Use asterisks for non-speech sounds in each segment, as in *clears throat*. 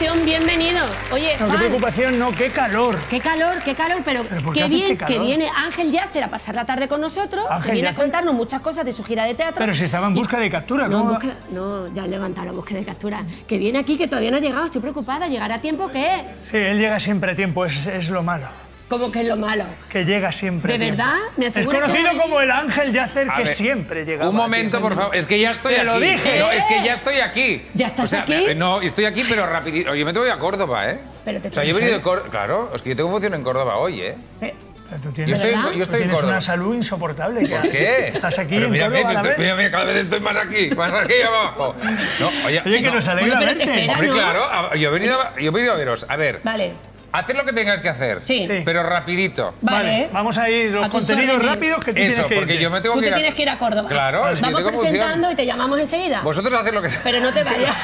preocupación, bienvenido. Oye, No, qué Juan, preocupación, no, qué calor. qué calor, qué calor, pero, ¿Pero por qué bien este que viene Ángel Yacer a pasar la tarde con nosotros, que ¿Ángel viene Yacer? a contarnos muchas cosas de su gira de teatro. Pero si estaba en Y- busca de captura, No, ¿cómo busca- no, ya han levantado la búsqueda de captura. Que viene aquí, que todavía no ha llegado, estoy preocupada. ¿Llegará a tiempo qué? Sí, él llega siempre a tiempo, es, es lo malo. Como que es lo malo. Que llega siempre ¿De verdad? ¿Me Es asegura que conocido a como el ángel Yacer que ver, siempre llega. Un momento, por favor. Es que ya estoy Te aquí. lo dije. No, es que ya estoy aquí. ¿Ya estás O sea, aquí? No, estoy aquí, pero rapidito. Yo me tengo que ir a Córdoba, ¿eh? Pero te o sea, yo he venido de Córdoba. Claro, es que yo tengo función en Córdoba hoy, ¿eh? Pe- Tú Yo tienes, estoy, en- verdad? yo tú estoy en tienes Córdoba. una salud insoportable. ¿Por qué? Estás aquí Pero en mírame, Córdoba estoy- mira, mira, cada vez estoy más aquí, más aquí y abajo. No, oye, Oye, que no. nos alegra Bueno, pero te verte. espera. Hombre, ¿no? claro, yo he, venido a, yo he venido a veros. A ver, Vale, haced lo que tengáis que hacer. Sí. Sí. Pero rapidito. vale. Vamos a ir los A tus contenidos órdenes. rápidos que tú Eso, tienes que porque irte. yo me tengo Tú que te ir a... tienes que ir a Córdoba. Claro, es que Vamos tengo función. presentando y te llamamos enseguida. Vosotros haced lo que... Pero no te vayas.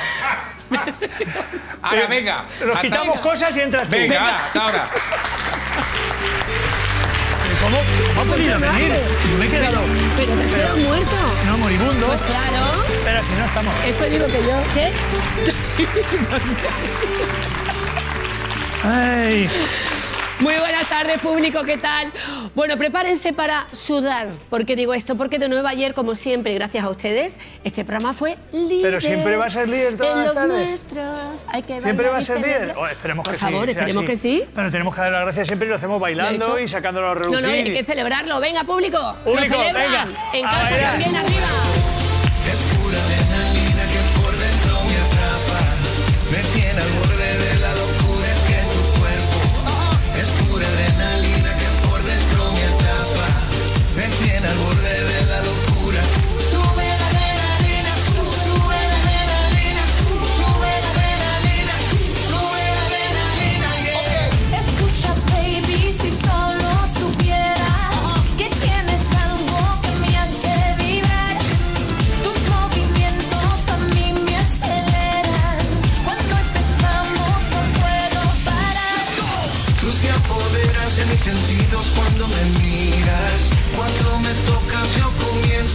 *laughs* Ahora, venga. Nos hasta- quitamos cosas y entras tú. Venga, hasta ahora. ¿Cómo, cómo ha podido venir? Yo me he quedado... Pero te has quedado muerto. No, moribundo. Pues claro. Espera, si no estamos... Eso digo que yo. *laughs* ¿Qué? *laughs* Ay, Muy buenas tardes, público, ¿qué tal? Bueno, prepárense para sudar. ¿Por qué digo esto? Porque de nuevo ayer, como siempre, gracias a ustedes, este programa fue líder. Pero siempre va a ser líder todas en las los tardes. nuestros. Hay que ¿Siempre va a ser líder? celebrar. Oh, esperemos Por que favor, sí. esperemos así. que sí. Pero tenemos que dar las gracias siempre y lo hacemos Lo he bailando y sacándolo a No, relucir. no, hay que celebrarlo. Venga, público. Público, lo venga. En casa también, arriba.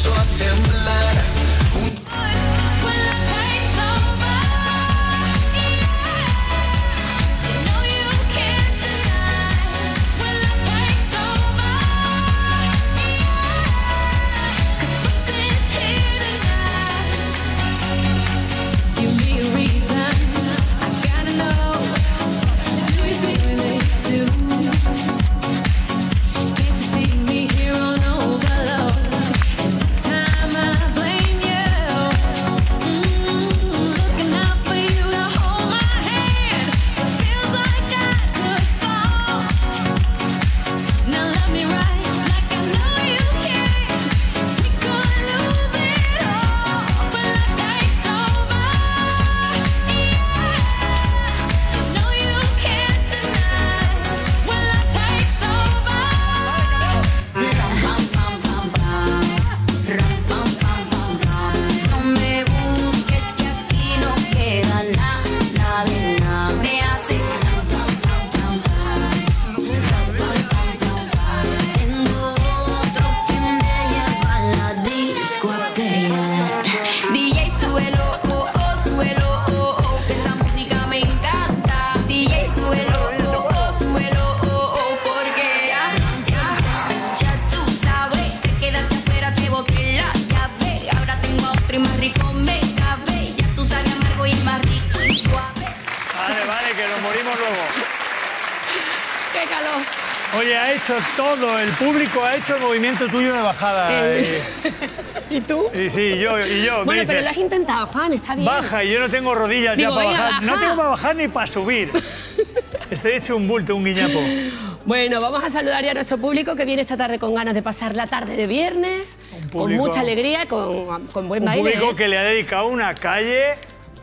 Comienzo a temblar. Oye, ha hecho todo, el público ha hecho el movimiento tuyo de bajada. Eh, Y, *laughs* ¿Y tú? y sí, yo, y yo. me Bueno, pero dice, lo has intentado, Juan, está bien. Baja, y yo no tengo rodillas Digo, ya para bajar. No tengo para bajar ni para subir. *laughs* Estoy hecho un bulto, un guiñapo. Bueno, vamos a saludar ya a nuestro público que viene esta tarde con ganas de pasar la tarde de viernes, con mucha alegría, con, con buen Un baile. público ¿eh? que le ha dedicado una calle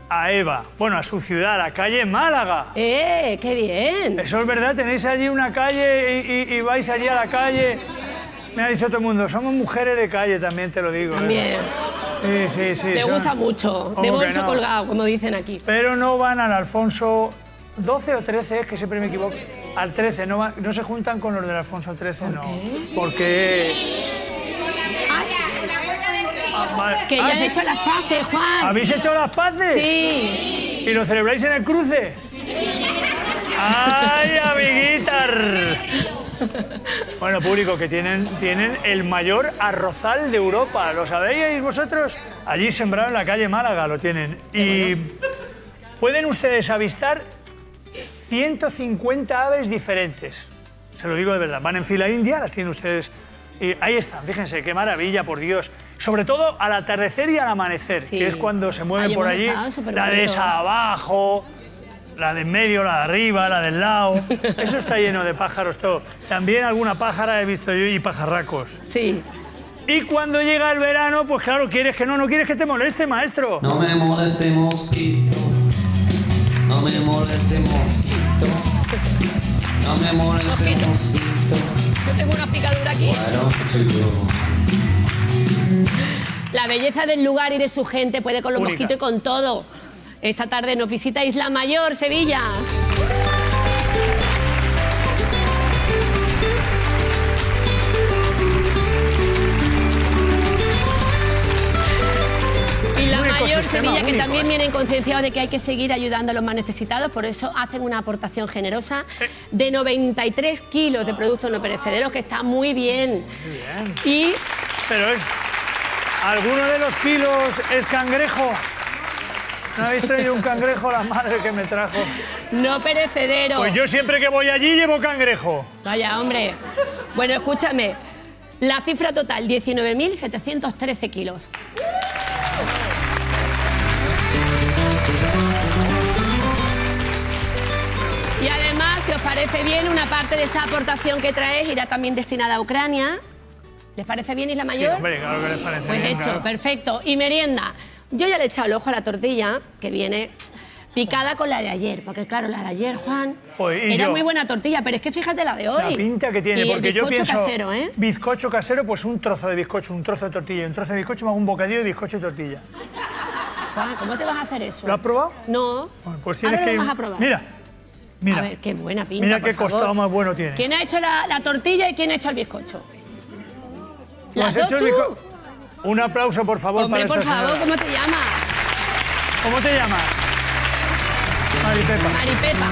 a Eva. Bueno, a su ciudad, la calle Málaga. ¡Eh, qué bien! Eso es verdad, tenéis allí una calle y, y- y vais allí a la calle. Me ha dicho todo el mundo, somos mujeres de calle también, te lo digo. ¿eh? También. Sí, sí, sí. Me son- gusta mucho. ¿Cómo De bolso no? colgado, como dicen aquí. Pero no van al Alfonso 12 o 13, es que siempre me equivoco. Al 13, no, se juntan con los del Alfonso 13, no. Porque. Ah, vale. Que Ah, ya sí. he hecho las paces, Juan. ¿Habéis hecho las paces? Sí. ¿Y lo celebráis en el cruce? ¡Ay, amiguitas! Bueno, público, que tienen, tienen el mayor arrozal de Europa. ¿Lo sabéis vosotros? Allí sembrado en la calle Málaga lo tienen. Y pueden ustedes avistar 150 aves diferentes. Se lo digo de verdad. Van en fila india, las tienen ustedes. Y ahí están, fíjense, qué maravilla, por Dios. Sobre todo al atardecer y al amanecer, Sí. que es cuando se mueven por allí. La de esa abajo, la de en medio, la de arriba, la del lado. *laughs* Eso está lleno de pájaros todo. También alguna pájara he visto yo y pajarracos. Sí. Y cuando llega el verano, pues claro, quieres que no, no quieres que te moleste, maestro. No me moleste mosquito, no me moleste mosquito, no me moleste mosquito, Yo tengo una picadura aquí. La belleza del lugar y de su gente puede con los Única. mosquitos y con todo. Esta tarde nos visita Isla Mayor, Sevilla. Mayor, Sevilla, que también ¿eh? vienen concienciados de que hay que seguir ayudando a los más necesitados, por eso hacen una aportación generosa de 93 kilos de productos no perecederos, que está muy bien. Y Pero es. ¿Alguno de los kilos es cangrejo? ¿No habéis traído un cangrejo la madre que me trajo? no perecedero. Pues yo siempre que voy allí llevo cangrejo. Vaya, hombre. Bueno, escúchame. La cifra total, 19.713 kilos. Y además, si os parece bien, una parte de esa aportación que traes irá también destinada a Ucrania. ¿Les parece bien, Isla Sí, Mayor? hombre, claro que les parece Pues bien, hecho, claro. perfecto. Y merienda. Yo ya le he echado el ojo a la tortilla, que viene picada con la de ayer. Porque claro, la de ayer, Juan, y era yo- muy buena tortilla, pero es que fíjate la de hoy. La pinta que tiene, Y el porque yo bizcocho pienso. casero, ¿eh? Bizcocho casero, pues un trozo de bizcocho, un trozo de tortilla, un trozo de bizcocho, más un bocadillo de bizcocho y tortilla. ¿Cómo te vas a hacer eso? ¿Lo has probado? No. Bueno, pues tienes Ahora que lo ir- vas a probar. Mira, mira. A ver, qué buena pinta, Mira por qué favor. costado más bueno tiene. ¿Quién ha hecho la, la tortilla y quién ha hecho el bizcocho? ¿Tú ¿Las has hecho el tú? bizco- Un aplauso, por favor, Hombre, para por favor, señora. ¿cómo te llamas? ¿Cómo te llamas? Maripepa. Maripepa.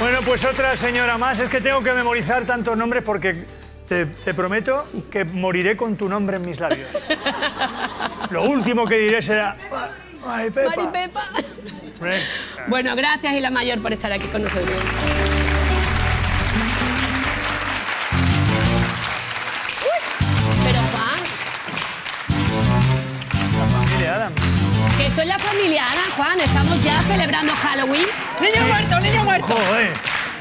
Bueno, pues otra señora más. Es que tengo que memorizar tantos nombres porque te, te prometo que moriré con tu nombre en mis labios. Lo último que diré será... Maripepa. Maripepa. Hombre, Bueno, gracias y la mayor por estar aquí con nosotros. Pero Juan, La familia Adam. que esto es la familia Ana, Juan. Estamos ya celebrando Halloween. ¡Niño muerto, niño muerto! Joder.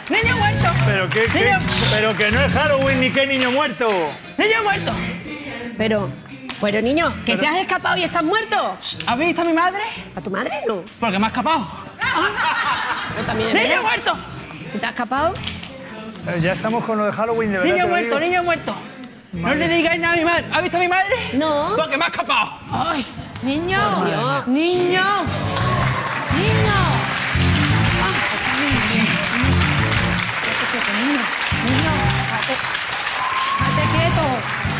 ¡Niño muerto! Pero, qué, qué- Niño- pero que no es Halloween ni qué niño muerto. ¡Niño muerto! Pero, pero niño, que te has escapado y estás muerto. ¿Has visto a mi madre? ¿A tu madre no? Porque me ha escapado. *laughs* Yo también ¡Niño verdad. muerto! ¿Y ¿Te has escapado? Eh, Ya estamos con lo de Halloween, de verdad. ¡Niño muerto, niño muerto! No le digáis nada a mi madre. ¿Has visto a mi madre? No. Porque me ha escapado. ¡Ay! Niño, Dios. niño, niño. Estate quieto,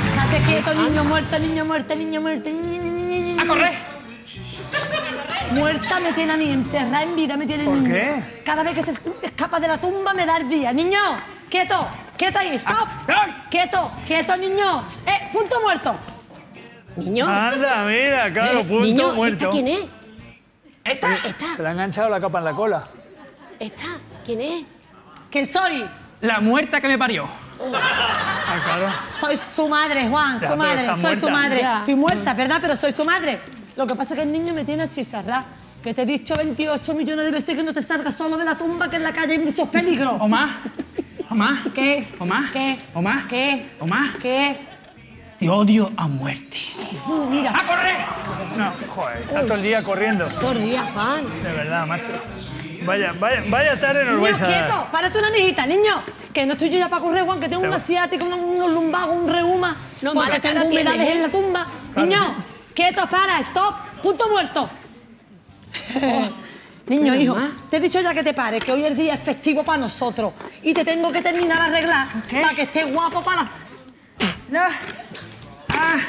estate quieto, niño muerto, niño muerto, niño muerto. ¡A correr! Muerta me tiene a mí, enterrada en vida me tiene el ¿Por niño. qué? Cada vez que se escapa de la tumba me da el día. Niño, quieto, quieto ahí, stop. ¡Ay! Quieto, quieto, niño. Eh, punto muerto. Niño. Anda, mira, claro, Eh, punto niño, muerto. ¿esta quién es? ¿Esta? ¿Esta? Se le ha enganchado la capa en la cola. ¿Esta? ¿Quién es? Que soy, La muerta que me parió. Ah, claro. soy su madre, Juan, Ya, su madre, soy su muerta. madre. Ya. Estoy muerta, ¿verdad? Pero soy su madre. Lo que pasa es que el niño me tiene achicharrada. Que te he dicho 28 millones de veces que no te salgas solo de la tumba, que en la calle hay muchos peligros. ¿O más? ¿O más? ¿Qué? ¿O más? ¿Qué? ¿O más? ¿Qué? ¿O más? ¿Qué? Te odio a muerte. Mira, ¡A correr! No, joder, está todo el día corriendo. Por día, Juan. De verdad, macho. Vaya, vaya, vaya tarde nos niño, vais a dar. quieto, párate una mijita, niño. Que no estoy yo ya para correr, Juan, que tengo Te un va- asiático, unos, unos lumbagos, un reuma. No, porque tengo humedades ¿eh? en la tumba. Claro. Niño, quieto, para, stop, punto muerto. *laughs* Niño, hijo, te he dicho ya que te pares, que hoy el día es festivo para nosotros y te tengo que terminar de arreglar para que estés guapo para la... No. Ah.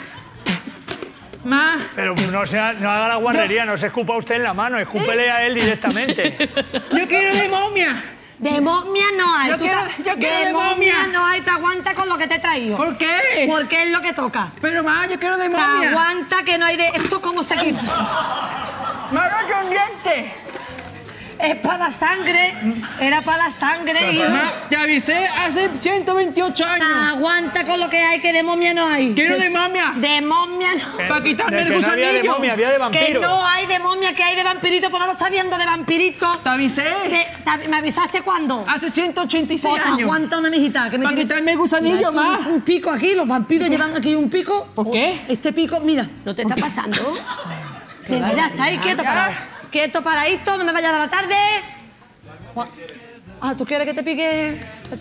Ma, Pero no, sea, no haga la guarrería, no se escupa usted en la mano, escúpele a él directamente. *laughs* yo quiero de momia. De momia no hay. Yo quiero- te- yo quiero de momia no hay, te aguanta con lo que te he traído. ¿Por qué? Porque es lo que toca. Pero ma, yo quiero de Te momia. aguanta que no hay de... ¿Esto cómo se quita? Me un diente. Es para la sangre. Era para la sangre, hijo. Ma, te avisé hace 128 Te años. aguanta con lo que hay, que de momia no hay. Quiero de momia. De momia no. Para quitarme el que no había de gusanillo. momia, había de Que vampiro. no hay de momia, que hay de vampirito, pues no lo estás viendo de vampirito. Te avisé. Te- ¿Me avisaste cuándo? Hace 186 Pues años. aguanta una mijita. Que me Para tiene- quitarme el gusanillo, Mira, ma. Un pico aquí, los vampiros llevan aquí un pico. ¿Por qué? Este pico, mira. ¿No te está pasando? *laughs* Que ya está ahí, quieto, parado. Quieto, paradito, no me vaya a la tarde. Ah, ¿tú quieres que te pique?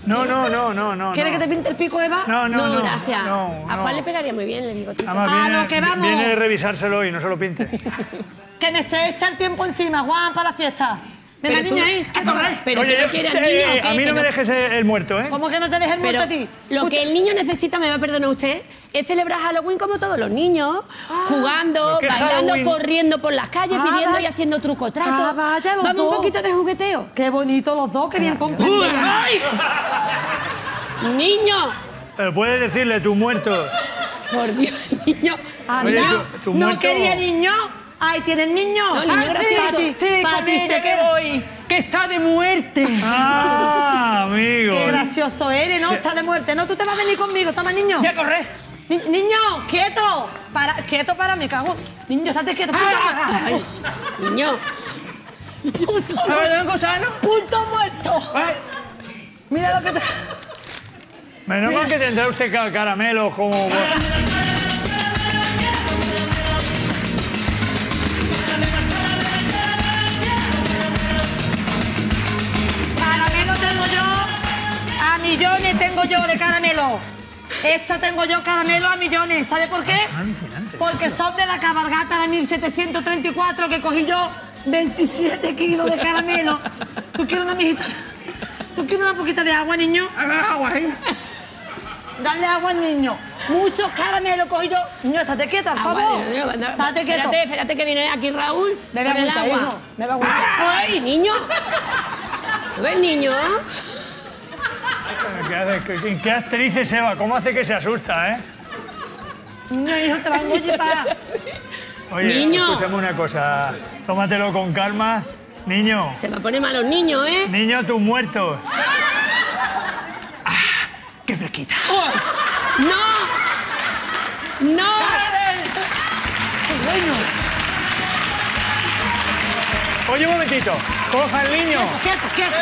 No, no, no, no, no. ¿Quieres no. que te pinte el pico, Eva? No, no, no. gracias. No, a no. Juan le pegaría muy bien el bigotito. Además, A viene, lo que vamos. viene de revisárselo y no se lo pinte. *laughs* Que me se echa el tiempo encima, Juan, para la fiesta. Venga, niña, ahí. parado. Pero Oye, no quieres eh, niño, ¿o a mí Que no me dejes el, muerto, ¿eh? ¿Cómo que no te dejes el muerto Pero a ti? lo que el niño necesita, me va a perdonar usted, es celebrar Halloween como todos los niños, jugando, ¿Pero qué bailando, Halloween? corriendo por las calles, Ah, pidiendo y vaya. haciendo truco trato. Ah, vaya, los Vamos dos. un poquito de jugueteo. Qué bonito los dos, qué bien comprendidos. ¡Ay! Niño, Pero puedes decirle, tu muerto. por Dios, niño. Anda, Oye, tu- tu ¿No muerto- quería niño? Ahí tienes niño. No, niño Ah, sí, Sí, Pati, con ella se que voy. Que está de muerte. Ah, amigo. Qué gracioso eres, ¿no? Está de muerte. No, tú te vas a venir conmigo. Toma, niño. Ya corre. Ni- niño, quieto. Para, quieto para, me cago. Niño, estate quieto. Punto, Ay, niño, A ver, ¿dónde gusano? punto muerto. Ay, Mira lo que te... Menos mal que tendrá usted ca- caramelos como... yo de caramelo. Esto tengo yo caramelo a millones. ¿Sabe por qué? Porque son de la cabalgata de 1734 que cogí yo 27 kilos de caramelo. ¿Tú quieres una mijita? ¿Tú quieres una poquita de agua, niño? agua, ¿eh? Dale agua al niño. Muchos caramelos cogí yo. Niño, estate quieto, por Ah, favor. niño, Estate quieto. Espérate, espérate que viene aquí Raúl. Bebe el agua. hijo. Bebe agüita. Ay, niño. *laughs* ¿Lo ves, niño? ¿Qué, hace? ¿Qué, qué actriz es Eva? ¿Cómo hace que se asusta, eh? Niño, hijo, te van a para... Oye, Niño. escúchame una cosa. Tómatelo con calma. Niño, Se va a poner mal los niños, ¿eh? niño, tus muertos. ¡Qué fresquita! ¡No! ¡No! Oye, un momentito. Coja al niño. Quieto, quieto.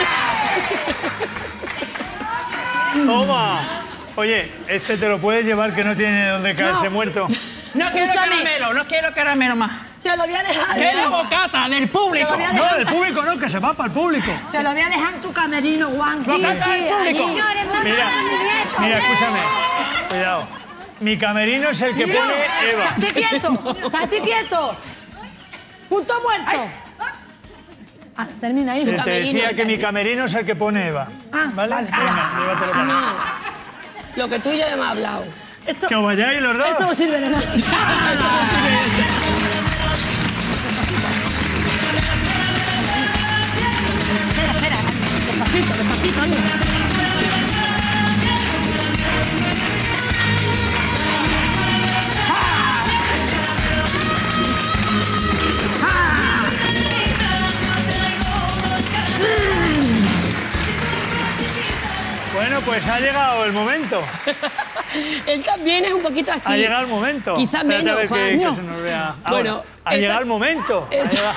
*laughs* Toma. Oye, este te lo puedes llevar que no tiene donde caerse No. muerto. No quiero Escúchame. caramelo, no quiero caramelo más. Te lo voy a dejar. ¡Quiero bocata del público! No, del público no, que se va para el público. Te lo voy a dejar en tu camerino, Juan. Sí, Bocata sí, del público. Señores, mamá, Mira, mi nieto, mira, ven. escúchame. Cuidado. Mi camerino es el que pone Eva. Estate quieto, estate quieto. Punto muerto. Ah, termina ahí. Se te decía que mi camerino. es el que pone Eva. Ah, ¿Vale? vale. Venga, llévatelo para No. Lo que tú y yo hemos hablado. Esto, Que os vayáis los esto no dos. sirve de nada. *laughs* Espera, espera. Despacito, despacito. Bueno, pues ha llegado el momento. *laughs* Él también es un poquito así. Ha llegado el momento. Espérate menos, a ver que, Juan. que No. se nos vea. *laughs* Ahora. Bueno, ha esta- llegado el momento. *laughs* Ha llegado,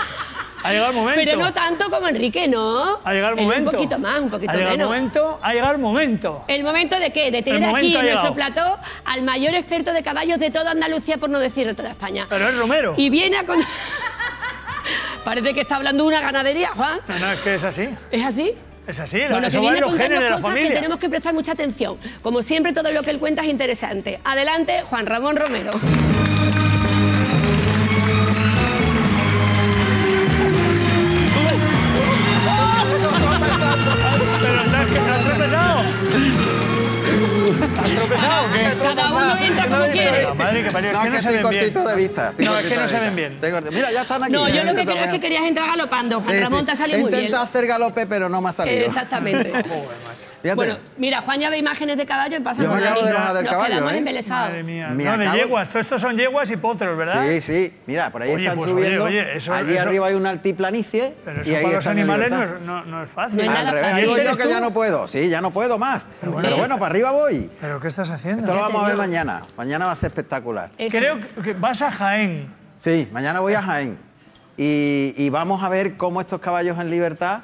ha llegado el momento. Pero no tanto como Enrique, ¿no? Ha llegado el momento. Un poquito más, un poquito Ha llegado menos. el momento. Ha llegado el momento. ¿El momento de qué? De tener El aquí en nuestro plató al mayor experto de caballos de toda Andalucía, por no decir de toda España. Pero es Romero. Y viene a con... Parece que está hablando de una ganadería, Juan. No, no, es que es así. ¿Es así? Es así. la- Bueno, que viene los de la cosas que tenemos que prestar mucha atención. Como siempre, todo lo que él cuenta es interesante. Adelante, Juan Ramón Romero. Pero estás que te has tropezado. ¿Has tropezado o qué? Cada uno entra como quiere. que parió. Es No, que no se estoy ven bien. cortito de vista. No, es que no se ven bien. Mira, ya están aquí. No, yo lo que creo es que querías entrar galopando. Juan. Ramón te ha salido muy bien. intentado hacer galope, pero no me ha salido. Exactamente. *laughs* Fíjate. Bueno, mira, Juan ya ve imágenes de caballo y pasa Yo me acabo de bajar del Nos caballo, ¿eh? Madre mía. Me no, de yeguas. Todo estos son yeguas y potros, ¿verdad? Sí, sí. Mira, por ahí Oye, están pues, subiendo. oye, eso- Allí eso- arriba hay una altiplanicie. Pero y eso ahí para los animales no no, no es fácil. No es Al revés, digo ¿Eres yo que tú? ya no puedo. Sí, ya no puedo más. Pero bueno, para arriba voy. ¿Pero qué estás haciendo? Esto lo vamos a ver mañana. Mañana va a ser espectacular. Eso. Creo que vas a Jaén. Sí, mañana voy a Jaén. Y, y vamos a ver cómo estos caballos en libertad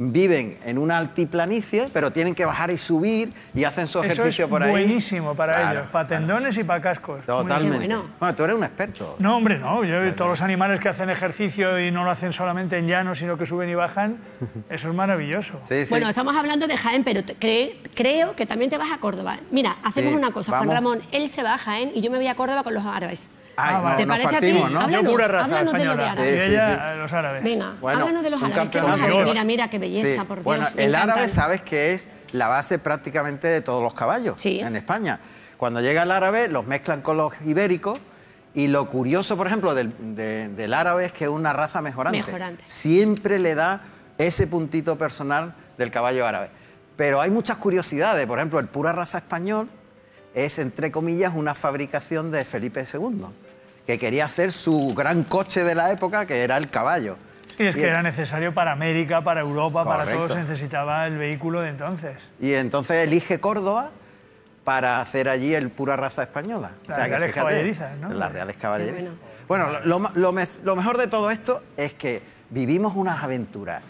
viven en una altiplanicie, pero tienen que bajar y subir y hacen su Eso ejercicio es por ahí. buenísimo para Claro, ellos. Para tendones y para cascos. Totalmente. Bueno. Bueno, tú eres un experto. No, hombre, no. Yo, todos los animales que hacen ejercicio y no lo hacen solamente en llano, sino que suben y bajan, *laughs* eso es maravilloso. Sí, sí. Bueno, estamos hablando de Jaén, pero te- cre- creo que también te vas a Córdoba. Mira, hacemos Sí, una cosa, vamos. Juan Ramón, él se va a Jaén y yo me voy a Córdoba con los árabes. Ay, Ah, no, ¿Te nos parece a ti? partimos, ¿no? Yo Háblanos, pura raza háblanos de lo de española. árabes. y Sí, ella, sí, sí. los árabes. Venga, Bueno, háblanos de los un árabes. ¿Qué campeonato. los. Mira, mira, qué belleza, Sí. por Dios. Bueno, el árabe sabes que es la base prácticamente de todos los caballos Sí. en España. Cuando llega el árabe los mezclan con los ibéricos y lo curioso, por ejemplo, del, de- del árabe es que es una raza mejorante. Mejorante. Siempre le da ese puntito personal del caballo árabe. Pero hay muchas curiosidades. Por ejemplo, el pura raza español es, entre comillas, una fabricación de Felipe II, que quería hacer su gran coche de la época, que era el caballo. Sí, es Y- que era necesario para América, para Europa, para todos, se necesitaba el vehículo de entonces. Y entonces elige Córdoba para hacer allí el pura raza española. Las Reales Caballerizas, ¿no? Las reales caballerizas. Bueno, lo, lo ma- lo me- lo mejor de todo esto es que vivimos unas aventuras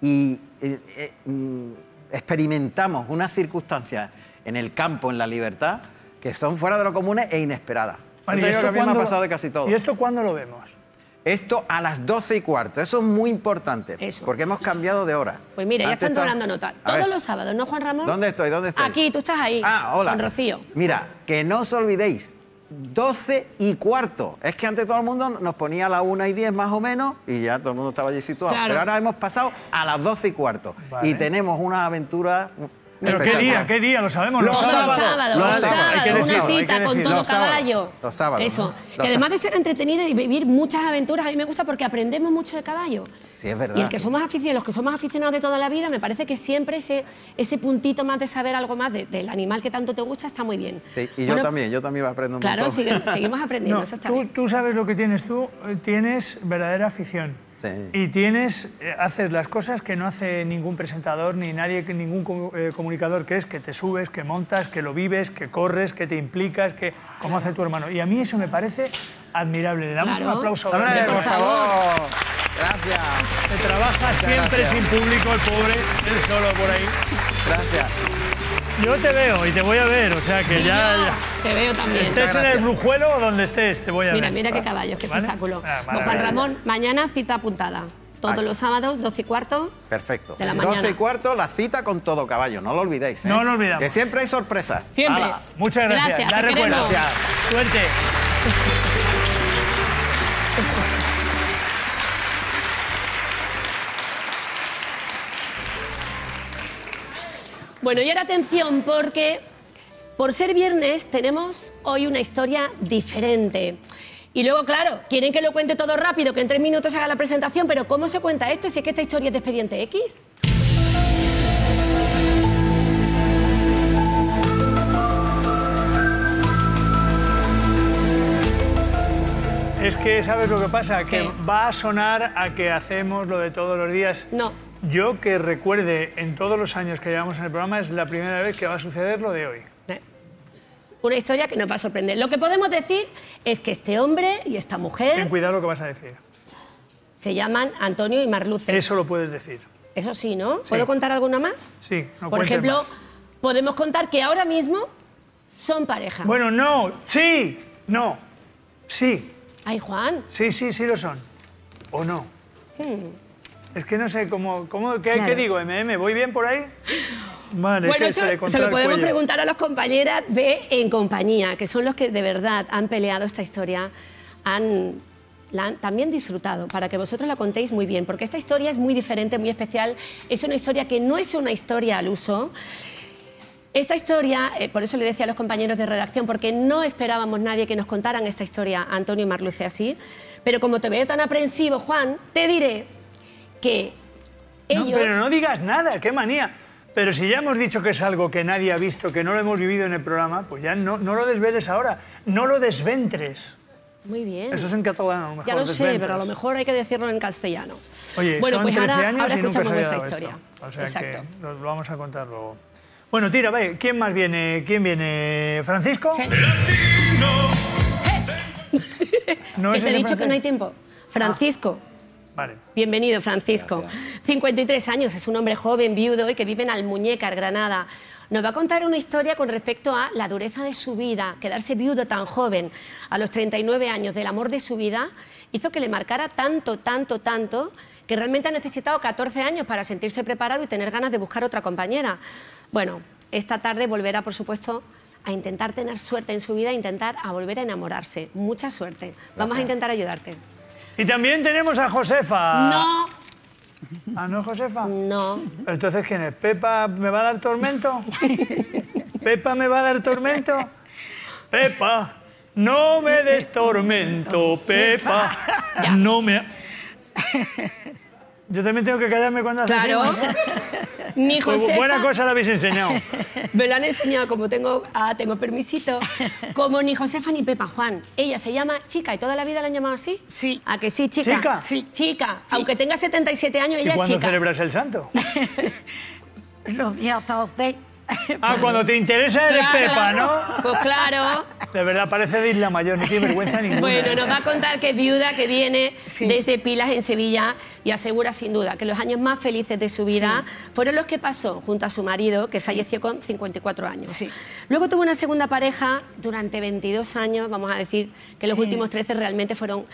y eh, eh, mm, experimentamos unas circunstancias en el campo, en la libertad, que son fuera de lo comunes e inesperadas. Vale, Yo ¿y te digo que a mí me ha pasado de casi todo. ¿Y esto cuándo lo vemos? Esto a las 12 y cuarto, eso es muy importante, Eso. porque hemos cambiado de hora. Pues mira, ya Antes están estaba- tomando nota. Todos ver, los sábados, ¿no, Juan Ramón? ¿Dónde estoy? ¿Dónde estoy? Aquí, tú estás ahí. Ah, hola. Con Rocío. Mira, que no os olvidéis, 12 y cuarto. Es que antes todo el mundo nos ponía a la 1 y 10 más o menos y ya todo el mundo estaba allí situado. Claro. Pero ahora hemos pasado a las 12 y cuarto. Vale. Y tenemos una aventura. ¿Pero qué día? ¿Qué día? Lo sabemos. Los los sábados, sábados, los sábados, sábados, hay que una decirlo, hay que cita con todo Los sábados, caballo. los sábados, Eso. ¿no? Que además de ser entretenida y vivir muchas aventuras, a mí me gusta porque aprendemos mucho de caballo. Sí, es verdad. Y el que somos aficionados, los que somos aficionados de toda la vida, me parece que siempre ese, ese puntito más de saber algo más de- del animal que tanto te gusta está muy bien. Sí, y yo Bueno, también, yo también aprendo un Claro, montón. sigue- seguimos *laughs* aprendiendo, No, eso está tú, bien. tú sabes lo que tienes tú, eh, tienes verdadera afición. Sí. Y tienes, eh, haces las cosas que no hace ningún presentador ni nadie, que ningún eh, comunicador, que es que te subes, que montas, que lo vives, que corres, que te implicas, que como hace tu hermano. Y a mí eso me parece admirable. Le damos Claro. un aplauso. Hombre, grande, por favor. Gracias, Que trabaja siempre gracias. sin público, el pobre, él solo por ahí. gracias. Yo te veo y te voy a ver, o sea que ya... ya. Te veo también. Estés en el brujuelo o donde estés, te voy a Mira, ver. mira qué caballos, qué ¿Vale? espectáculo. Ah, Juan. Ramón, mañana cita apuntada. Todos Aquí. los sábados, 12 y cuarto. Perfecto. De la 12 mañana. y cuarto, la cita con todo caballo, no lo olvidéis. ¿eh? No lo olvidamos. Que siempre hay sorpresas. Siempre. Muchas gracias. Gracias, la recuerdo. Suerte. Bueno, y ahora atención porque por ser viernes tenemos hoy una historia diferente. Y luego, claro, quieren que lo cuente todo rápido, que en tres minutos haga la presentación, pero ¿cómo se cuenta esto si es que esta historia es de expediente X? Es que, ¿sabes lo que pasa? Que va a sonar a que hacemos lo de todos los días. No. Yo que recuerde en todos los años que llevamos en el programa es la primera vez que va a suceder lo de hoy. Eh, Una historia que nos va a sorprender. Lo que podemos decir es que este hombre y esta Ten mujer cuidado lo que vas a decir. se llaman Antonio y Marluce. Eso lo puedes decir. Eso sí, ¿no? ¿Puedo contar alguna más? Sí, no Por ejemplo, más. podemos contar que ahora mismo son pareja. Bueno, no, sí, no, sí, Ay, Juan. sí, sí, sí lo son. ¿O no? Es que no sé cómo, cómo ¿qué. Claro. qué digo, MM? ¿Voy bien por ahí? Vale, Bueno, eso se lo podemos preguntar a las compañeras de En Compañía, que son los que de verdad han peleado esta historia, han, la han también disfrutado, para que vosotros la contéis muy bien, porque esta historia es muy diferente, muy especial, es una historia que no es una historia al uso, Esta historia, eh, por eso le decía a los compañeros de redacción, porque no esperábamos nadie que nos contaran esta historia, Antonio y Marluce, así. Pero como te veo tan aprensivo, Juan, te diré que ellos... No, pero no digas nada, qué manía. Pero si ya hemos dicho que es algo que nadie ha visto, que no lo hemos vivido en el programa, pues ya no, no lo desveles ahora. No lo desventres. Muy bien. Eso es en catalán, a lo mejor. Ya lo sé, pero a lo mejor hay que decirlo en castellano. Oye, bueno, son pues 13 ahora, años ahora y nunca se había dado historia. esto. O sea Exacto. que lo, lo vamos a contar luego. Bueno, tira, ve, ¿quién más viene? ¿Quién viene? ¿Francisco? Sí. *laughs* ¿No que es te he dicho que francés? no hay tiempo. Francisco. Vale. Bienvenido, Francisco. Gracias. 53 años, es un hombre joven, viudo y que vive en Almuñécar, Granada. Nos va a contar una historia con respecto a la dureza de su vida. Quedarse viudo tan joven, a los 39 años, del amor de su vida, hizo que le marcara tanto, tanto, tanto, que realmente ha necesitado 14 años para sentirse preparado y tener ganas de buscar otra compañera. Bueno, esta tarde volverá, por supuesto, a intentar tener suerte en su vida, a intentar a volver a enamorarse. Mucha suerte. Vamos a intentar ayudarte. Y también tenemos a Josefa. No, Ah, ¿no es Josefa? no. Entonces, ¿quién es? ¿Pepa me va a dar tormento? *laughs* ¿Pepa me va a dar tormento? Pepa, no me des tormento, Pepa. No me... Yo también tengo que callarme cuando haces Claro. Ni Josefa, buena cosa la habéis enseñado. *laughs* me lo han enseñado como tengo, ah, tengo permisito, como ni Josefa ni Pepa Juan. Ella se llama Chica y toda la vida la han llamado así. Sí. ¿A que sí, Chica? ¿Chica? Sí. Chica. Aunque tenga 77 años, ¿Y ella es cuándo chica. celebras el santo? *laughs* Los días 12. Ah, cuando te interesa eres Claro. Pepa, ¿no? Pues claro. De verdad, parece de Isla Mayor, no tiene vergüenza ninguna. Bueno, nos va a contar que es viuda, que viene Sí. desde Pilas en Sevilla y asegura sin duda que los años más felices de su vida fueron los que pasó junto a su marido, que falleció con 54 años. Sí. Luego tuvo una segunda pareja durante 22 años, vamos a decir que los Sí. últimos 13 realmente fueron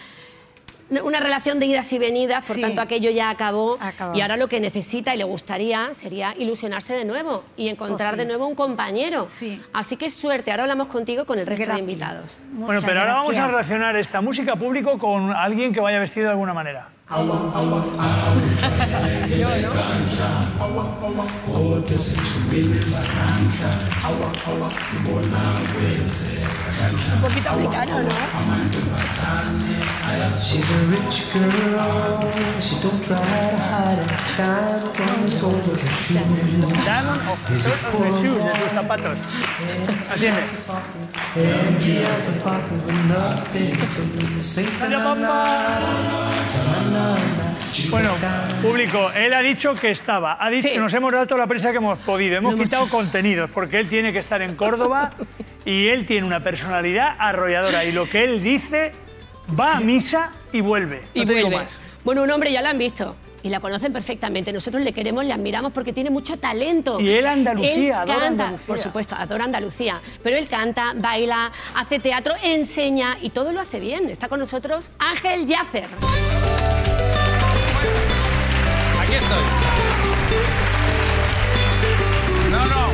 una relación de idas y venidas, por Sí. tanto aquello ya acabó, Acabó. y ahora lo que necesita y le gustaría sería ilusionarse de nuevo y encontrar sí. de nuevo un compañero. Sí. Así que suerte, ahora hablamos contigo con el resto Gracias. de invitados. Bueno, pero ahora vamos a relacionar esta música público con alguien que vaya vestido de alguna manera. Agua, agua, aganja kodwa sithumile sakandla awa awa sibona kwenzeka kanjaniamantombazane She's a rich girl, she don't try to hide it. Diamonds over her shoes. Diamond over shoes, de sus zapatos. ¿Entiendes? And she has a pocket with nothing to lose. Sing to la. Bueno, público, él ha dicho que estaba. Ha dicho, Sí. nos hemos dado toda la prisa que hemos podido. Hemos quitado contenidos porque él tiene que estar en Córdoba *laughs* y él tiene una personalidad arrolladora. Y lo que él dice, va a misa y vuelve. y te digo más. Bueno, un hombre ya lo han visto. Y la conocen perfectamente. Nosotros le queremos, le admiramos porque tiene mucho talento. Y él Andalucía, Él adora canta, Andalucía. por supuesto, adora Andalucía. Pero él canta, baila, hace teatro, enseña y todo lo hace bien. Está con nosotros Ángel Yacer. Aquí estoy. No, no.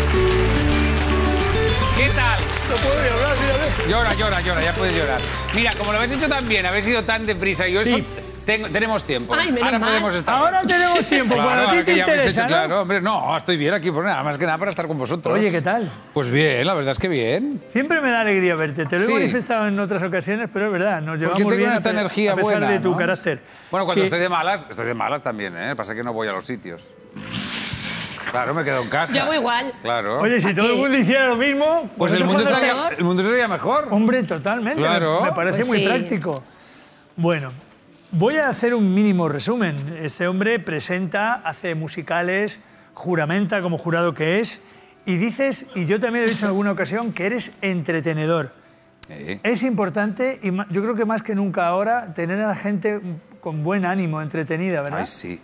¿Qué tal? No puedo ni hablar, mírame. Llora, llora, llora, ya puedes llorar. Mira, como lo habéis hecho tan bien, habéis ido tan deprisa y yo eso, tengo- tenemos tiempo. Ay, menos Ahora mal. podemos estar. Ahora tenemos tiempo, Claro, ahora te que ya habéis interesa, hecho, ¿no? claro, hombre, no, estoy bien aquí, por nada más que nada para estar con vosotros. Oye, ¿qué tal? Pues bien, la verdad es que bien. Siempre me da alegría verte. Te lo he Sí. manifestado en otras ocasiones, pero es verdad. Nos llevamos tengo bien esta a energía a pesar buena. de tu ¿no? carácter. Bueno, cuando Que- estoy de malas, estoy de malas también, ¿eh? Pasa que no voy a los sitios. Claro, me quedo en casa. Yo hago igual. Claro. Oye, si todo el mundo hiciera lo mismo... pues el mundo, estaría, el mundo sería mejor. Hombre, totalmente. me- Claro. Me, parece Pues muy sí. práctico. Bueno, voy a hacer un mínimo resumen. Este hombre presenta, hace musicales, juramenta como jurado que es, y dices, y yo también he dicho en alguna ocasión, que eres entretenedor. Eh, Es importante, y yo creo que más que nunca ahora, tener a la gente con buen ánimo, entretenida, ¿verdad? Ay, sí.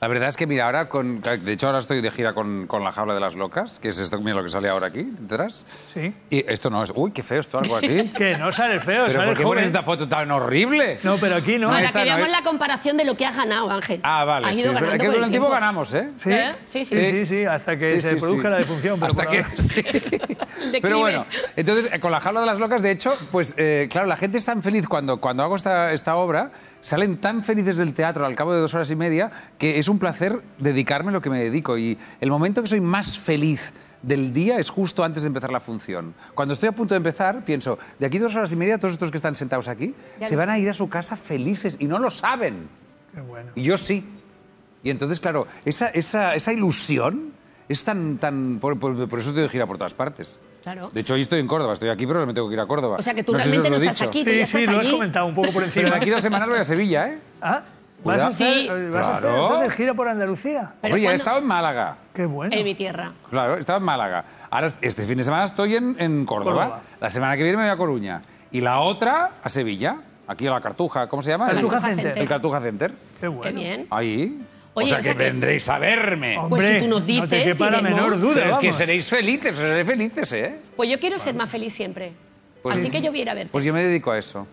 La verdad es que, mira, ahora, con, de hecho, ahora estoy de gira con, con La Jaula de las Locas, que es esto, mira lo que sale ahora aquí, detrás. Sí. Y esto no es... Uy, qué feo esto, algo aquí. *laughs* Que no sale feo, ¿Pero sale por qué joven. pones esta foto tan horrible? No, pero aquí no. Para esta que no, veamos ¿eh? la comparación de lo que has ganado, Ángel. Ah, vale. Has Sí, ido es verdad que con con el tiempo tiempo. ganamos, ¿eh? ¿Sí? ¿Eh? Sí, sí. sí, sí, sí, hasta que Sí, se sí, produzca sí. la defunción. pero Hasta por que. *laughs* Pero bueno, entonces, eh, con la jaula de las locas, de hecho, pues eh, claro, la gente es tan feliz cuando, cuando hago esta, esta obra, salen tan felices del teatro al cabo de dos horas y media, que es un placer dedicarme a lo que me dedico. Y el momento que soy más feliz del día es justo antes de empezar la función. Cuando estoy a punto de empezar, pienso, de aquí dos horas y media, todos estos que están sentados aquí Ya se van a ir a su casa felices y no lo saben. Qué bueno. Y yo sí. Y entonces, claro, esa, esa, esa ilusión es tan... tan por, por- por eso estoy de gira por todas partes. Claro. De hecho, hoy estoy en Córdoba, estoy aquí, pero me tengo que ir a Córdoba. O sea, que tú No si realmente lo no estás dicho. aquí, tú ya Sí, sí, estás lo has allí. comentado un poco por Pero encima. de aquí dos semanas voy a Sevilla, ¿eh? Ah, ¿vas a hacer, Sí. vas a hacer Claro. entonces gira por Andalucía? Pero Oye, he ¿cuándo? estado en Málaga. Qué bueno. En mi tierra. Claro, estaba en Málaga. Ahora, este fin de semana estoy en, en Córdoba. Córdoba. La semana que viene me voy a Coruña. Y la otra a Sevilla. Aquí a la Cartuja. ¿Cómo se llama? Cartuja Cartuja Center. Center. El Cartuja Center. Qué bueno. Qué bien. Ahí. Oye, o sea o que sea que- vendréis a verme. Hombre, Pues si tú nos no te dices, quepa la menor duda, Pero es que seréis felices, seréis felices, ¿eh? Pues yo quiero ser más feliz siempre. Pues Así sí. que yo voy a ir a verte. Pues yo me dedico a eso.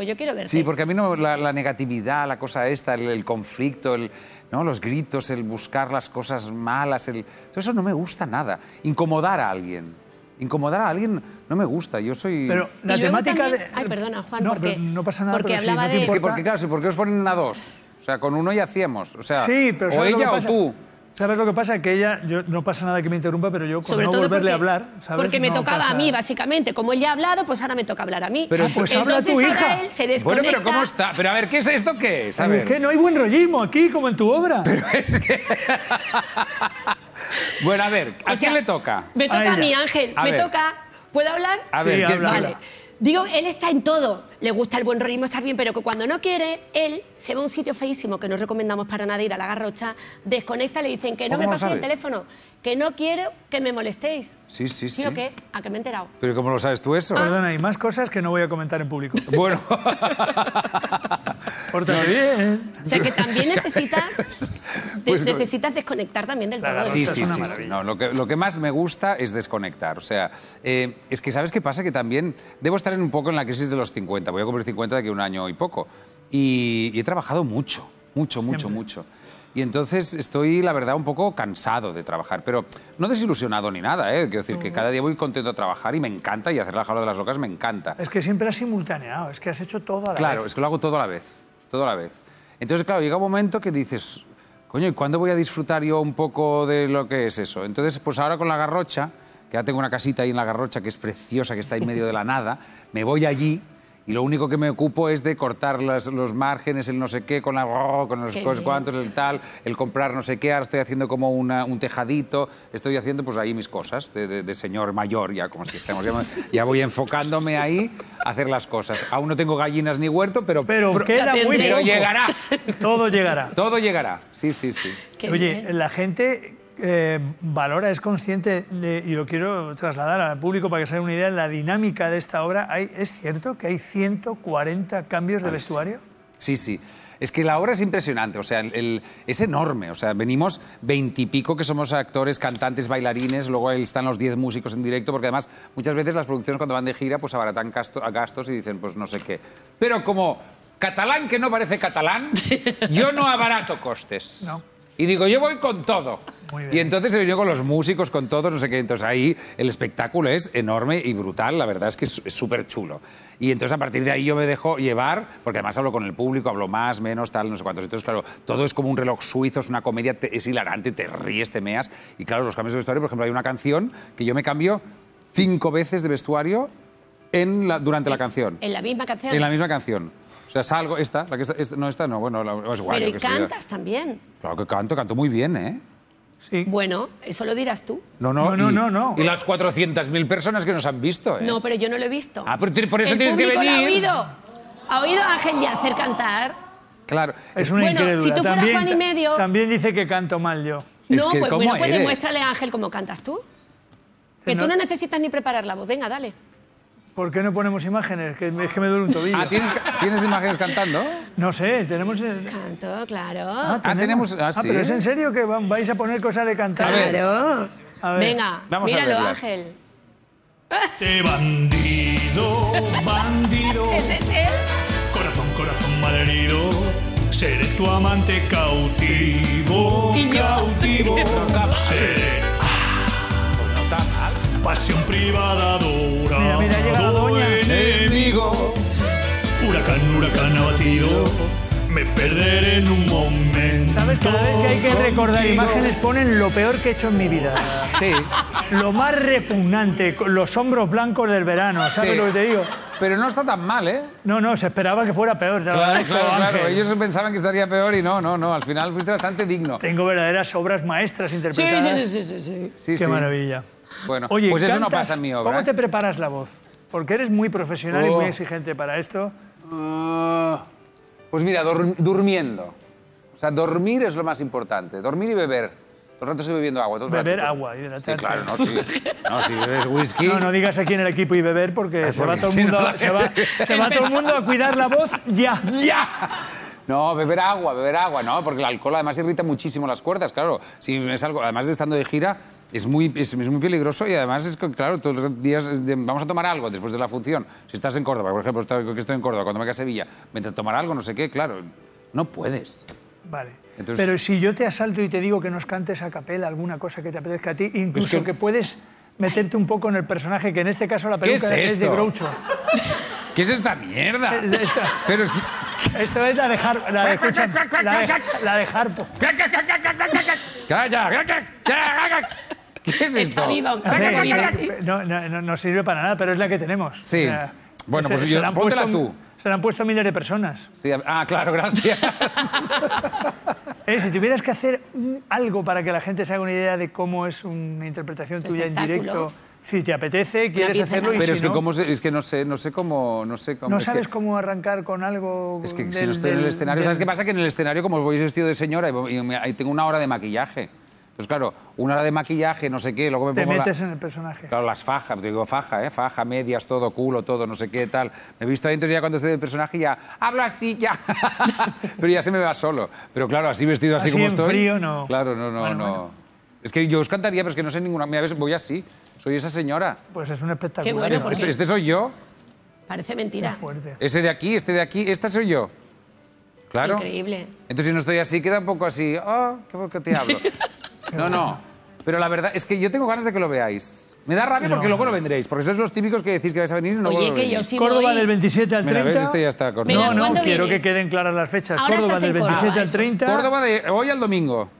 Pues yo quiero verte. Sí, porque a mí no, la, la negatividad, la cosa esta, el, el conflicto, el, ¿no? los gritos, el buscar las cosas malas, el, todo eso no me gusta nada. Incomodar a alguien. Incomodar a alguien no me gusta. Yo soy... Pero la temática también- de... Ay, perdona, Juan, no, porque- pero no pasa nada, porque pero sí, hablaba no te de- Es que porque, claro, si ¿por qué os ponen a dos? O sea, con uno ya hacíamos. O sea, Sí, pero o ¿sabes lo que ella o tú. ¿Sabes lo que pasa? Que ella, yo, no pasa nada que me interrumpa, pero yo con Sobre no todo volverle porque, a hablar, ¿sabes? porque me No tocaba pasa- a mí, básicamente. Como él ya ha hablado, pues ahora me toca hablar a mí. Pero- Ah, pues habla tu Entonces ahora hija. él se Bueno, desconecta. pero ¿cómo está? Pero a ver, ¿qué es esto? ¿Qué es? A Es que no hay buen rollismo aquí, como en tu obra. Es que- *laughs* bueno, a ver, ¿a O sea, quién le toca? Me toca a, mí, Ángel. A me ver. toca. ¿Puedo hablar? A Sí, ver, ¿qué- habla, qué- habla. Digo, él está en todo. Le gusta el buen ritmo, estar bien, pero que cuando no quiere, él se va a un sitio feísimo que no recomendamos para nada ir a la garrocha, desconecta, le dicen que no ¿Cómo me paséis el teléfono, que no quiero que me molestéis. Sí, sí, sí. ¿Sí o qué? ¿A que me he enterado? Pero ¿cómo lo sabes tú eso? Perdona, hay más cosas que no voy a comentar en público. *laughs* Bueno. *laughs* Pórtate bien. O sea, que también *laughs* necesitas, Pues necesitas desconectar también del todo. Sí, sí, sí. No, lo, que, lo que más me gusta es desconectar. O sea, eh, es que ¿sabes qué pasa? Que también debo estar en un poco en la crisis de los 50. Voy a cumplir 50 de aquí a un año y poco. Y, y he trabajado mucho, mucho, mucho, mucho. Y entonces estoy, la verdad, un poco cansado de trabajar, pero no desilusionado ni nada, ¿eh? Quiero decir que cada día voy contento a trabajar y me encanta, y hacer la jaula de las locas me encanta. Es que siempre has simultaneado, es que has hecho todo a la Claro, vez. es que lo hago todo a la vez, todo a la vez. Entonces, claro, llega un momento que dices, coño, ¿y cuándo voy a disfrutar yo un poco de lo que es eso? Entonces, pues ahora con la garrocha, que ya tengo una casita ahí en la garrocha que es preciosa, que está en medio de la nada, me voy allí y lo único que me ocupo es de cortar las- los márgenes, el no sé qué, con, la, con los cuantos, el tal, el comprar no sé qué, ahora estoy haciendo como una- un tejadito, estoy haciendo pues ahí mis cosas de, de- de señor mayor, ya como si dijéramos, ya, ya voy enfocándome ahí a hacer las cosas. Aún no tengo gallinas ni huerto, pero, Pero pero- queda muy pero llegará. Todo llegará. Todo llegará. Sí, sí, sí. Qué Oye, bien. la gente eh, valora, es consciente, de- y lo quiero trasladar al público para que se haga una idea, la dinámica de esta obra. Hay, ¿Es cierto que hay 140 cambios de vestuario? Sí, sí. Es que la obra es impresionante, o sea, el- el- es enorme. O sea, venimos veintipico que somos actores, cantantes, bailarines, luego ahí están los diez músicos en directo, porque además muchas veces las producciones cuando van de gira pues abaratan gasto- a gastos y dicen pues no sé qué. Pero como catalán que no parece catalán, *laughs* yo no abarato costes. No. Y digo, yo voy con todo. Y entonces se venido con los músicos, con todos, no sé qué. Entonces ahí el espectáculo es enorme y brutal, la verdad es que es es súper chulo. Y entonces a partir de ahí yo me dejo llevar, porque además hablo con el público, hablo más, menos, tal, no sé cuántos. Entonces, claro, todo es como un reloj suizo, es una comedia, te- es hilarante, te ríes, te meas. Y claro, los cambios de vestuario, por ejemplo, hay una canción que yo me cambio cinco veces de vestuario en la- durante la canción. En la misma canción. En la misma canción. O sea, salgo, esta, la que está, esta- no, esta no, bueno, la, es igual. Pero y cantas también. Claro que canto, canto muy bien, ¿eh? Sí. Bueno, eso lo dirás tú. No, no, No, no, y, no, no. Y las 400.000 personas que nos han visto, ¿eh? No, pero yo no lo he visto. Ah, pero por eso El tienes que público lo venir. ha oído. ¿Ha oído a Ángel Yacer cantar? Claro. Es una Bueno, incrédula. si tú fueras también, Juan y medio- También dice que canto mal yo. Es no, que, pues ¿cómo bueno, pues eres? demuéstrale a Ángel cómo cantas tú. Que no- tú no necesitas ni preparar la voz. Venga, dale. ¿Por qué no ponemos imágenes? Que es que me duele un tobillo. Ah, ¿tienes, ca- ¿tienes imágenes cantando? No sé, tenemos... el- Canto, claro. Ah, tenemos- ah, sí. pero es en serio que va- vais a poner cosas de cantar. A ver. claro. A ver. Venga, Vamos a míralo, verlas. Ángel. Este bandido, *laughs* bandido, ¿Ese es él? corazón, corazón malherido, seré tu amante cautivo, Y yo. cautivo, *laughs* seré pasión privada adorado, Mira, mira, llega la doña. enemigo, huracán, huracán abatido, me perderé en un momento, ¿Sabes? Cada vez que hay que recordar imágenes ponen lo peor que he hecho en mi vida. Sí. Lo más repugnante, con los hombros blancos del verano, ¿sabes Sí. lo que te digo? Pero no está tan mal, ¿eh? No, no, se esperaba que fuera peor. te Claro, claro, claro. Ellos pensaban que estaría peor y no, no, no. Al final fuiste bastante digno. Tengo verdaderas obras maestras interpretadas. sí, sí, sí, sí, sí. Sí, Qué sí. maravilla. Bueno, Oye, pues eso no pasa en mi obra. ¿Cómo te preparas la voz? Porque eres muy profesional y Oh. muy exigente para esto. Ah, pues mira, dur- durmiendo. O sea, dormir es lo más importante. Dormir y beber. Todo el rato estoy bebiendo agua. todo el Beber rato. agua, Sí, hidratarte. claro, no, sí. No, si bebes whisky... No, no digas aquí en el equipo y beber porque, se, va todo el si mundo, no- se, va, *laughs* se va todo el mundo a cuidar la voz ya. ¡Ya! No, beber agua, beber agua, no, porque el alcohol además irrita muchísimo las cuerdas, claro. Si es algo, además de estando de gira, es muy, es, es muy peligroso y además es que, claro, todos los días es de- vamos a tomar algo después de la función. Si estás en Córdoba, por ejemplo, estoy, que estoy en Córdoba, cuando me voy a Sevilla, mientras tomar algo, no sé qué, claro, no puedes. Vale. Entonces- Pero si yo te asalto y te digo que nos cantes a capela alguna cosa que te apetezca a ti, incluso Es que... que- puedes meterte un poco en el personaje, que en este caso la ¿Qué peluca es de esto? Groucho. *laughs* ¿Qué es esta mierda? *laughs* Es- esta- Pero es que... Esto es la de Har- la de, escucha, la de, la de Harpo. ¡Calla! ¿Qué es esto? Está viva, Sí, no, no, no- no sirve para nada, pero es la que tenemos. Sí. Bueno, pues yo- la han póntela puesto- tú. Se la han puesto miles de personas. Sí, ah, claro, gracias. *laughs* Eh, si tuvieras que hacer algo para que la gente se haga una idea de cómo es una interpretación tuya en directo, si te apetece, quieres hacerlo y Pero si es que, no, cómo se- es que no sé, no sé cómo... No, sé cómo no es que- sabes cómo arrancar con algo. Es que si del- no estoy en el del- escenario, del- ¿sabes qué pasa? Que en el escenario, como voy vestido de señora y, tengo una hora de maquillaje. Entonces, claro, una hora de maquillaje, no sé qué, luego me Te pongo la- metes en el personaje. Claro, las fajas, digo faja, ¿eh? Faja, medias, todo, culo, todo, no sé qué, tal. Me he visto ahí, entonces ya cuando estoy del personaje ya hablo así, ya. *laughs* Pero ya se me va solo. Pero claro, así vestido así, Así como en estoy. frío, no. Claro, no, no, Bueno, no. bueno. Es que yo os cantaría, pero es que no sé ninguna. Mira, ves, voy así. Soy esa señora. Pues es un espectáculo. bueno, Este- porque- Este soy yo. Parece mentira. fuerte. Ese de aquí, este de aquí, esta soy yo. Claro. Increíble. Entonces, si no estoy así, queda un poco así. Ah, qué bonito te hablo. *laughs* no, no. Pero la verdad es que yo tengo ganas de que lo veáis. Me da rabia porque luego no vendréis, porque sois los típicos que decís que vais a venir y no Oye, a que venir. yo sí Córdoba voy. del 27 al Mira, 30. ves, este ya está. Venga, No, no, ¿cuándo quiero vienes? que queden claras las fechas. Ahora Córdoba estás del en 27 Córdoba, al eso. 30. Córdoba de hoy al domingo.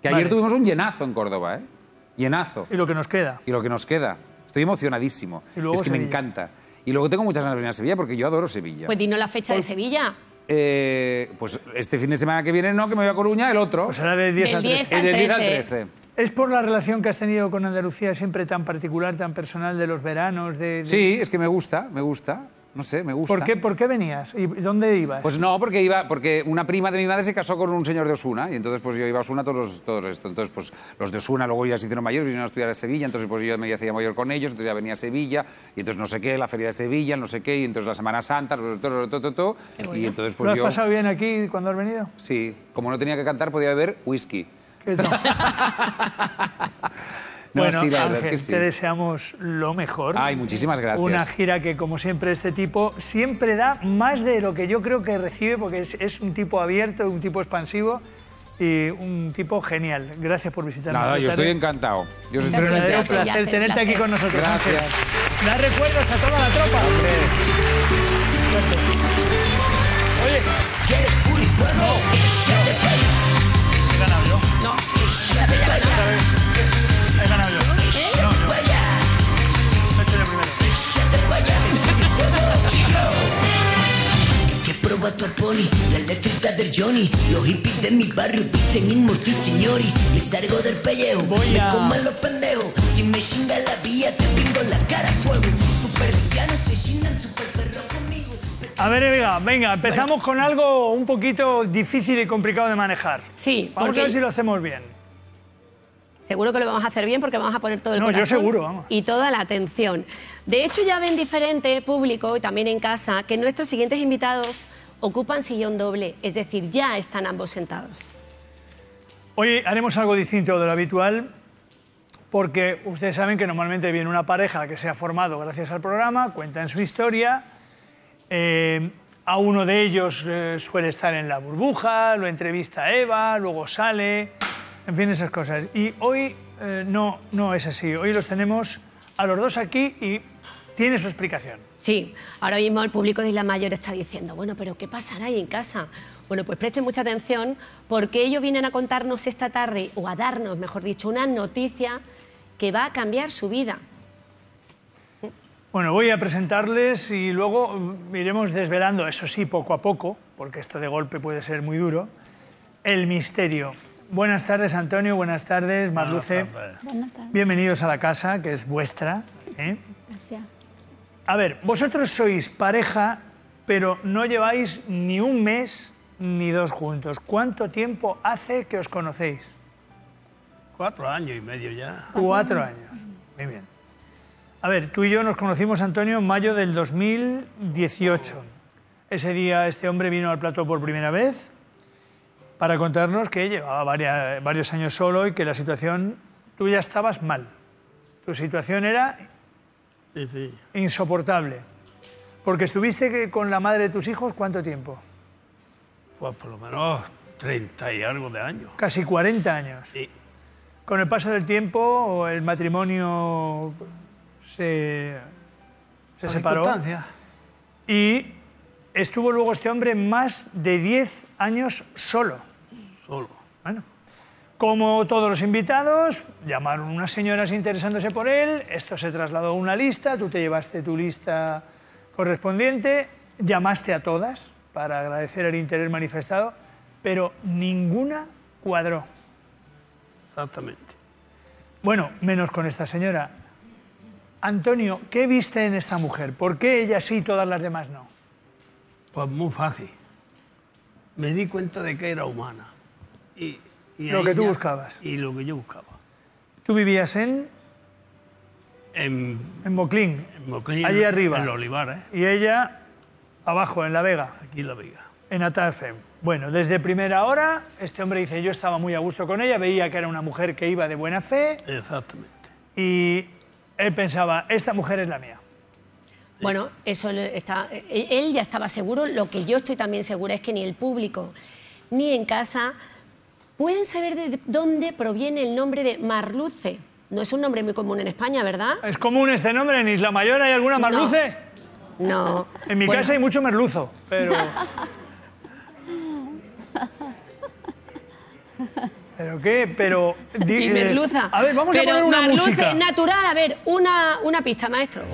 Que ayer Vale. tuvimos un llenazo en Córdoba, ¿eh? Llenazo. Y lo que nos queda. Y lo que nos queda. Estoy emocionadísimo. Y luego es que me Sevilla. encanta. Y luego tengo muchas ganas de venir a Sevilla porque yo adoro Sevilla. Pues dinos la fecha de Sevilla. Eh, pues este fin de semana que viene no, que me voy a Coruña, el otro. Pues será del 10 Del al 10 13. el del 10 al 13. 13. ¿Es por la relación que has tenido con Andalucía siempre tan particular, tan personal de los veranos? De, de- Sí, es que me gusta, me gusta. No sé, me gusta. ¿Por qué, ¿Por qué venías? ¿Y dónde ibas? Pues no, porque iba, porque una prima de mi madre se casó con un señor de Osuna y entonces pues yo iba a Osuna todos, todos esto. Entonces pues los de Osuna luego ya se hicieron mayores, vinieron a estudiar a Sevilla, entonces pues yo me hacía mayor con ellos, entonces ya venía a Sevilla y entonces no sé qué, la feria de Sevilla, no sé qué, y entonces la Semana Santa, todo, todo, todo, todo, y entonces ¿Lo pues has yo pasado bien aquí cuando has venido? sí, como no tenía que cantar podía beber whisky. *laughs* No, bueno, sí, la verdad Ángel, es que sí. te deseamos lo mejor. Ay, muchísimas gracias. Una gira que, como siempre, este tipo siempre da más de lo que yo creo que recibe, porque es, es un tipo abierto, un tipo expansivo y un tipo genial. Gracias por visitarnos. Nada, yo estoy encantado. Yo os Un espero en el verdadero teatro. placer Placer, tenerte aquí con nosotros. Gracias. Ángel. Da recuerdos a toda la tropa. Oye. He ganado yo. No. Proba tu pony, la eléctrica del Johnny. Los hippies de mi barrio visten inmortal signori. Me salgo del pellejo, Voy me a- coman los pendejos. Si me chinga la vía, te pingo la cara a fuego. Super villanos se chingan, super perro conmigo. A ver, venga, venga, empezamos con algo un poquito difícil y complicado de manejar. Sí, Vamos porque a ver si lo hacemos bien. seguro que lo vamos a hacer bien porque vamos a poner todo el No, yo corazón seguro, vamos. y toda la atención. De hecho, ya ven diferente público y también en casa que nuestros siguientes invitados ocupan sillón doble, es decir, ya están ambos sentados. Hoy haremos algo distinto de lo habitual porque ustedes saben que normalmente viene una pareja que se ha formado gracias al programa, cuentan su historia, eh, a uno de ellos eh, suele estar en la burbuja, lo entrevista Eva, luego sale, en fin, esas cosas. Y hoy eh, no, no es así, hoy los tenemos a los dos aquí y tiene su explicación. Sí, ahora mismo el público de Isla Mayor está diciendo, bueno, pero ¿qué pasará ahí en casa? Bueno, pues presten mucha atención porque ellos vienen a contarnos esta tarde, o a darnos, mejor dicho, una noticia que va a cambiar su vida. Bueno, voy a presentarles y luego mm, iremos desvelando, eso sí, poco a poco, porque esto de golpe puede ser muy duro, el misterio. Buenas tardes, Antonio. Buenas tardes, Marluce. Buenas tardes. Bienvenidos a la casa, que es vuestra. ¿eh? Gracias. A ver, vosotros sois pareja, pero no lleváis ni un mes ni dos juntos. ¿Cuánto tiempo hace que os conocéis? Cuatro años y medio ya. Cuatro años. Muy bien. A ver, tú y yo nos conocimos, Antonio, en mayo del 2018. Ese día este hombre vino al plató por primera vez para contarnos que llevaba varios años solo y que la situación, tú ya estabas mal. Tu situación era Sí, sí. insoportable. Porque estuviste con la madre de tus hijos, ¿cuánto tiempo? Pues por lo menos 30 y algo de años. Casi 40 años. Sí. Con el paso del tiempo, el matrimonio se, se separó. Y estuvo luego este hombre más de 10 años solo. Solo. Bueno, como todos los invitados, llamaron unas señoras interesándose por él, esto se trasladó a una lista, tú te llevaste tu lista correspondiente, llamaste a todas para agradecer el interés manifestado, pero ninguna cuadró. Exactamente. Bueno, menos con esta señora. Antonio, ¿qué viste en esta mujer? ¿Por qué ella sí y todas las demás no? Pues muy fácil. Me di cuenta de que era humana. Y, y Lo que tú ya- buscabas. Y lo que yo buscaba. Tú vivías en, En, en Moclín, en Moclín, allí arriba. En los olivares, y ella abajo, en La Vega, aquí en La Vega. en Atarfe. Bueno, desde primera hora, este hombre dice, yo estaba muy a gusto con ella, veía que era una mujer que iba de buena fe Exactamente. y él pensaba, esta mujer es la mía. Bueno, eso le está, él él ya estaba seguro. Lo que yo estoy también segura es que ni el público ni en casa pueden saber de dónde proviene el nombre de Marluce. No es un nombre muy común en España, ¿verdad? ¿Es común este nombre en Isla Mayor? ¿Hay alguna marluce? No. En mi Bueno. casa hay mucho merluzo, pero... ¿Pero qué? Pero... Y eh, merluza. a ver, vamos Pero a poner una Marluce música. natural, a ver, una, una pista, maestro.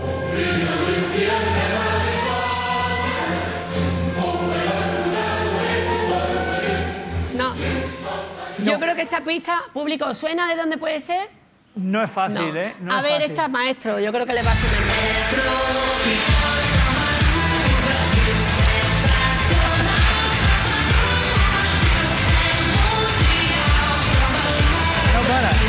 Yo creo que esta pista, público, ¿suena de dónde puede ser? No es fácil, No. ¿eh? No a es ver, fácil. esta maestro, yo creo que le va a sonar. No para.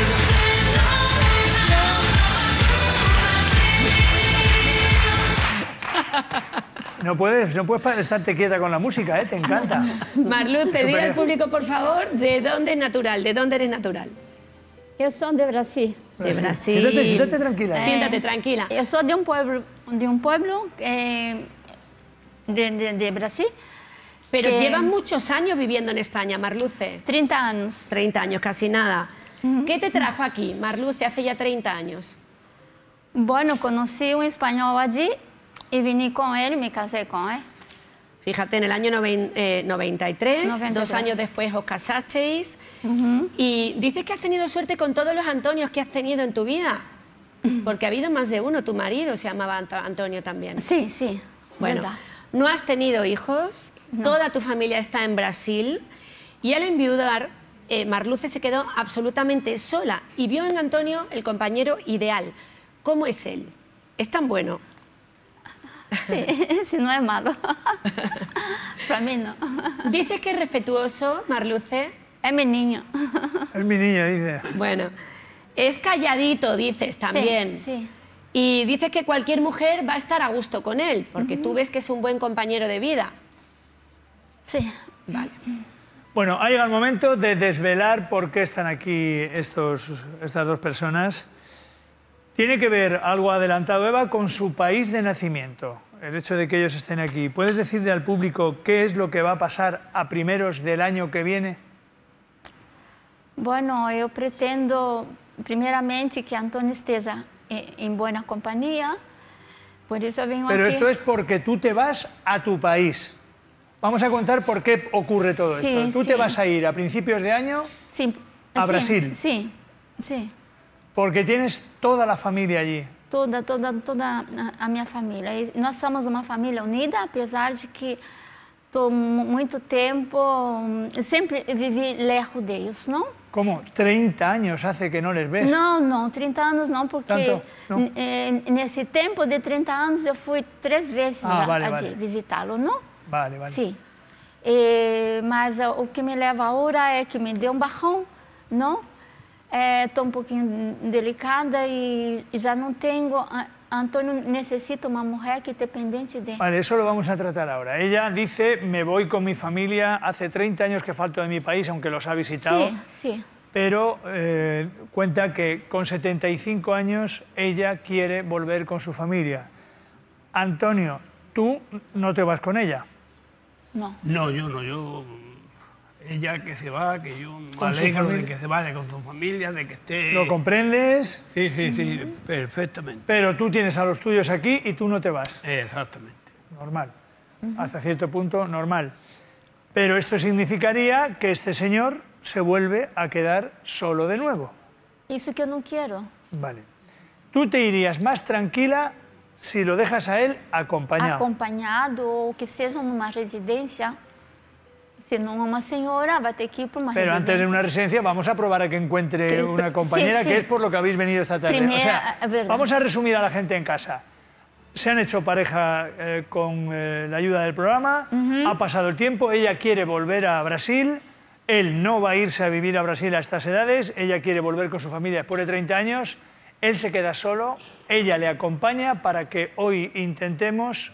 No puedes, no puedes estarte quieta con la música, ¿eh? Te encanta. *laughs* Marluce, diga Superior. al público, por favor, de dónde es natural, de dónde eres natural. Eu sou de Brasil. De Brasil. Siéntate, siéntate tranquila. É. Siéntate tranquila. Eu sou de um pueblo, de um pueblo eh, de, de, de Brasil. Pero que- llevas muchos años viviendo en España, Marluce. 30 anos. 30 años, casi nada. ¿Qué te trajo aquí, Marluce, hace ya 30 años? Bueno, conheci um espanhol allí e vim com ele, me casei com ele. Fíjate, en el año noven- eh, 93, 93. dos años después os casasteis. Y dices que has tenido suerte con todos los Antonios que has tenido en tu vida. Porque ha habido más de uno. Tu marido se llamaba Anto- Antonio también. Sí, sí. Bueno, verdad. no has tenido hijos, toda tu familia está en Brasil y al enviudar, eh, Marluce se quedó absolutamente sola y vio en Antonio el compañero ideal. ¿Cómo es él? ¿Es tan bueno? Sí, sí, não é malo. *laughs* Para. Dices que es respetuoso, Marluce. É menino. Es mi niño, dice. Bueno, es calladito, dices también. Sí, Y dices que cualquier mujer va a estar a gusto con él, porque tú ves que es un buen compañero de vida. sí. Vale. Bueno, ha llegado el momento de desvelar por qué están aquí estos, estas dos personas. Tiene que ver algo adelantado, Eva, con su país de nacimiento. El hecho de que ellos estén aquí. ¿Puedes decirle al público qué es lo que va a pasar a primeros del año que viene? Bueno, eu pretendo, primeiramente, que Antônio esteja em, em boa companhia, Por eso vengo Pero aquí. esto es porque tú te vas a tu país. Vamos a contar por qué ocurre todo Sí, esto. Tú te vas a ir a principios de año Sí, a Brasil. Sí, sí. porque tienes toda la familia allí. Toda, toda, toda a- a minha família. E nós somos uma família unida, apesar de que estou muito tempo, sempre vivi lejos deles, não? ¿Cómo? 30 años hace que no les ves. Não, não, 30 anos não, porque Tanto? Não? eh, nesse tempo de 30 anos eu fui três vezes Ah, a- vale, a vale. visitá-lo, não? Vale, vale. Sim. Eh, mas o que me leva agora é que me deu um barrão, não? Estou um pouquinho delicada e já não tenho. Antônio necessita uma mulher que é dependente de. Vale, eso lo vamos a tratar ahora. Ella dice, me voy con mi familia, hace 30 años que falto de mi país, aunque los ha visitado, Sim, sim. pero eh, cuenta que con 75 años ella quiere volver con su familia. Antonio, tú no te vas con ella. Não. No, yo no, yo. Ella que se va, que yo me alegro de que se vaya con su familia, de que esté. Lo comprendes, Sí, sí, sí, perfectamente. pero tú tienes a los tuyos aquí y tú no te vas. Exactamente. Normal. Hasta cierto punto, normal. Pero esto significaría que este señor se vuelve a quedar solo de nuevo. Isso que eu não quero. Vale. Tú te irías más tranquila si lo dejas a él acompañado. Acompanhado ou que seja numa residência. Se não uma senhora, vai ter que ir para uma Pero antes de una residencia vamos a probar a que encuentre Que- una sí, compañera, sí. que es por lo que habéis venido esta tarde. Primera, o sea, verdad. vamos a resumir a la gente en casa. Se han hecho pareja eh, con eh, la ayuda del programa, ha pasado el tiempo, ella quiere volver a Brasil, él no va a irse a vivir a Brasil a estas edades, ella quiere volver con su familia después de 30 años, él se queda solo, ella le acompaña para que hoy intentemos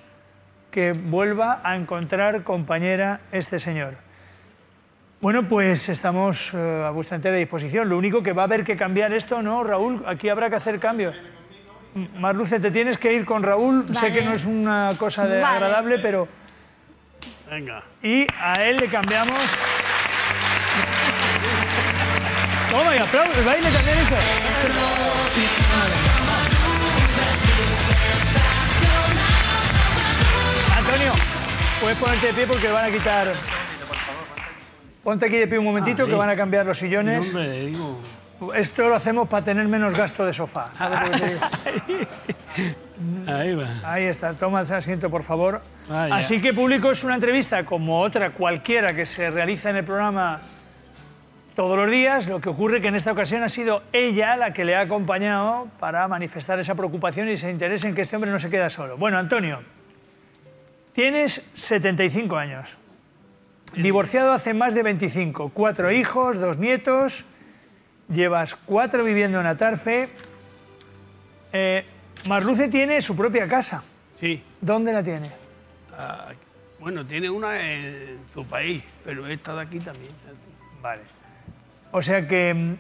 que vuelva a encontrar compañera este señor. Bueno, pues estamos eh, a vuestra entera disposición. Lo único que va a haber que cambiar esto, ¿no, Raúl? Aquí habrá que hacer cambios. M- Marluce, te tienes que ir con Raúl. Sé que no es una cosa de- Vale. agradable, pero... Venga. Y a él le cambiamos... Toma, y aplausos, baile también eso. Antonio, puedes ponerte de pie porque van a quitar... Ponte aquí de pie un momentito que van a cambiar los sillones. Esto lo hacemos para tener menos gasto de sofá. ¿sabes lo que te digo? Ahí va. Ahí está, toma ese asiento, por favor. Vaya. Así que, público, es una entrevista como otra cualquiera que se realiza en el programa todos los días. Lo que ocurre que en esta ocasión ha sido ella la que le ha acompañado para manifestar esa preocupación y ese interés en que este hombre no se queda solo. Bueno, Antonio, tienes 75 años. Divorciado hace más de 25. Cuatro hijos, dos nietos. Llevas cuatro viviendo en Atarfe. Eh, Marluce tiene su propia casa. Sí. ¿Dónde la tiene? Ah, bueno, tiene una en su país, pero esta de aquí también. Vale. O sea que mm,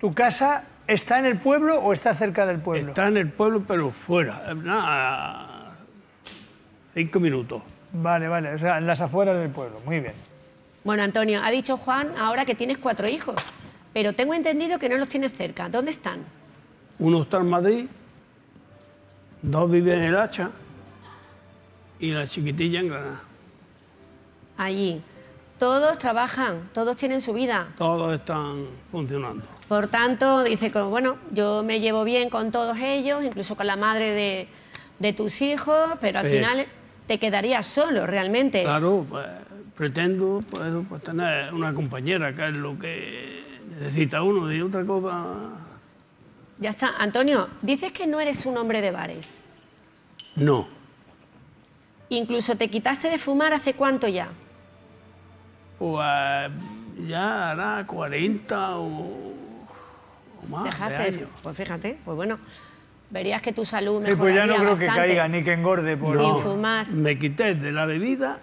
tu casa está en el pueblo o está cerca del pueblo. Está en el pueblo, pero fuera. Nada, cinco minutos. Vale, vale. O sea, en las afueras del pueblo. Muy bien. Bueno, Antonio, ha dicho Juan ahora que tienes cuatro hijos, pero tengo entendido que no los tienes cerca. ¿Dónde están? Uno está en Madrid, dos viven en el Hacha y la chiquitilla en Granada. Allí. Todos trabajan, todos tienen su vida. Todos están funcionando. Por tanto, dice que, bueno, yo me llevo bien con todos ellos, incluso con la madre de, de tus hijos, pero al final te quedarías solo realmente. Claro, pues, pretendo pues, pues, tener una compañera, que es lo que necesita uno, y otra cosa. Ya está. Antonio, dices que no eres un hombre de bares. No, Incluso te quitaste de fumar hace cuánto ya. pues ya hará 40 o, o más. de Dejaste de años. Pues fíjate, pues bueno, verías que tu salud Sí, mejoraría pues ya no creo que bastante. caiga ni que engorde por... Sin fumar. Me quité de la bebida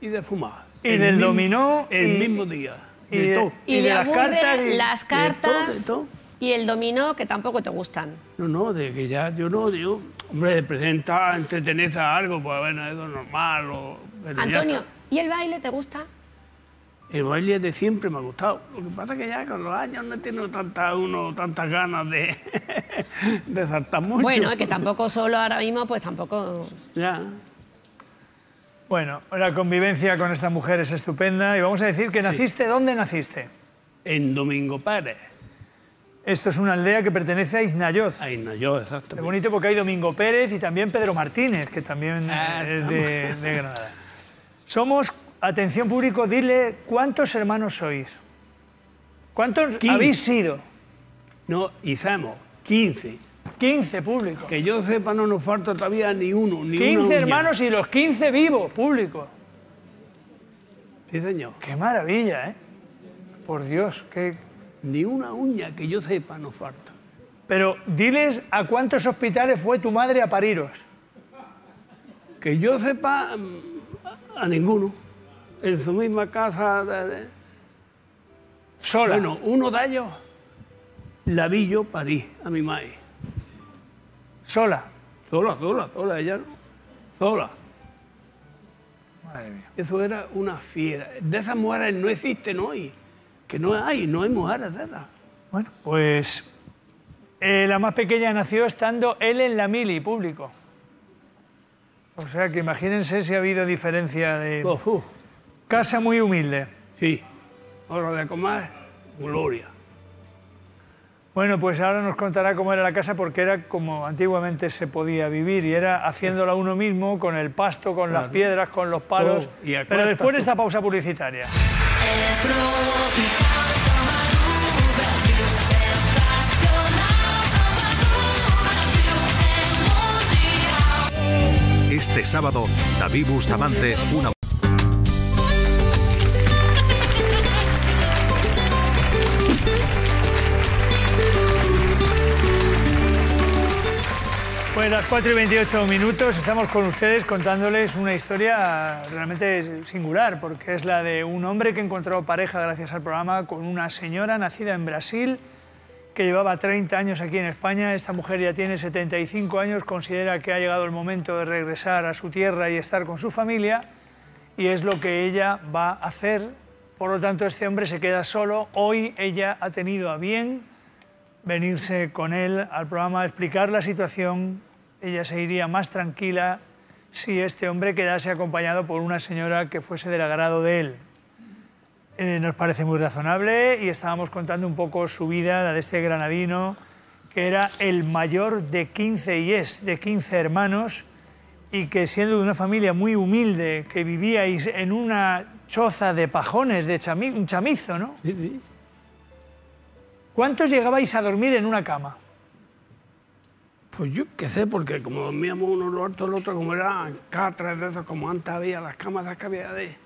y de fumar. Y El del mismo- dominó El y- mismo día. y de de- todo. Y, Y de las aburre cartas y- las de todo, cartas de todo. y el dominó que tampoco te gustan. No, no, de que ya yo no, yo, hombre, presenta, entretenerse a algo, pues bueno, eso es normal. o- Antonio. ¿y el baile te gusta? El baile de siempre me ha gustado. Lo que pasa es que ya con los años no tiene tanta, uno tantas ganas de... *laughs* de saltar mucho. Bueno, que tampoco solo ahora mismo, pues tampoco... Ya. Bueno, la convivencia con esta mujer es estupenda y vamos a decir que naciste, ¿dónde naciste? En Domingo Pérez. Esto es una aldea que pertenece a Isnayoz. A Isnayoz, Es exactamente. bonito porque hay Domingo Pérez y también Pedro Martínez, que también Ah, es de, de Granada. Somos, atención público, dile cuántos hermanos sois. ¿Cuántos habéis sido? No, hicimos 15. 15 público. Que yo sepa, no nos falta todavía ni uno, ni una 15 uña. hermanos y los 15 vivos, público. Sí, señor. Qué maravilla, ¿eh? Por Dios, qué... Ni una uña que yo sepa nos falta. Pero diles a cuántos hospitales fue tu madre a pariros. Que yo sepa, mm, a ninguno. En su misma casa. Sola. Bueno, uno de ellos la vi yo parí a mi madre. Sola. Sola, sola, sola, ella no. Sola. Madre mía. Eso era una fiera. De esas mujeres no existen hoy. Que no hay, no hay mujeres de esas. Bueno, pues eh, la más pequeña nació estando él en la mili, público. O sea que imagínense si ha habido diferencia de... Uf, uf. Casa muy humilde. Sí. Hora de comer, gloria. Bueno, pues ahora nos contará cómo era la casa porque era como antiguamente se podía vivir y era haciéndola uno mismo con el pasto, con las piedras, con los palos. Y Pero después de esta pausa publicitaria. Este sábado, David Bustamante, una Pues las 4 y 28 minutos estamos con ustedes contándoles una historia realmente singular, porque es la de un hombre que encontró pareja gracias al programa con una señora nacida en Brasil que llevaba 30 años aquí en España. Esta mujer ya tiene 75 años, considera que ha llegado el momento de regresar a su tierra y estar con su familia y es lo que ella va a hacer. Por lo tanto, este hombre se queda solo. Hoy ella ha tenido a bien venirse con él al programa a explicar la situación. Ella se iría más tranquila si este hombre quedase acompañado por una señora que fuese del agrado de él. Eh, nos parece muy razonable y estábamos contando un poco su vida, la de este granadino, que era el mayor de 15 y es de 15 hermanos y que siendo de una familia muy humilde, que vivíais en una choza de pajones, de chami- un chamizo, ¿no? Sí, sí. ¿Cuántos llegabais a dormir en una cama? Pues yo qué sé, porque como dormíamos uno los otros, el otro, como eran catres de esos, como antes había las camas esas que había de...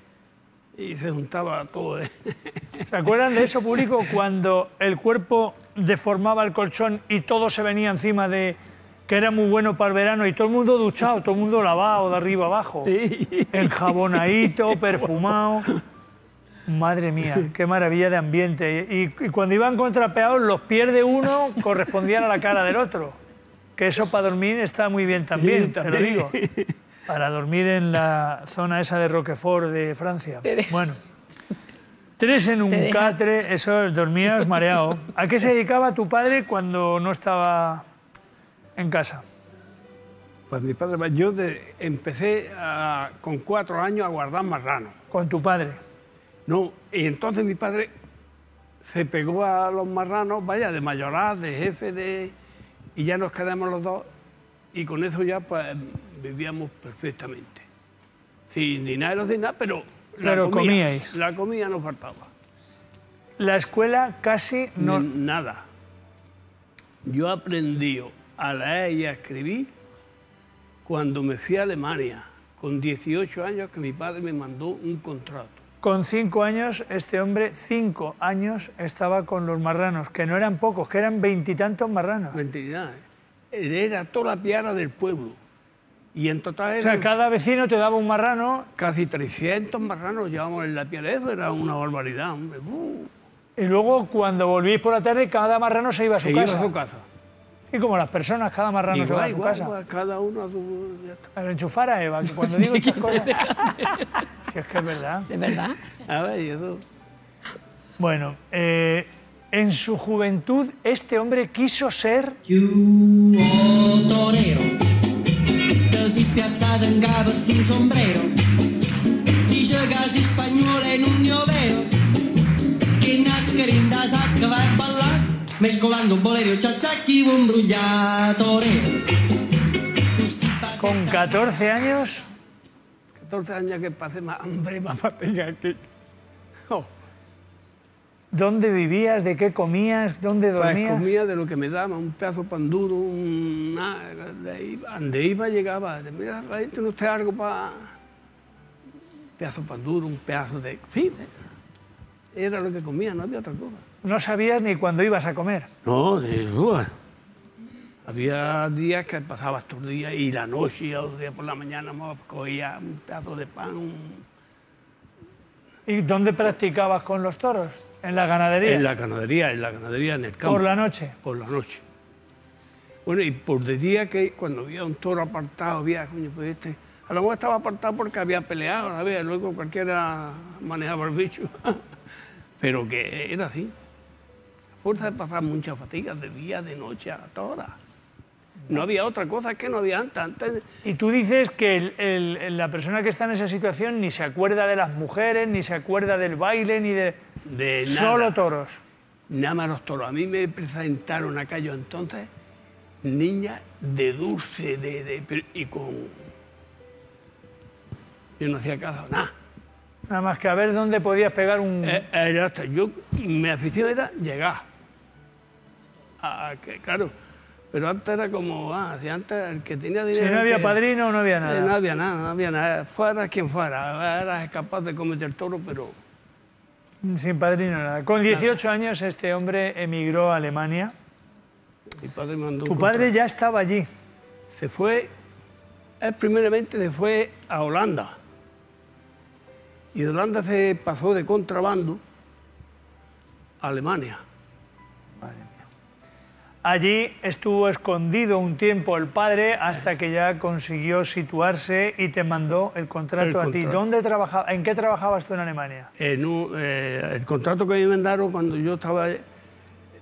Y se juntaba todo. ¿eh? *laughs* ¿Se acuerdan de eso, público, cuando el cuerpo deformaba el colchón y todo se venía encima de que era muy bueno para el verano y todo el mundo duchado, todo el mundo lavado de arriba abajo, enjabonadito, *laughs* perfumado? Madre mía, qué maravilla de ambiente. Y, y cuando iban contrapeados, los pies de uno correspondían a la cara del otro. Que eso para dormir está muy bien también, Sí, te lo digo. *laughs* Para dormir en la zona esa de Roquefort de Francia. Bueno. Tres en un catre, eso es, dormías mareado. ¿A qué se dedicaba tu padre cuando no estaba en casa? Pues mi padre, yo de- empecé a- con cuatro años a guardar marranos. Con tu padre. No, y entonces mi padre se pegó a los marranos, vaya, de mayoraz, de jefe, de... y ya nos quedamos los dos, y con eso ya pues vivíamos perfectamente. Sin dinero, sin nada, pero... la Pero comida- comíais. La comida no faltaba. La escuela casi no... Ni Nada. Yo aprendí a leer y a escribir cuando me fui a Alemania, con 18 años, que mi padre me mandó un contrato. Con cinco años, este hombre, cinco años, estaba con los marranos, que no eran pocos, que eran veintitantos marranos. Mentira. Era toda la piara del pueblo. Y en total O sea, eran cada vecino te daba un marrano casi 300 marranos llevamos en la piara. Eso era una barbaridad, hombre. Uh, y luego cuando volvíais por la tarde, cada marrano se iba a su se iba casa. a su casa. Y como las personas, cada marrano se va a Igual, su igual, casa. igual, cada uno a su... A enchufar a Eva, que cuando digo estas *laughs* cosas... *laughs* si es que es verdad. ¿De verdad? A ver, y eso... Bueno, eh, En su juventud, este hombre quiso ser... Un torero que si piazzata in capo sto sombrero che si spagnolo in un llovero che naccarinda sa che va a ballare mescolando un bolero ciacciacchi un bruggiatore Con 14 años 14 años que pasé más hambre *laughs* más fatiga que... Oh, ¿Dónde vivías? ¿De qué comías? ¿Dónde pues dormías? comía de lo que me daban, un pedazo de pan duro, un... nada, de ahí, donde iba llegaba, de, mira, ahí tiene usted algo para... Un pedazo de pan duro, un pedazo de... en fin, era lo que comía, no había otra cosa. No sabías ni cuándo ibas a comer. No, de. Había días que pasaba estos días y la noche y otro día por la mañana me cogía un pedazo de pan. un- ¿Y dónde practicabas con los toros? ¿En la ganadería? En la ganadería, en la ganadería, en el campo. ¿Por la noche? Por la noche. Bueno, y por de día que cuando había un toro apartado, había, coño, pues este, a lo mejor estaba apartado porque había peleado, ¿sabes? Luego cualquiera manejaba el bicho. *laughs* Pero que era así. A fuerza de pasar muchas fatigas de día, de noche, a todas horas. No había otra cosa que no había antes. Y tú dices que el- el- el- la persona que está en esa situación ni se acuerda de las mujeres, ni se acuerda del baile, ni de... de nada. Solo toros. Nada más los toros. A mí me presentaron aquello entonces niña de dulce, de, y con... Yo no hacía caso, nada. Nada más que a ver dónde podías pegar un... Eh, era hasta- yo, mi afición era llegar. A, a que, claro, pero antes era como, ah, si antes el que tenía dinero... si no había que- padrino, no había Eh, nada. no había nada, no había nada. Fuera quien fuera, eras capaz de cometer toro, pero Sin padrino, nada. Con 18 años este hombre emigró a Alemania. mi padre mandó Tu padre ya estaba allí. Se fue, él primeramente se fue a Holanda. Y de Holanda se pasó de contrabando a Alemania. Allí estuvo escondido un tiempo el padre hasta que ya consiguió situarse y te mandó el contrato El a ti. contrato. ¿Dónde trabajaba, ¿En qué trabajabas tú en Alemania? En un- eh, el contrato que me mandaron cuando yo estaba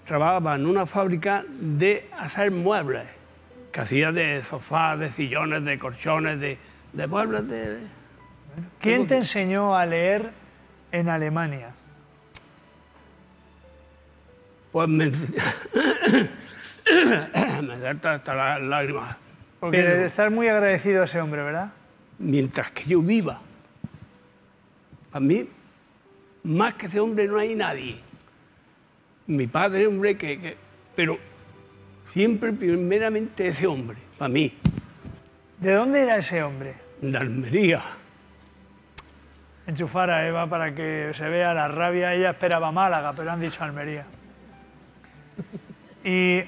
trabajaba en una fábrica de hacer muebles, que hacía de sofás, de sillones, de colchones, de, de muebles de... ¿Quién te enseñó a leer en Alemania? Pues me, *coughs* *coughs* me salta hasta las lágrimas. Porque Pero- debes estar muy agradecido a ese hombre, ¿verdad? mientras que yo viva. A mí, más que ese hombre no hay nadie. Mi padre, hombre, que, que- pero siempre primeramente ese hombre, para mí, ¿De dónde era ese hombre? de Almería. Enchufar a Eva para que se vea la rabia. Ella esperaba Málaga, pero han dicho Almería. Y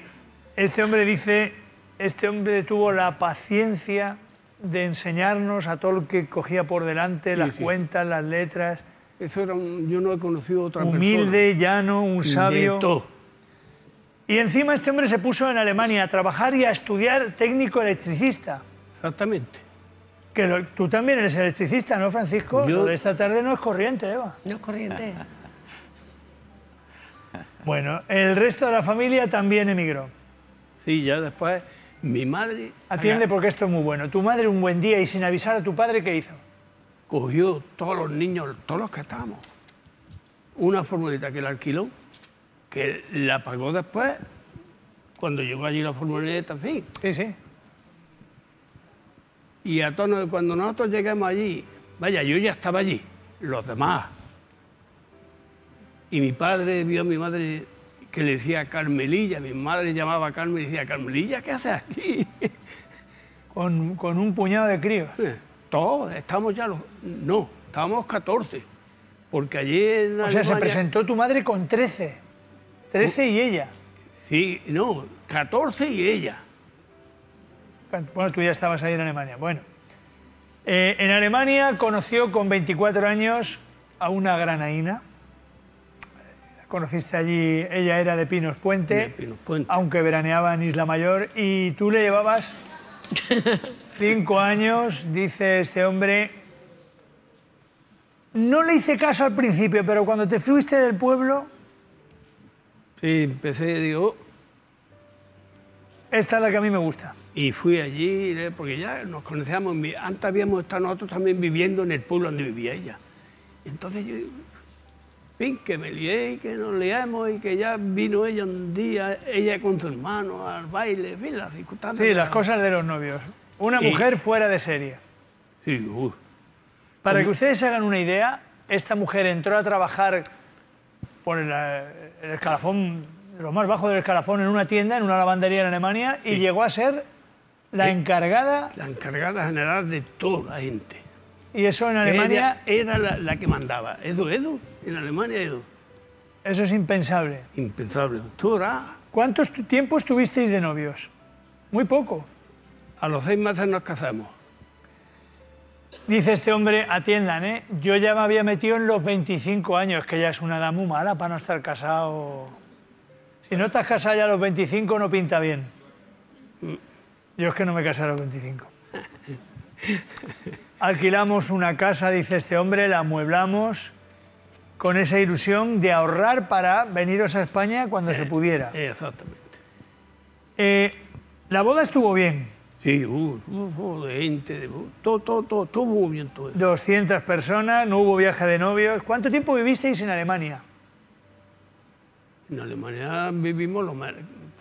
este hombre dice, este hombre tuvo la paciencia de enseñarnos a todo lo que cogía por delante, las sí. cuentas, las letras. Eso era un- yo no he conocido otra Humilde, llano, un sabio. Y encima este hombre se puso en Alemania a trabajar y a estudiar técnico electricista. Exactamente. Que lo- tú también eres electricista, ¿no, Francisco? Yo- Lo de esta tarde no es corriente, Eva. No es corriente. *laughs* Bueno, el resto de la familia también emigró. Sí, ya después mi madre Atiende porque esto es muy bueno. Tu madre un buen día y sin avisar a tu padre, ¿qué hizo? cogió todos los niños, todos los que estábamos, una formulita que la alquiló, que la pagó después, cuando llegó allí la formuleta, en fin. Sí, sí. Y a todos, cuando nosotros llegamos allí, vaya, yo ya estaba allí, los demás. Y mi padre vio a mi madre que le decía Carmelilla, mi madre llamaba a Carmen y decía, Carmelilla, ¿qué haces aquí? *laughs* Con, con un puñado de críos. Todos, estamos ya los... No, estábamos 14. Porque allí en O sea, se presentó tu madre con 13. 13 y ella. Sí, no, 14 y ella. Bueno, tú ya estabas ahí en Alemania. Bueno. Eh, en Alemania conoció con 24 años a una granaína. Conociste allí, ella era de Pinos Puente, De Pinos Puente. aunque veraneaba en Isla Mayor, y tú le llevabas *laughs* cinco años, dice este hombre. No le hice caso al principio, pero cuando te fuiste del pueblo, Sí, empecé, digo, Esta es la que a mí me gusta. y fui allí, eh, porque ya nos conocíamos. Antes habíamos estado nosotros también viviendo en el pueblo donde vivía ella. Entonces yo, fin, que me lié y que nos liamos y que ya vino ella un día, ella con su hermano al baile, en fin, las circunstancias. Sí, las cosas de los novios. Una Y- mujer fuera de serie. Sí, uy. Para que ustedes se hagan una idea, esta mujer entró a trabajar por el, eh, el escalafón, lo más bajo del escalafón, en una tienda, en una lavandería en Alemania, y llegó a ser la encargada, La encargada general de toda la gente. y eso en Alemania, Ella era la, la que mandaba. Edu, Edu, en Alemania, Edu. eso es impensable. Impensable. Tú ¿Cuántos tu- tiempo estuvisteis de novios? Muy poco. A los seis meses nos casamos. Dice este hombre, atiendan, ¿eh? Yo ya me había metido en los 25 años, que ya es una edad muy mala para no estar casado. Si no estás casado ya a los 25 no pinta bien. Yo es que no me casé a los 25. *laughs* Alquilamos una casa, dice este hombre, la amueblamos con esa ilusión de ahorrar para veniros a España cuando se pudiera. Exactamente. Eh, la boda estuvo bien. Sí, uh, uh, de gente, de, todo, todo, todo, todo muy bien todo. 200 personas, no hubo viaje de novios. ¿Cuánto tiempo vivisteis en Alemania? En Alemania vivimos lo más,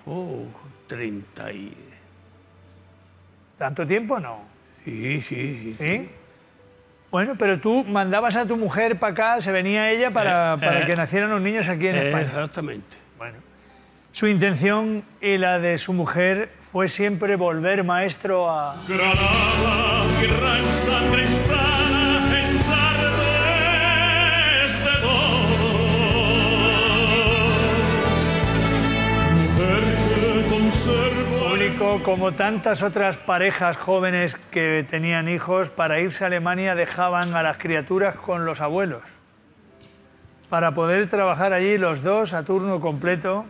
oh, 30 y... ¿Tanto tiempo no? Sí, sí, sí. ¿Sí? Bueno, pero tú mandabas a tu mujer para acá, se venía ella para, Eh, para eh, que nacieran los niños aquí en Eh, España. Exactamente. Bueno. Su intención y la de su mujer fue siempre volver maestro a... Granada, Público, como tantas otras parejas jóvenes que tenían hijos, para irse a Alemania dejaban a las criaturas con los abuelos. Para poder trabajar allí los dos a turno completo.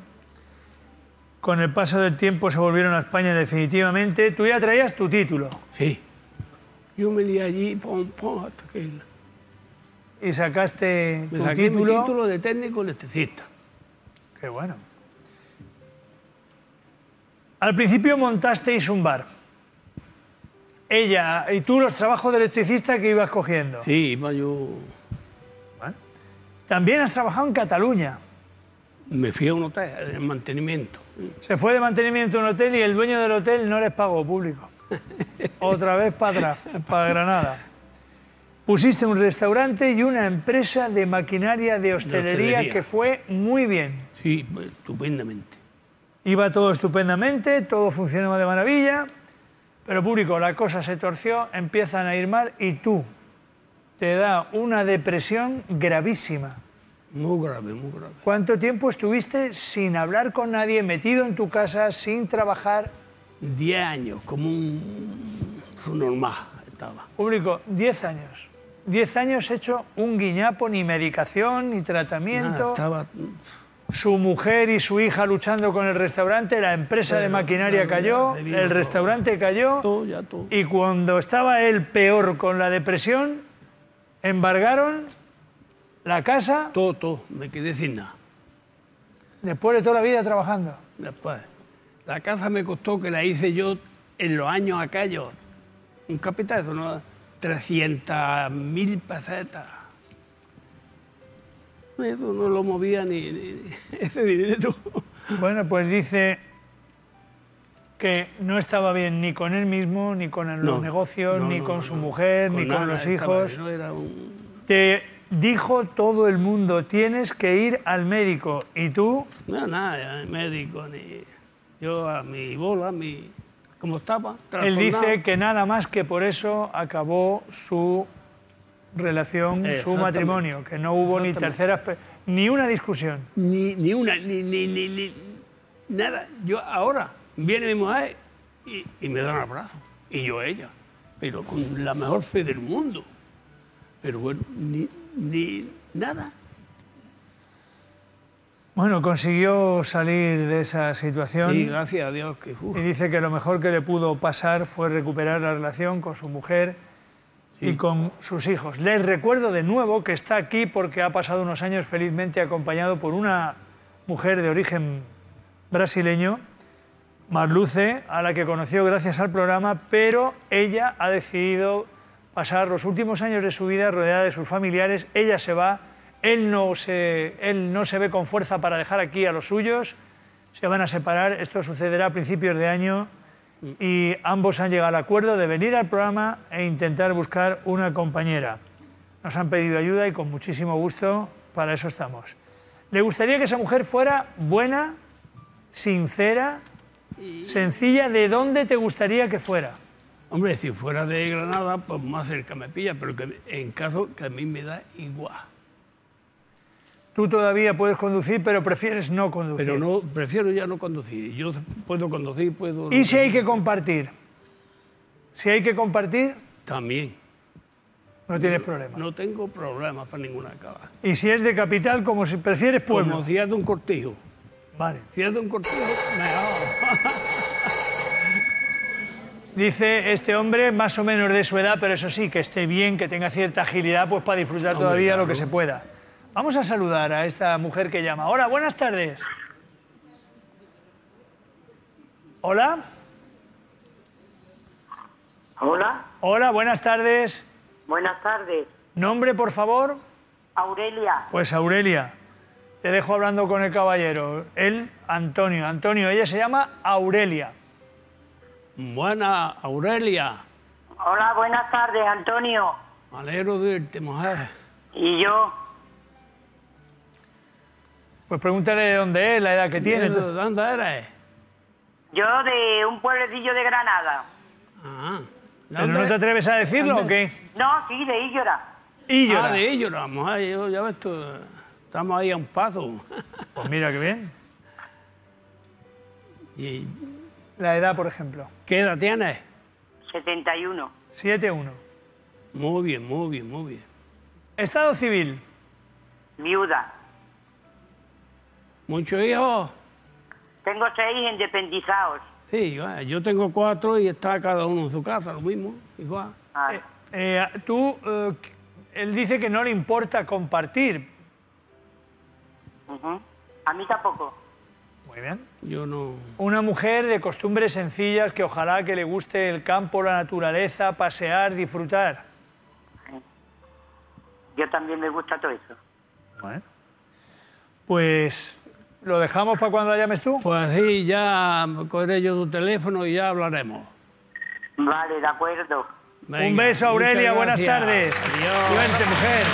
Con el paso del tiempo se volvieron a España definitivamente. Tú ya traías tu título Sí. Yo me lié allí, pom, pom, hasta que y sacaste me tu saqué título. mi título de técnico electricista. Qué bueno. Al principio montasteis un bar. Ella y tú los trabajos de electricista que ibas cogiendo. Sí, iba yo... También has trabajado en Cataluña. Me fui a un hotel, en mantenimiento. Se fue de mantenimiento a un hotel y el dueño del hotel no les pagó público. *laughs* Otra vez para atrás, para Granada. Pusiste un restaurante y una empresa de maquinaria de hostelería, hostelería. que fue muy bien. Sí, estupendamente. Iba todo estupendamente, todo funcionaba de maravilla, pero público, la cosa se torció, empiezan a ir mal y tú te da una depresión gravísima. Muy grave, muy grave. ¿Cuánto tiempo estuviste sin hablar con nadie, metido en tu casa, sin trabajar? Diez años, como un normal estaba. Público, 10 años. 10 años hecho un guiñapo, ni medicación, ni tratamiento. Nada, estaba... Su mujer y su hija luchando con el restaurante, la empresa de maquinaria cayó, el restaurante cayó. Y cuando estaba él peor con la depresión, embargaron la casa Todo, todo, me quedé sin nada. después de toda la vida trabajando. Después, la casa me costó que la hice yo en los años aquellos, un capitazo, ¿no? 300 mil pesetas. Eso no lo movía ni, ni- *laughs* ese dinero. Bueno, pues dice que no estaba bien ni con él mismo, ni con los No, negocios, no, ni no, con su mujer, ni con los hijos. era un- Te dijo todo el mundo, tienes que ir al médico. Y tú, no, nada, ni médico, ni yo a mi bola, a mi... como estaba, él dice que nada más que por eso acabó su relación, su matrimonio, que no hubo ni terceras, ni una discusión. Ni, ni una, ni, ni, ni, ni- nada. Yo ahora viene mi mujer y, y me da un abrazo. Y yo a ella. Pero con la mejor fe del mundo. Pero bueno, ni, ni nada. Bueno, consiguió salir de esa situación. Y gracias a Dios que... uf, Y dice que lo mejor que le pudo pasar fue recuperar la relación con su mujer y con sus hijos. Les recuerdo de nuevo que está aquí porque ha pasado unos años felizmente acompañado por una mujer de origen brasileño, Marluce, a la que conoció gracias al programa, pero ella ha decidido pasar los últimos años de su vida rodeada de sus familiares. Ella se va, él no se, él no se ve con fuerza para dejar aquí a los suyos, se van a separar, esto sucederá a principios de año y ambos han llegado al acuerdo de venir al programa e intentar buscar una compañera. Nos han pedido ayuda y con muchísimo gusto para eso estamos. ¿Le gustaría que esa mujer fuera buena, sincera, sencilla? ¿De dónde te gustaría que fuera? Hombre, si fuera de Granada, pues más cerca me pilla, pero que en caso que a mí me da igual. Tú todavía puedes conducir, pero prefieres no conducir. Pero no, prefiero ya no conducir. Yo puedo conducir, puedo... ¿Y si hay que compartir? Si hay que compartir, También. no tienes problema. No tengo problemas para ninguna cara. Y si es de capital, como si prefieres pueblo. Como si es de un cortijo. Vale. Si es de un cortijo, mejor. *laughs* Dice este hombre, más o menos de su edad, pero eso sí, que esté bien, que tenga cierta agilidad, pues para disfrutar Hombre, todavía lo que se pueda. Vamos a saludar a esta mujer que llama. Hola, buenas tardes. Hola. Hola, Hola, buenas tardes. buenas tardes. Nombre, por favor. Aurelia, Pues Aurelia. Te dejo hablando con el caballero. Él, Antonio. Antonio, ella se llama Aurelia. Buena, Aurelia. hola, buenas tardes, Antonio. Me alegro de verte, mujer. Y yo, Pues pregúntale de dónde es, la edad que tiene. ¿De dónde eres? yo de un pueblecillo de Granada. Ah. ¿Pero no te atreves a decirlo o qué? No, sí, de Íllora. Íllora. Ah, de Íllora, mujer. Yo, ya ves tú, estamos ahí a un paso. Pues mira qué bien. ¿Y La edad, por ejemplo. qué edad tienes? 71. 7-1. Muy bien, muy bien, muy bien. Estado civil. Viuda. ¿Muchos hijos? Tengo seis independizados. Sí, igual. yo tengo cuatro y está cada uno en su casa, lo mismo, igual. Eh, eh, tú, eh, él dice que no le importa compartir. A mí tampoco. Muy bien. Yo no... Una mujer de costumbres sencillas que ojalá que le guste el campo, la naturaleza, pasear, disfrutar. Yo también me gusta todo eso. Bueno. Pues lo dejamos para cuando la llames tú. Pues sí, ya cogeré yo tu teléfono y ya hablaremos. Vale, de acuerdo. Venga, Un beso, Aurelia. Buenas tardes. Adiós. Suerte, mujer.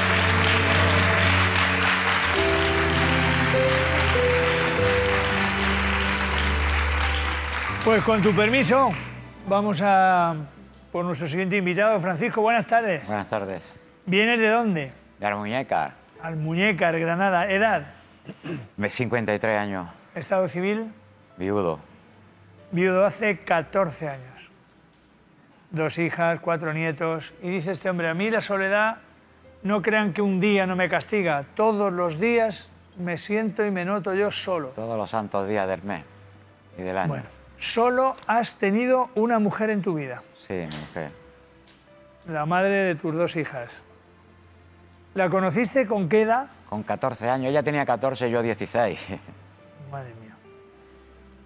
Pues con tu permiso, vamos a por nuestro siguiente invitado, Francisco. Buenas tardes. Buenas tardes. ¿Vienes de dónde? De la muñeca, Al Muñécar, Granada. ¿Edad? *clears throat* de 53 años, Estado civil. viudo. Viudo hace 14 años. Dos hijas, cuatro nietos. Y dice este hombre, a mí la soledad, no crean que un día no me castiga. Todos los días me siento y me noto yo solo. Todos los santos días del mes y del año. Bueno, solo has tenido una mujer en tu vida, Sí, mi mujer. la madre de tus dos hijas. ¿La conociste con qué edad? Con 14 años, ella tenía 14, yo 16. *laughs* Madre mía.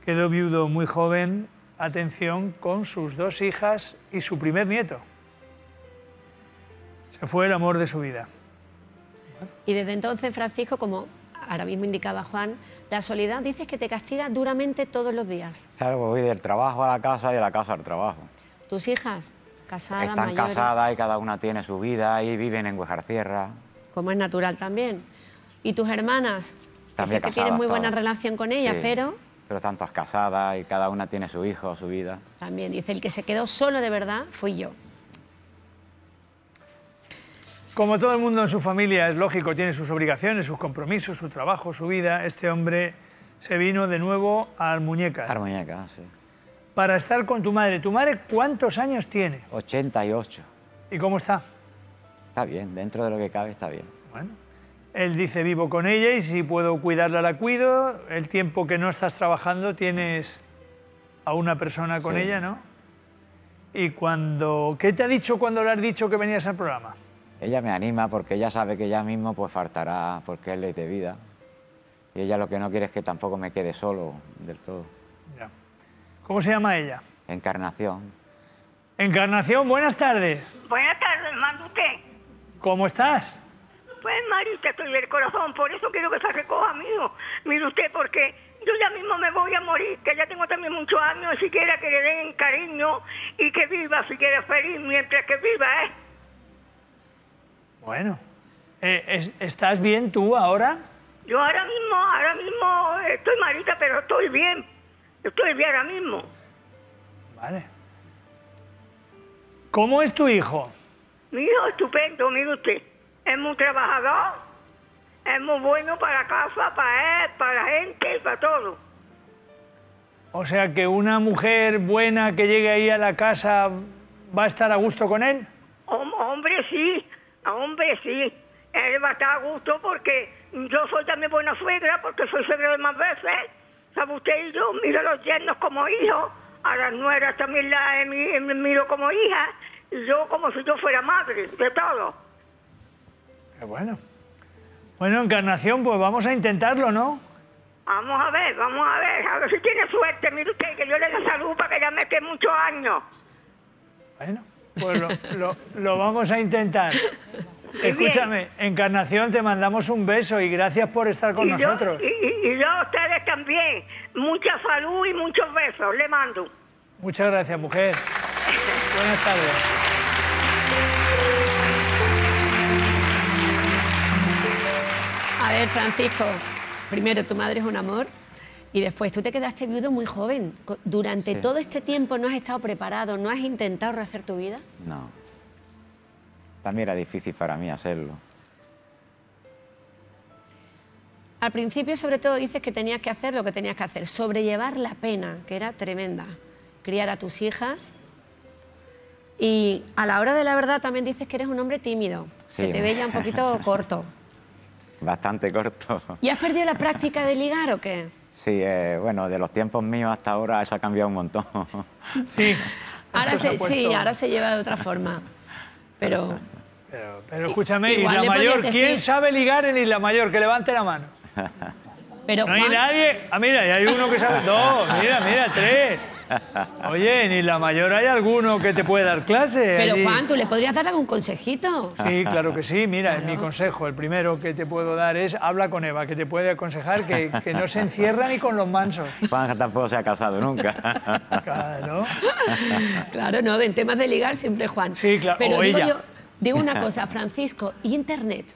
Quedó viudo muy joven, atención, con sus dos hijas y su primer nieto. Se fue el amor de su vida. Y desde entonces, Francisco, como ahora mismo indicaba Juan, la soledad dices que te castiga duramente todos los días. Claro, pues voy del trabajo a la casa y de la casa al trabajo. Tus hijas, casadas, Están mayores, casadas y cada una tiene su vida y viven en Huejar como es natural también. Y tus hermanas, También sé que tienes muy buena todas. relación con ellas, Sí. pero Pero tantas casadas y cada una tiene su hijo, su vida. también dice, el que se quedó solo de verdad fui yo. Como todo el mundo en su familia, es lógico, tiene sus obligaciones, sus compromisos, su trabajo, su vida. Este hombre se vino de nuevo al Muñecas Al muñeca, sí. para estar con tu madre. ¿Tu madre cuántos años tiene? 88. ¿Y cómo está? Está bien, dentro de lo que cabe está bien. Bueno, él dice vivo con ella y si puedo cuidarla la cuido. El tiempo que no estás trabajando tienes a una persona con Sí. ella, ¿no? Y cuando... ¿Qué te ha dicho cuando le has dicho que venías al programa? Ella me anima porque ella sabe que ella mismo pues faltará porque es ley de vida. Y ella lo que no quiere es que tampoco me quede solo del todo. ¿Cómo se llama ella? Encarnación. Encarnación, buenas tardes. Buenas tardes, manda usted. ¿Cómo estás? Pues Marita, estoy del corazón, por eso quiero que se recoja mío. Mire usted, porque yo ya mismo me voy a morir, que ya tengo también muchos años, y siquiera que le den cariño y que viva, si quiere feliz, mientras que viva, ¿eh? Bueno. Eh, es- ¿Estás bien tú ahora? Yo ahora mismo, ahora mismo estoy malita, pero estoy bien. Estoy bien ahora mismo. Vale. ¿Cómo es tu hijo? Mi hijo estupendo, mire usted. Es muy trabajador, es muy bueno para casa, para él, para la gente y para todo. O sea, que una mujer buena que llegue ahí a la casa va a estar a gusto con él. Hom- hombre, sí, hombre, sí. Él va a estar a gusto porque yo soy también buena suegra, porque soy suegra de más veces. ¿Sabe usted? Y yo miro a los yernos como hijos, a las nueras también las mi- mi- miro como hija, y yo como si yo fuera madre, de todo. Qué bueno. Bueno, Encarnación, pues vamos a intentarlo, ¿no? Vamos a ver, vamos a ver, a ver si tiene suerte, mire usted, que yo le dé salud para que ya me quede muchos años. Bueno, pues lo, lo- lo vamos a intentar. Escúchame, Encarnación, te mandamos un beso y gracias por estar con y yo- nosotros. y, y- y yo a ustedes también. Mucha salud y muchos besos, le mando. Muchas gracias, mujer. Buenas tardes. A ver, Francisco, primero tu madre es un amor y después tú te quedaste viudo muy joven. Durante Sí. todo este tiempo no has estado preparado, no has intentado rehacer tu vida. No. También era difícil para mí hacerlo. Al principio, sobre todo, dices que tenías que hacer lo que tenías que hacer, sobrellevar la pena, que era tremenda, criar a tus hijas. Y a la hora de la verdad también dices que eres un hombre tímido, se Sí. te ve ya un poquito *laughs* corto. Bastante corto. ¿Y has perdido la práctica de ligar o qué? Sí, eh, bueno, de los tiempos míos hasta ahora eso ha cambiado un montón. *laughs* Sí. Ahora se se, puesto- Sí, ahora se lleva de otra forma. Pero Pero, pero escúchame, Igual Isla Mayor, ¿quién decir- sabe ligar en Isla Mayor? Que levante la mano. Pero no hay Juan- nadie. Ah, mira, y hay uno que sabe. Dos, mira, mira, tres. Oye, en Isla Mayor hay alguno que te puede dar clase. Pero allí. Juan, ¿tú le podrías dar algún consejito? Sí, claro que sí. Mira, mi consejo, el primero que te puedo dar es habla con Eva, que te puede aconsejar que, que no se encierra ni con los mansos. Juan tampoco se ha casado nunca. Claro. Claro, no, en temas de ligar siempre Juan. Sí, claro, Pero o digo ella. yo, digo una *laughs* cosa, Francisco, Internet,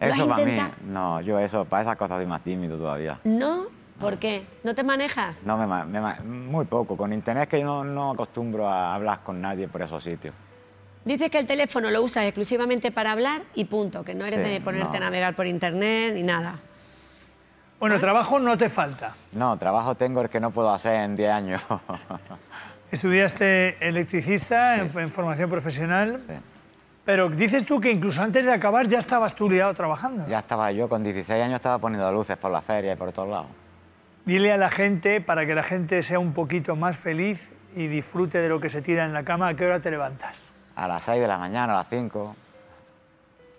¿Lo has Eso para mí, no, yo eso, para esas cosas soy más tímido todavía. ¿no? ¿Por qué? ¿No te manejas? No me, me muy poco. Con internet que yo no, no acostumbro a hablar con nadie por esos sitios. Dices que el teléfono lo usas exclusivamente para hablar y punto, que no eres Sí, de ponerte a no. navegar por Internet ni nada. Bueno, trabajo no te falta. No, trabajo tengo el que no puedo hacer en 10 años. *laughs* Estudiaste electricista en, en formación profesional. Pero dices tú que incluso antes de acabar ya estabas tú liado trabajando. ya estaba yo, con 16 años estaba poniendo luces por la feria y por todos lados. Dile a la gente, para que la gente sea un poquito más feliz y disfrute de lo que se tira en la cama, ¿a qué hora te levantas? A las 6 de la mañana, a las 5.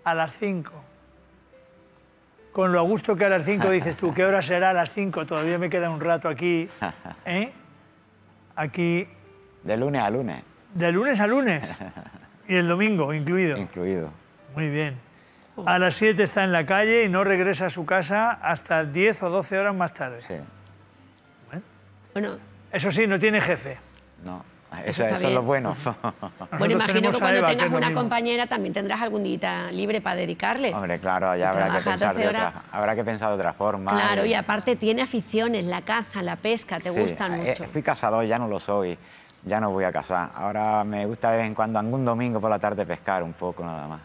A las 5. Con lo a gusto que a las 5 dices tú, ¿qué hora será a las 5? Todavía me queda un rato aquí. *laughs* ¿eh? Aquí, De lunes a lunes. de lunes a lunes. Y el domingo incluido. Incluido. Muy bien. A las 7 está en la calle y no regresa a su casa hasta 10 o 12 horas más tarde. Sí. Bueno, Eso sí, no tiene jefe. No, Eso eso, está eso es lo bueno. *laughs* bueno, imagino tenemos que a cuando Eva, que tengas es lo una mismo. compañera también tendrás algún día libre para dedicarle. Hombre, claro, ya habrá que, pensar 12 de horas. otra, habrá que pensar de otra forma. Claro, y- y aparte tiene aficiones, la caza, la pesca, te Sí, gustan eh, mucho. fui cazador, ya no lo soy. Ya no voy a cazar. Ahora me gusta de vez en cuando, algún domingo por la tarde, pescar un poco nada más.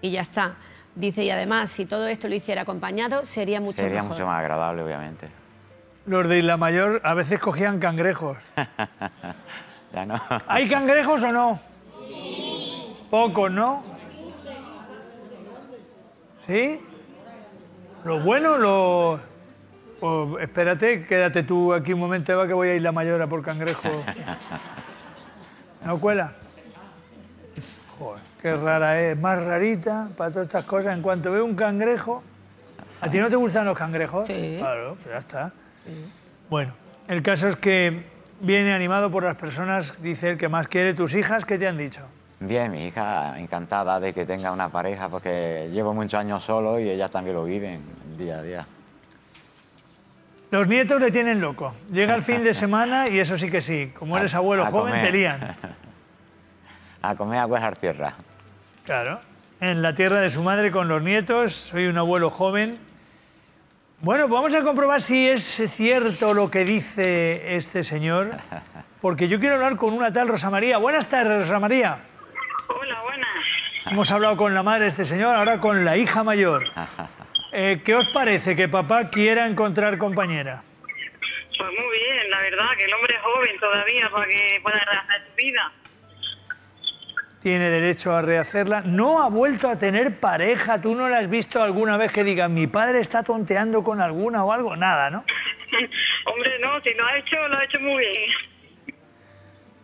Y ya está. Dice, y además, si todo esto lo hiciera acompañado, sería mucho Sería mejor. mucho más agradable, obviamente. Los de Isla Mayor a veces cogían cangrejos. *laughs* ya no. ¿Hay cangrejos o no? Pocos, ¿no? ¿Sí? Los buenos, los... Pues espérate, quédate tú aquí un momento, Eva, que voy a Isla Mayor a por cangrejo. *laughs* ¿No cuela? Joder, qué rara es, más rarita para todas estas cosas. En cuanto veo un cangrejo, ¿A ti no te gustan los cangrejos? Sí. Claro, pues ya está. Bueno, el caso es que viene animado por las personas, dice el que más quiere. ¿Tus hijas qué te han dicho? Bien, mi hija encantada de que tenga una pareja porque llevo muchos años solo y ellas también lo viven día a día. Los nietos le tienen loco. Llega el fin de *laughs* semana y eso sí que sí. Como eres abuelo a joven, comer. te lían. *laughs* A comer a huesar tierra. Claro. En la tierra de su madre con los nietos. Soy un abuelo joven. Bueno, vamos a comprobar si es cierto lo que dice este señor. Porque yo quiero hablar con una tal Rosa María. Buenas tardes, Rosa María. Hola, buenas. Hemos hablado con la madre de este señor, ahora con la hija mayor. Eh, ¿Qué os parece que papá quiera encontrar compañera? Pues muy bien, la verdad, que el hombre es joven todavía para que pueda rehacer su vida. Tiene derecho a rehacerla. No ha vuelto a tener pareja. ¿Tú no la has visto alguna vez que diga mi padre está tonteando con alguna o algo? Nada, ¿no? *laughs* hombre, no, si lo ha hecho, lo ha hecho muy bien.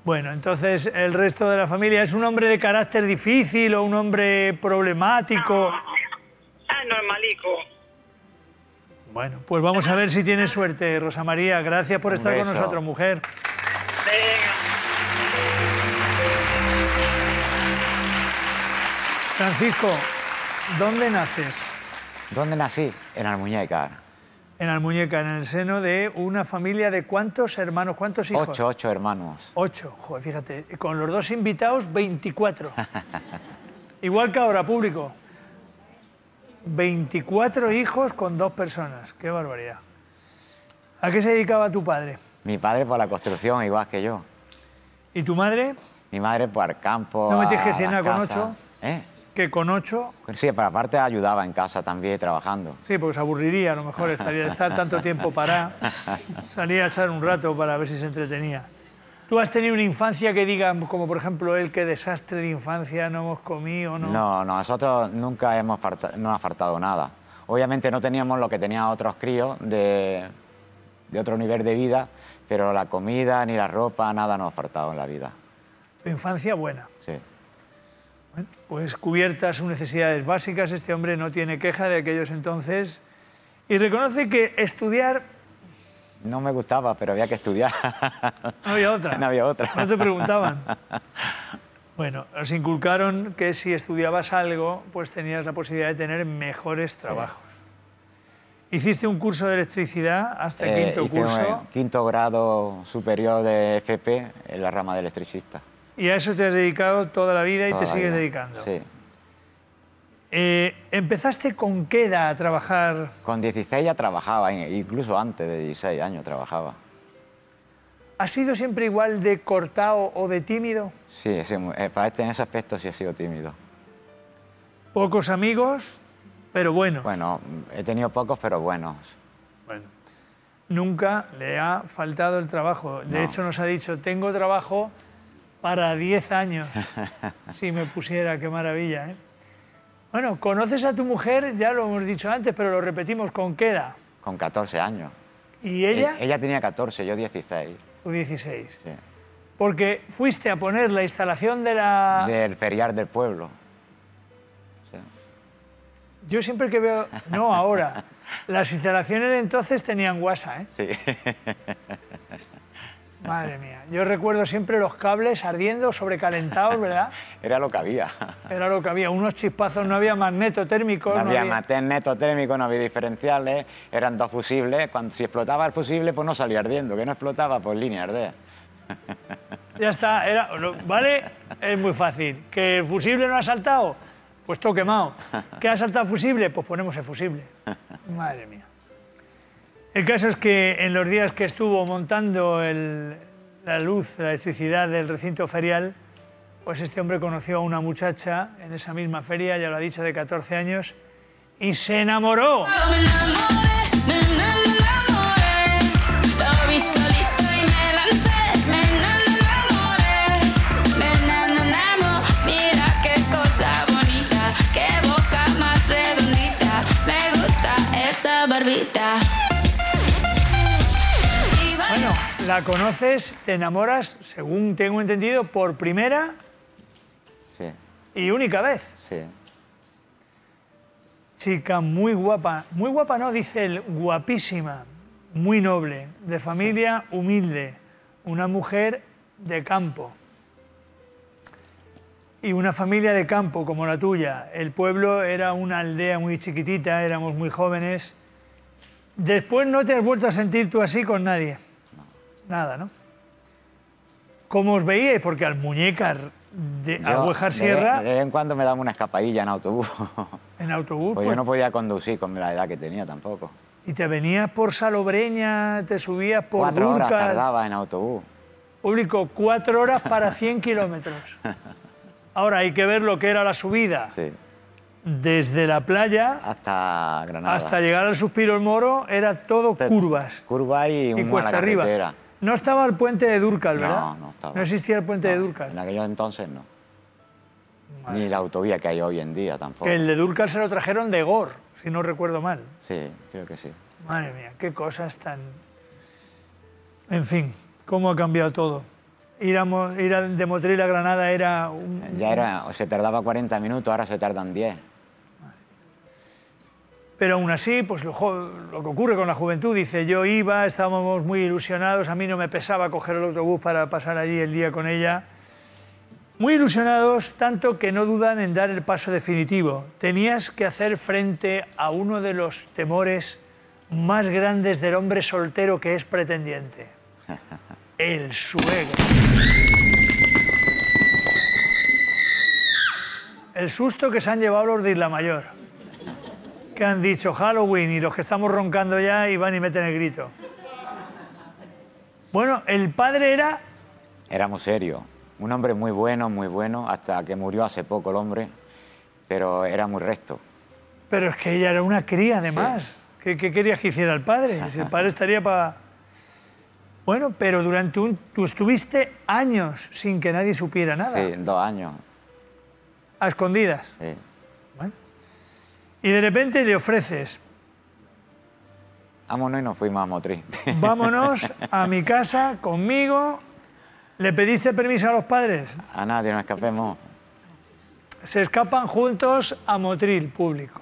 Bueno, entonces el resto de la familia es un hombre de carácter difícil o un hombre problemático. Es normalico. Bueno, pues vamos a ver si tienes suerte, Rosa María. Gracias por Un estar con nosotros, mujer. Francisco, ¿dónde naces? ¿Dónde nací? En Almuñécar. En Almuñeca, en el seno de una familia de cuántos hermanos, cuántos hijos. Ocho, ocho hermanos. Ocho, joder, fíjate. Con los dos invitados, 24. *laughs* Igual que ahora, público. 24 hijos con dos personas. Qué barbaridad. ¿A qué se dedicaba tu padre? Mi padre por la construcción, igual que yo. ¿Y tu madre? Mi madre por el campo. ¿No me tienes que nada con ocho? ¿Eh? Que con ocho, Sí, pero aparte ayudaba en casa también trabajando. sí, porque se aburriría, a lo mejor estaría de estar tanto tiempo para *laughs* salir a echar un rato para ver si se entretenía. ¿Tú has tenido una infancia que diga, como por ejemplo él, qué desastre de infancia, no hemos comido, no? No, no, nosotros nunca hemos falta- no ha faltado nada. Obviamente no teníamos lo que tenían otros críos de, de otro nivel de vida, pero la comida ni la ropa, nada nos ha faltado en la vida. Tu infancia buena. Sí. Pues cubiertas sus necesidades básicas, este hombre no tiene queja de aquellos entonces y reconoce que estudiar No me gustaba, pero había que estudiar. no había otra. *laughs* No había otra. No te preguntaban. Bueno, os inculcaron que si estudiabas algo, pues tenías la posibilidad de tener mejores trabajos. Hiciste un curso de electricidad hasta Eh, quinto hice curso eh, quinto grado superior de FP en la rama de electricista. Y a eso te has dedicado toda la vida y Toda te sigues vida. dedicando. Sí. Eh, ¿Empezaste con qué edad a trabajar? Con 16 ya trabajaba, in- incluso antes de 16 años trabajaba. ¿Has sido siempre igual de cortado o de tímido? Sí, sí, eh, para este, en ese aspecto sí he sido tímido. Pocos amigos, pero buenos. Bueno, he tenido pocos, pero buenos. Bueno, nunca le ha faltado el trabajo. De No. hecho, nos ha dicho, tengo trabajo para 10 años. si me pusiera, qué maravilla. ¿eh? Bueno, conoces a tu mujer, ya lo hemos dicho antes, pero lo repetimos, ¿con qué edad? Con 14 años. ¿Y ella? E- ella tenía 14, yo 16. Tú 16. Sí. Porque fuiste a poner la instalación de la... Del feriar del pueblo. Yo siempre que veo... No, ahora. Las instalaciones de entonces tenían guasa, ¿eh? Sí. *laughs* Madre mía. Yo recuerdo siempre los cables ardiendo, sobrecalentados, ¿verdad? *laughs* Era lo que había. Era lo que había. Unos chispazos, no había magneto térmico. No había matés neto térmico, no había diferenciales, eran dos fusibles. Cuando, si explotaba el fusible, pues no salía ardiendo. Que no explotaba, pues línea ardea. *laughs* Ya está, era, ¿vale? Es muy fácil. ¿Que el fusible no ha saltado? Pues todo quemado. ¿Que ha saltado el fusible? Pues ponemos el fusible. Madre mía. El caso es que en los días que estuvo montando el- la luz, la electricidad del recinto ferial, pues este hombre conoció a una muchacha en esa misma feria, ya lo ha dicho, de 14 años, y se enamoró. Lo la conoces, te enamoras, según tengo entendido, por primera Sí, y única vez. sí. chica muy guapa, muy guapa no, dice él, guapísima, muy noble, de familia humilde, una mujer de campo. Y una familia de campo como la tuya. El pueblo era una aldea muy chiquitita, éramos muy jóvenes. Después no te has vuelto a sentir tú así con nadie. Nada, ¿no? ¿Cómo os veíais? Porque al muñecar de Yo, Huejar de- Sierra, De vez en cuando me daba una escapadilla en autobús. *laughs* en autobús, Pues pues, yo no podía conducir con la edad que tenía tampoco. y te venías por Salobreña, te subías por Cuatro horas tardaba en autobús. Público, cuatro horas para *laughs* 100 kilómetros. Ahora hay que ver lo que era la subida. Sí. Desde la playa Hasta Granada. hasta llegar al Suspiro el Moro era todo curvas Curva y, y una cuesta arriba. carretera. No estaba el puente de Durcal, No, ¿verdad? no estaba. No existía el puente de Durcal. En aquellos entonces no. Ni la autovía que hay hoy en día tampoco. Que el de Durcal se lo trajeron de Gor, si no recuerdo mal. Sí, creo que sí. Madre mía, qué cosas tan... En fin, cómo ha cambiado todo. Ir, a ir a- de Motril a Granada era un... Ya era, o se tardaba 40 minutos, ahora se tardan 10. Pero aún así, pues lo, lo que ocurre con la juventud, dice, yo iba, estábamos muy ilusionados, a mí no me pesaba coger el autobús para pasar allí el día con ella. Muy ilusionados, tanto que no dudan en dar el paso definitivo. Tenías que hacer frente a uno de los temores más grandes del hombre soltero que es pretendiente. *laughs* El suegro. El susto que se han llevado los de Isla Mayor que han dicho Halloween y los que estamos roncando ya y van y meten el grito. Bueno, el padre era, Era muy serio. Un hombre muy bueno, muy bueno, hasta que murió hace poco el hombre, pero era muy recto. pero es que ella era una cría además. ¿Qué, qué querías que hiciera el padre? Si el padre estaría para... Bueno, pero durante un... Tú estuviste años sin que nadie supiera nada, Sí, dos años. a escondidas. Sí. Y de repente le ofreces, Vámonos y nos fuimos a Motriz. *laughs* vámonos a mi casa conmigo. ¿Le pediste permiso a los padres? a nadie nos escapemos. Se escapan juntos a Motril público.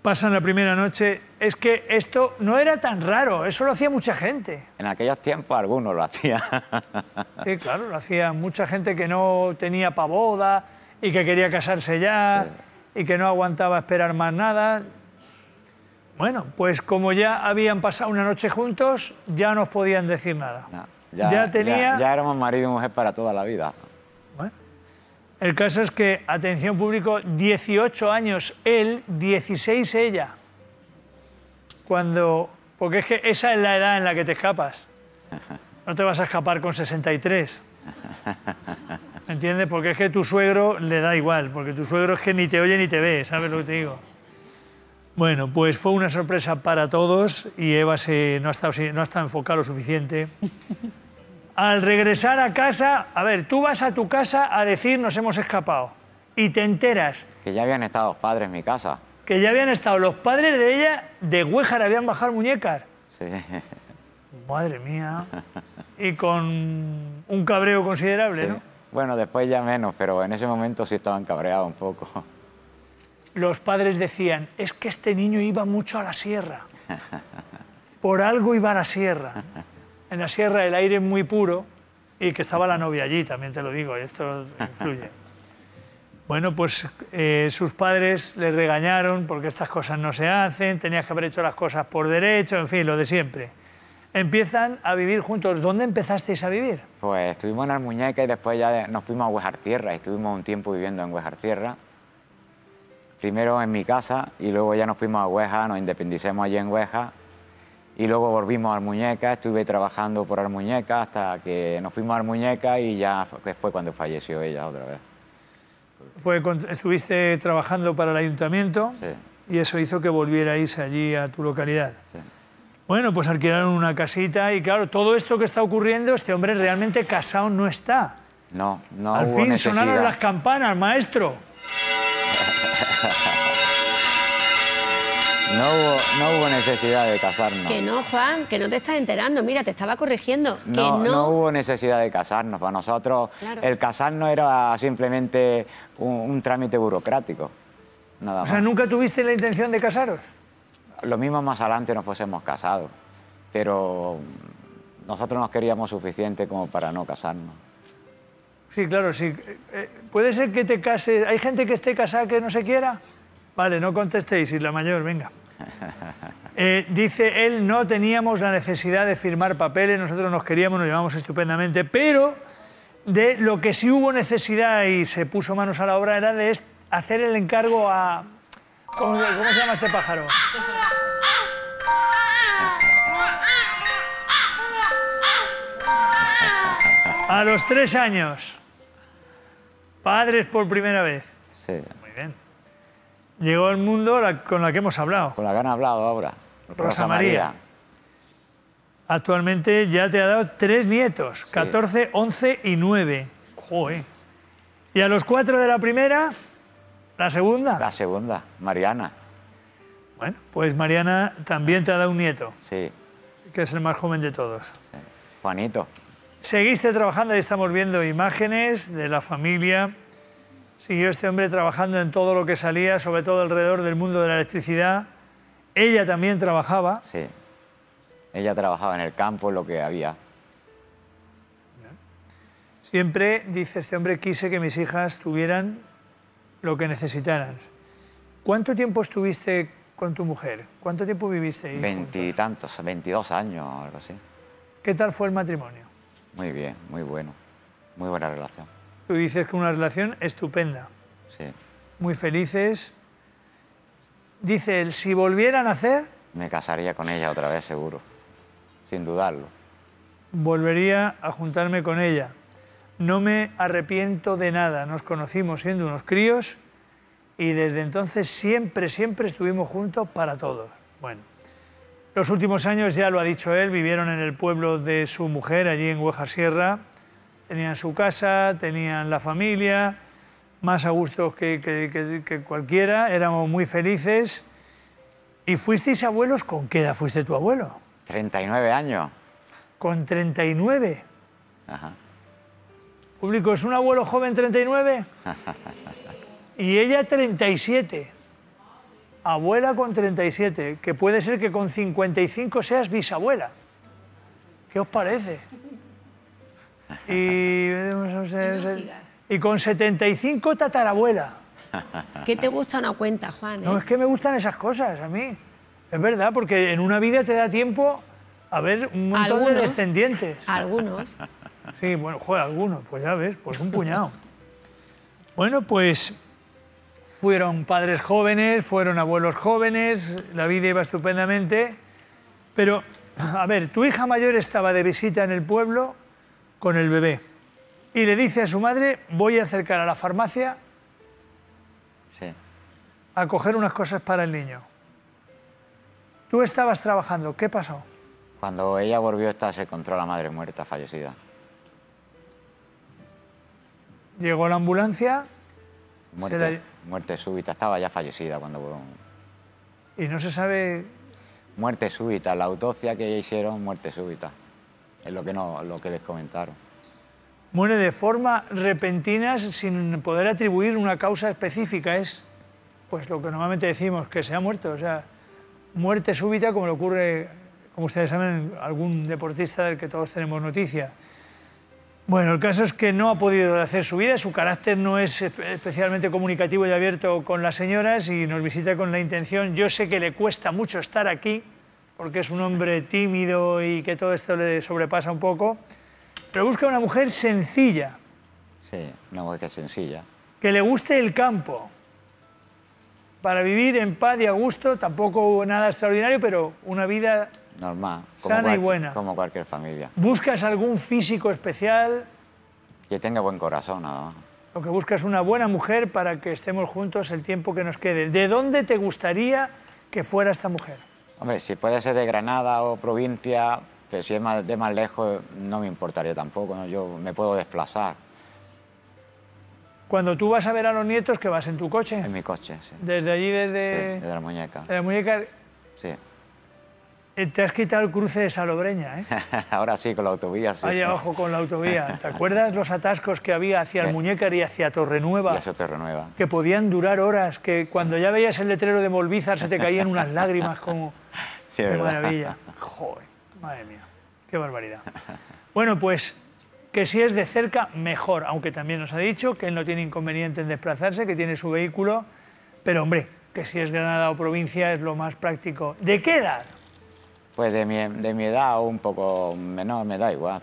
Pasan la primera noche. Es que esto no era tan raro, eso lo hacía mucha gente. En aquellos tiempos algunos lo hacían. *laughs* Sí, claro, lo hacía mucha gente que no tenía pa' boda y que quería casarse ya y que no aguantaba esperar más nada. Bueno, pues como ya habían pasado una noche juntos, ya no podían decir nada. Ya tenía- Ya, ya éramos marido y mujer para toda la vida. El caso es que, atención público, 18 años él, 16 ella. Cuando. Porque es que esa es la edad en la que te escapas. *laughs* No te vas a escapar con 63. *laughs* ¿Me entiendes? Porque es que tu suegro le da igual, porque tu suegro es que ni te oye ni te ve, ¿sabes lo que te digo? Bueno, pues fue una sorpresa para todos y Eva se, no, ha estado, no ha estado enfocada lo suficiente. Al regresar a casa, a ver, tú vas a tu casa a decir nos hemos escapado y te enteras Que ya habían estado padres en mi casa. que ya habían estado los padres de ella de Huéjar, habían bajado muñecas. Sí. Madre mía. Y con un cabreo considerable, Sí. ¿no? Bueno, después ya menos, pero en ese momento sí estaban cabreados un poco. Los padres decían, es que este niño iba mucho a la sierra. Por algo iba a la sierra. En la sierra el aire es muy puro y que estaba la novia allí, también te lo digo, y esto influye. Bueno, pues eh, sus padres le regañaron porque estas cosas no se hacen, tenías que haber hecho las cosas por derecho, en fin, lo de siempre. Empiezan a vivir juntos. ¿Dónde empezasteis a vivir? Pues estuvimos en Almuñeca y después ya nos fuimos a Huejar Tierra. Estuvimos un tiempo viviendo en Huejar Tierra. Primero en mi casa y luego ya nos fuimos a Hueja, nos independicemos allí en Hueja. Y luego volvimos a Almuñeca, estuve trabajando por Almuñeca hasta que nos fuimos a Almuñeca y ya fue, cuando falleció ella otra vez. Fue estuviste trabajando para el ayuntamiento y eso hizo que volvierais allí a tu localidad. Bueno, pues alquilaron una casita y claro, todo esto que está ocurriendo, este hombre realmente casado no está. No, no Al hubo fin necesidad. sonaron las campanas, maestro. *laughs* No hubo, no hubo necesidad de casarnos. Que no, Juan, que no te estás enterando. Mira, te estaba corrigiendo. No, que no. no hubo necesidad de casarnos. Para nosotros Claro. el casarnos era simplemente un, un trámite burocrático. nada O más. sea, ¿nunca tuviste la intención de casaros? Lo mismo más adelante nos fuésemos casados, pero nosotros nos queríamos suficiente como para no casarnos. Sí, claro, sí. Eh, eh, ¿Puede ser que te cases? ¿Hay gente que esté casada que no se quiera? Vale, no contestéis, y la mayor, venga. *laughs* Eh, dice él, no teníamos la necesidad de firmar papeles, nosotros nos queríamos, nos llevamos estupendamente, pero de lo que sí hubo necesidad y se puso manos a la obra era de hacer el encargo a... ¿Cómo, se- cómo se llama este pájaro? A los tres años, padres por primera vez. Sí. Muy bien. Llegó al mundo la- con la que hemos hablado. Con la que han hablado ahora. Rosa María. Actualmente ya te ha dado tres nietos, 14, 11 y 9. Joder. Y a los cuatro de la primera, la segunda. La segunda, Mariana. Bueno, pues Mariana también te ha dado un nieto, Sí, que es el más joven de todos. Juanito. Seguiste trabajando, ahí estamos viendo imágenes de la familia. Siguió este hombre trabajando en todo lo que salía, sobre todo alrededor del mundo de la electricidad. Ella también trabajaba. Sí. Ella trabajaba en el campo, en lo que había. Siempre, dice este hombre, quise que mis hijas tuvieran lo que necesitaran. ¿Cuánto tiempo estuviste con tu mujer? ¿Cuánto tiempo viviste ahí? Veintitantos, veintidós años o algo así. ¿Qué tal fue el matrimonio? Muy bien, muy bueno. Muy buena relación. Tú dices que una relación estupenda, Sí. muy felices. Dice él, si volvieran a hacer, Me casaría con ella otra vez, seguro. Sin dudarlo. volvería a juntarme con ella. No me arrepiento de nada. Nos conocimos siendo unos críos y desde entonces siempre, siempre estuvimos juntos para todos. Bueno, los últimos años, ya lo ha dicho él, vivieron en el pueblo de su mujer, allí en Huejar Sierra. Tenían su casa, tenían la familia, más a gusto que, que- que- que cualquiera, éramos muy felices. ¿Y fuisteis abuelos? ¿Con qué edad fuiste tu abuelo? 39 años. Con 39. Ajá. Público, ¿es un abuelo joven 39? *laughs* Y ella 37. Abuela con 37, que puede ser que con 55 seas bisabuela. ¿Qué os parece? Y, *laughs* no sé, y con 75 tatarabuela. *laughs* ¿Qué te gusta una cuenta, Juan? No, eh? es que me gustan esas cosas a mí. Es verdad, porque en una vida te da tiempo a ver un montón de descendientes. Algunos. Sí, bueno, joder, algunos, pues ya ves, pues un puñado. Bueno, pues fueron padres jóvenes, fueron abuelos jóvenes, la vida iba estupendamente, pero, a ver, tu hija mayor estaba de visita en el pueblo con el bebé y le dice a su madre, voy a acercar a la farmacia Sí. a coger unas cosas para el niño. Tú estabas trabajando, ¿qué pasó? Cuando ella volvió, esta se encontró a la madre muerta, fallecida. Llegó la ambulancia Muerte, la- muerte súbita. Estaba ya fallecida cuando... y no se sabe Muerte súbita. La autopsia que hicieron, muerte súbita. Es lo que, no, lo que les comentaron. Muere de forma repentina sin poder atribuir una causa específica. Es pues lo que normalmente decimos, que se ha muerto. O sea, muerte súbita como le ocurre, como ustedes saben, a algún deportista del que todos tenemos noticia. Bueno, el caso es que no ha podido hacer su vida, su carácter no es espe- especialmente comunicativo y abierto con las señoras y nos visita con la intención. Yo sé que le cuesta mucho estar aquí, porque es un hombre tímido y que todo esto le sobrepasa un poco, pero busca una mujer sencilla, Sí, una mujer sencilla. que le guste el campo, para vivir en paz y a gusto, tampoco nada extraordinario, pero una vida... Normal. Como Sana y cualquier- buena. Como cualquier familia. ¿Buscas algún físico especial? Que tenga buen corazón, nada más. Lo que buscas es una buena mujer para que estemos juntos el tiempo que nos quede. ¿De dónde te gustaría que fuera esta mujer? Hombre, si puede ser de Granada o provincia, pero si es más- de más lejos, no me importaría tampoco. ¿no? Yo me puedo desplazar Cuando tú vas a ver a los nietos, que vas en tu coche, en mi coche, sí. desde allí, Sí, desde, desde la muñeca. de la muñeca, Sí. Eh, Te has quitado el cruce de Salobreña, ¿eh? *laughs* Ahora sí, con la autovía, sí. Ahí abajo con la autovía. *laughs* ¿Te acuerdas los atascos que había hacia el Muñécar y hacia Torrenueva? Y eso te renueva. Que podían durar horas, que cuando ya veías el letrero de Molvízar se te caían unas lágrimas como... *laughs* Sí, ¡Qué maravilla! Joder, madre mía, qué barbaridad. Bueno, pues que si es de cerca, mejor, aunque también nos ha dicho que él no tiene inconveniente en desplazarse, que tiene su vehículo, pero hombre, que si es Granada o provincia es lo más práctico. ¿De qué edad? Pues de mi, de mi edad o un poco menor, me da igual.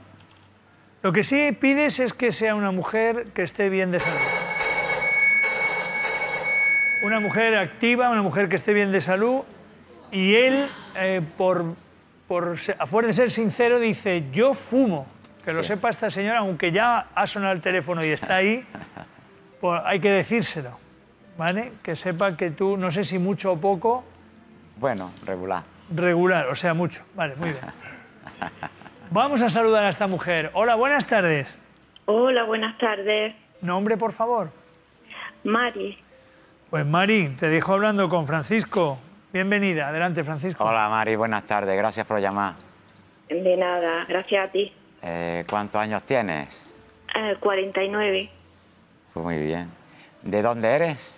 Lo que sí pides es que sea una mujer que esté bien de salud. Una mujer activa, una mujer que esté bien de salud. Y él, eh, por, por, a fuerza de ser sincero, dice, yo fumo. Que lo sepa esta señora, aunque ya ha sonado el teléfono y está ahí, *laughs* pues hay que decírselo. ¿Vale? Que sepa que tú, no sé si mucho o poco, Bueno, regular. Regular, o sea, mucho. Vale, muy bien. Vamos a saludar a esta mujer. Hola, buenas tardes. Hola, buenas tardes. Nombre, por favor. Mari. Pues Mari, te dejo hablando con Francisco. Bienvenida, adelante Francisco. Hola Mari, buenas tardes, gracias por llamar. De nada, gracias a ti. Eh, ¿Cuántos años tienes? Eh, 49, Pues muy bien. ¿De dónde eres?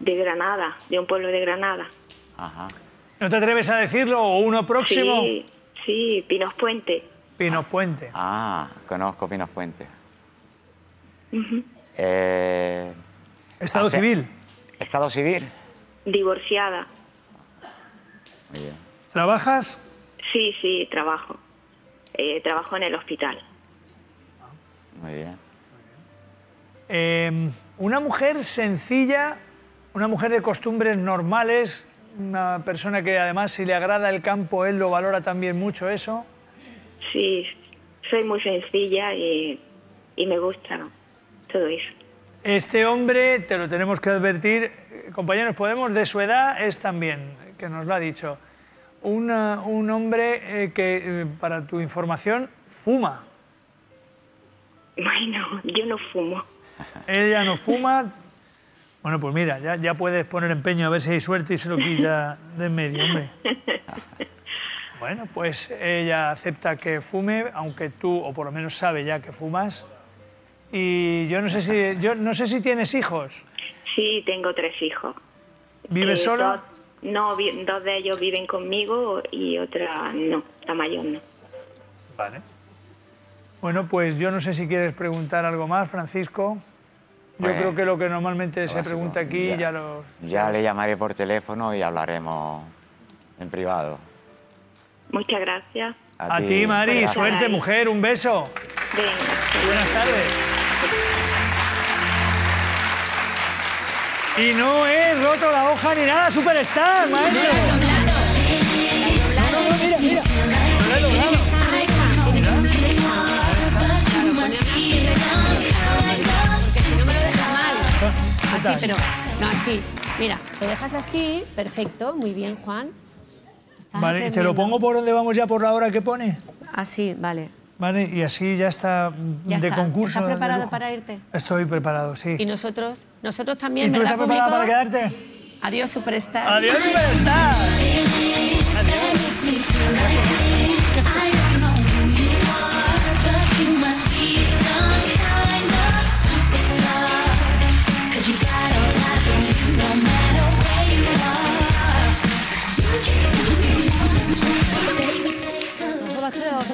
de Granada, de un pueblo de Granada. Ajá. ¿No te atreves a decirlo o uno próximo? Sí, sí, Pinos Puente. Pinos Puente. Ah, conozco Pinos Fuentes. Ujú. Eh, Estado hace- civil. ¿Estado civil? Divorciada. Muy bien. ¿Trabajas? Sí, sí, trabajo. Eh, trabajo en el hospital. Muy bien. Eh, una mujer sencilla, una mujer de costumbres normales, una persona que además si le agrada el campo, él lo valora también mucho eso. Sí, soy muy sencilla y, y me gusta todo eso. Este hombre, te lo tenemos que advertir, eh, compañeros, podemos, de su edad es también, que nos lo ha dicho, una- un hombre eh, que, eh, para tu información, fuma. Bueno, yo no fumo. Ella no fuma. Bueno, pues mira, ya, ya puedes poner empeño a ver si hay suerte y se lo quita *laughs* de en medio, hombre. *laughs* Bueno, pues ella acepta que fume, aunque tú, o por lo menos sabe ya que fumas. Y yo no sé si, yo no sé si tienes hijos. Sí, tengo tres hijos. ¿Vives Eh, sola? dos- no, dos de ellos viven conmigo y otra no, la mayor no. Vale. Bueno, pues yo no sé si quieres preguntar algo más, Francisco. Yo Pues, creo que lo que normalmente se básico, pregunta aquí ya, ya. lo... Ya le llamaré por teléfono y hablaremos en privado. Muchas gracias. A, ti, Mari, gracias. suerte, mujer, un beso. Buenas tardes. Y no he roto la hoja ni nada, superstar, maestro. No, no, no, mira, Así, pero no así. Mira, lo dejas así, perfecto, muy bien, Juan. Estás Vale, ¿y te aprendiendo. lo pongo por donde vamos ya por la hora que pone? Así, vale. Vale, y así ya está Ya de está. concurso. ¿Estás preparado para irte? Estoy preparado, sí. Y nosotros, nosotros ¿Y también, tú ¿verdad, estás preparada para quedarte? Adiós, superstar. Adiós, superstar. ¿Las *laughs*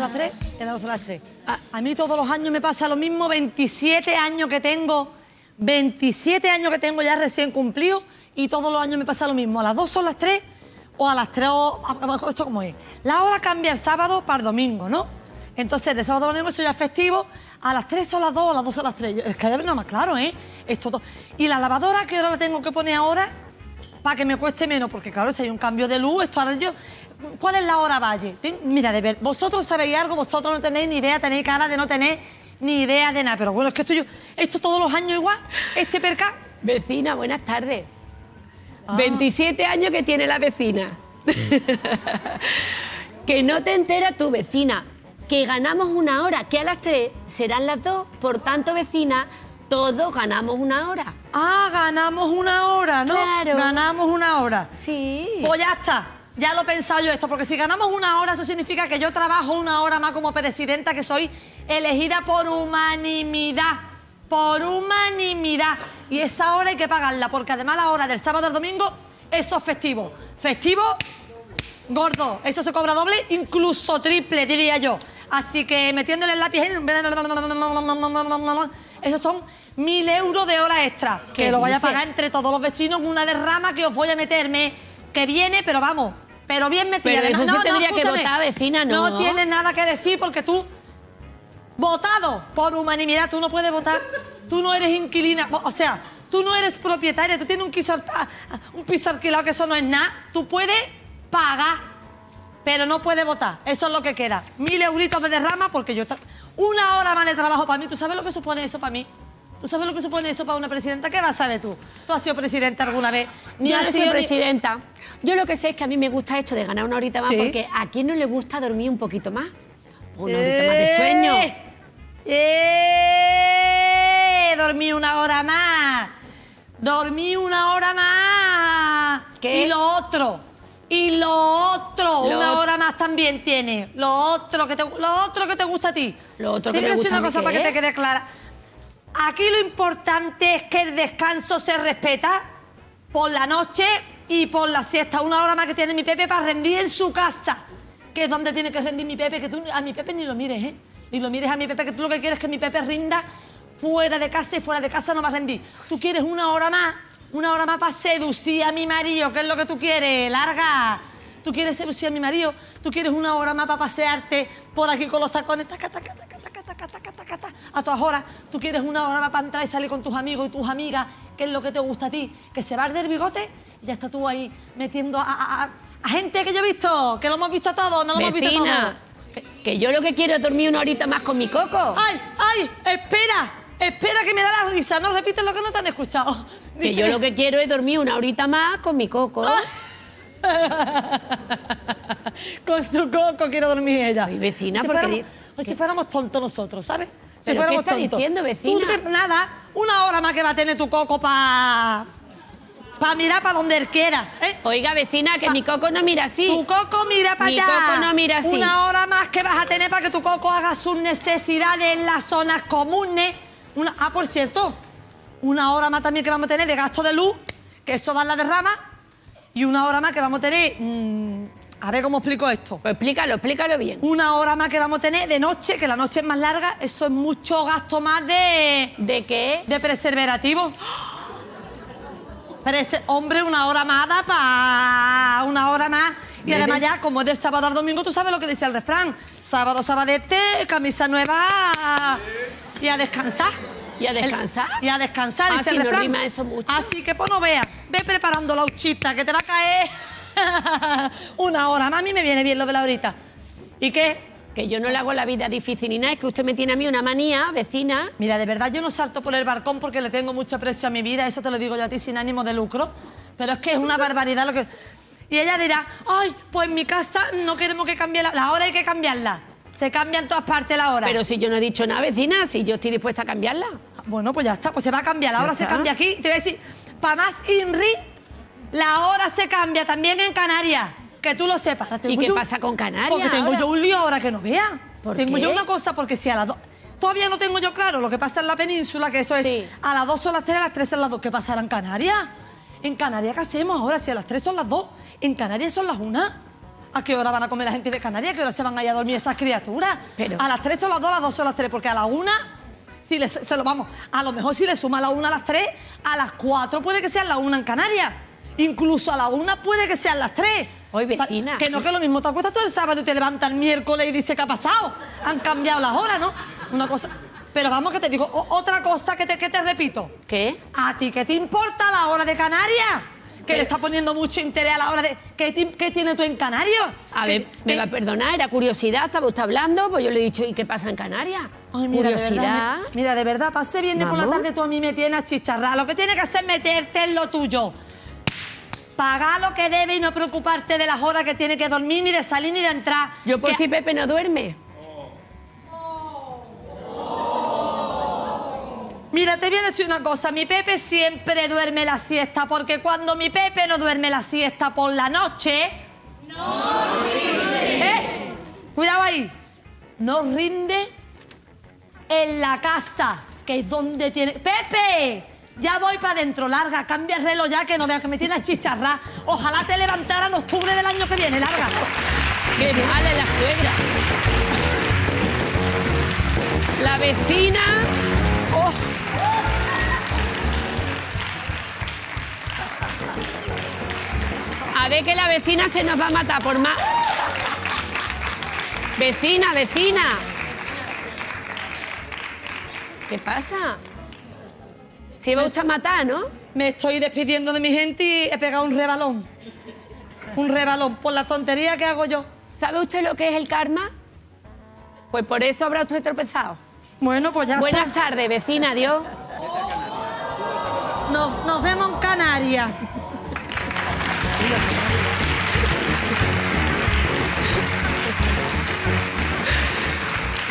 las tres, las las tres? Y las las tres. A, a mí todos los años me pasa lo mismo, 27 años que tengo, 27 años que tengo ya recién cumplido y todos los años me pasa lo mismo. A las dos son las tres o a las tres o... a- a- ¿Esto cómo es? La hora cambia el sábado para el domingo, ¿no? Entonces, de sábado a domingo eso ya es festivo. A las tres son las dos, a las dos son las tres. Yo- Es que ya no más claro, ¿eh? Todo. ¿Y la lavadora qué hora la tengo que poner ahora? Para que me cueste menos, porque claro, si hay un cambio de luz, esto ahora yo... ¿Cuál es la hora valle? Mira, de ver, vosotros sabéis algo, vosotros no tenéis ni idea, tenéis cara de no tener ni idea de nada, pero bueno, es que esto yo, esto todos los años igual, este perca... Vecina, buenas tardes. 27 años que tiene la vecina. *laughs* que no te entera tu vecina. Que ganamos una hora, que a las 3 serán las 2. Por tanto, vecina, todos ganamos una hora. Ah, ganamos una hora, ¿no? Claro. Ganamos una hora. Sí. Pues ya está. Ya lo he pensado yo esto, porque si ganamos una hora, eso significa que yo trabajo una hora más como presidenta, que soy elegida por unanimidad. Por unanimidad. Y esa hora hay que pagarla, porque además la hora del sábado al domingo, eso es festivo. Festivo, gordo. Eso se cobra doble, incluso triple, diría yo. Así que metiéndole el lápiz, esos son mil euros de hora extra. Que ¿Qué lo vaya a pagar entre todos los vecinos, una derrama que os voy a meterme, que viene, pero vamos, pero bien metida. Pero Además, eso se tendría que votar, vecina, ¿no? No tienes nada que decir porque tú, votado por unanimidad, tú no puedes votar, tú no eres inquilina, o sea, tú no eres propietaria, tú tienes un piso, un piso alquilado que eso no es nada, tú puedes pagar, pero no puedes votar, eso es lo que queda. Mil euritos de derrama porque yo... Una hora más de trabajo para mí, ¿tú sabes lo que supone eso para mí? ¿Tú sabes lo que supone eso para una presidenta? ¿Qué vas a saber tú? ¿Tú has sido presidenta alguna vez? Yo has no sido ni- presidenta. Yo lo que sé es que a mí me gusta esto de ganar una horita más Sí. porque a quién no le gusta dormir un poquito más. Una horita más de sueño. ¡Eh! Dormí una hora más. Dormí una hora más. ¿Qué? Y lo otro. Y lo otro. Lo una hora más también tiene. Lo otro que te, lo otro que te gusta a ti. Lo otro Te que voy a me decir gusta a una mí, cosa para ¿qué que te quede clara. Aquí lo importante es que el descanso se respeta por la noche y por la siesta. Una hora más que tiene mi Pepe para rendir en su casa, que es donde tiene que rendir mi Pepe. Que tú a mi Pepe ni lo mires, ¿eh? Ni lo mires a mi Pepe, que tú lo que quieres es que mi Pepe rinda fuera de casa y fuera de casa no va a rendir. Tú quieres una hora más, una hora más para seducir a mi marido, que es lo que tú quieres, larga. Tú quieres seducir a mi marido, tú quieres una hora más para pasearte por aquí con los tacones, taca, taca, taca, taca, taca, taca, a todas horas. Tú quieres una hora más para entrar y salir con tus amigos y tus amigas, que es lo que te gusta a ti, que se va a arder el bigote y ya estás tú ahí metiendo a, a- a- a gente que yo he visto, que lo hemos visto todos, no lo hemos visto Vecina, todos. que yo lo que quiero es dormir una horita más con mi coco. ¡Ay, ay! ¡Espera! Espera que me da la risa, no repites lo que no te han escuchado. Que yo lo que quiero es dormir una horita más con mi coco. *laughs* Con su coco quiero dormir ella. Ay, vecina, si porque fuéramos, pues si fuéramos tontos nosotros, ¿sabes? Si ¿Pero fuéramos qué está tontos. diciendo, vecina? Tú te- nada, una hora más que va a tener tu coco para pa mirar para donde él quiera. ¿eh? Oiga, vecina, que mi coco no mira así. Tu coco mira para Mi allá. coco no mira así. Una hora más que vas a tener para que tu coco haga sus necesidades en las zonas comunes. Una, ah, por cierto, una hora más también que vamos a tener de gasto de luz, que eso va en la derrama. Y una hora más que vamos a tener. mm, a ver cómo explico esto. Pues explícalo, explícalo bien. Una hora más que vamos a tener de noche, que la noche es más larga, eso es mucho gasto más de. ¿De qué? De preservativo. Pero ese hombre, una hora más da para una hora más. Y además ya, como es del sábado al domingo, tú sabes lo que decía el refrán. Sábado, sabadete, camisa nueva y a descansar. ¿Y a descansar? El- y a descansar, Ah, dice el no refrán. rima eso mucho. Así que, pues no veas, ve preparando la huchita, que te va a caer *laughs* una hora mí me viene bien lo de la horita. ¿Y qué? Que yo no le hago la vida difícil ni nada, es que usted me tiene a mí una manía, vecina. Mira, de verdad yo no salto por el balcón porque le tengo mucho aprecio a mi vida, eso te lo digo yo a ti sin ánimo de lucro, pero es que es una barbaridad lo que... Y ella dirá, ay, pues en mi casa no queremos que cambie la, la hora, hay que cambiarla. Se cambia en todas partes la hora. Pero si yo no he dicho nada, vecina, si yo estoy dispuesta a cambiarla. Bueno, pues ya está, pues se va a cambiar, la hora se cambia aquí. Te voy a decir, para más INRI, la hora se cambia también en Canarias, que tú lo sepas. ¿Y qué yo- pasa con Canarias Porque tengo ahora? yo un lío ahora que no vea. ¿Por tengo qué? yo una cosa, porque si a las dos... Todavía no tengo yo claro lo que pasa en la península, que eso es Sí. a las dos son las tres, a las tres son las dos. ¿Qué pasará en Canarias? ¿En Canarias qué hacemos ahora? Si a las tres son las dos, en Canarias son las una. ¿A qué hora van a comer la gente de Canarias? ¿A qué hora se van a ir a dormir esas criaturas? Pero- A las tres son las dos, a las dos son las tres, porque a la una, si le, se lo vamos, a lo mejor si le suma a la una a las tres, a las cuatro puede que sean la una en Canarias. Incluso a la una puede que sean las tres. Hoy, O sea, vecina. que no que lo mismo te acuestas tú el sábado y te levantas el miércoles y dices qué ha pasado. Han cambiado las horas, ¿no? Una cosa. Pero vamos que te digo, o- otra cosa que te, que te repito. ¿Qué? ¿A ti qué te importa la hora de Canarias? Que le está poniendo mucho interés a la hora de. ¿Qué, qué tienes tú en Canarias? A ¿Qué- ver, me va a perdonar, era curiosidad, estaba usted hablando, pues yo le he dicho, ¿y qué pasa en Canarias? Ay, mira, de curiosidad. verdad, me- mira, de verdad, pase viernes por la tarde tú a mí me tienes a chicharrar. Lo que tienes que hacer es meterte en lo tuyo. Pagar lo que debe y no preocuparte de las horas que tiene que dormir, ni de salir, ni de entrar. Yo por Que- si Pepe no duerme. Mira, te voy a decir una cosa. Mi Pepe siempre duerme la siesta, porque cuando mi Pepe no duerme la siesta por la noche, ¿Eh? Cuidado ahí. No rinde en la casa, que es donde tiene... ¡Pepe! Ya voy para adentro, larga, cambia el reloj ya que no veas que me tienes chicharra. Ojalá te levantara en octubre del año que viene, larga. ¡Qué mala la suegra! La vecina... ¡Oh! A ver que la vecina se nos va a matar por más... Vecina, vecina. ¿Qué pasa? Se va usted a matar, ¿no? Me estoy despidiendo de mi gente y he pegado un rebalón. Un rebalón por la tontería que hago yo. ¿Sabe usted lo que es el karma? Pues por eso habrá usted tropezado. Bueno, pues ya Buenas está. tardes, vecina, adiós. Nos, nos vemos en Canarias.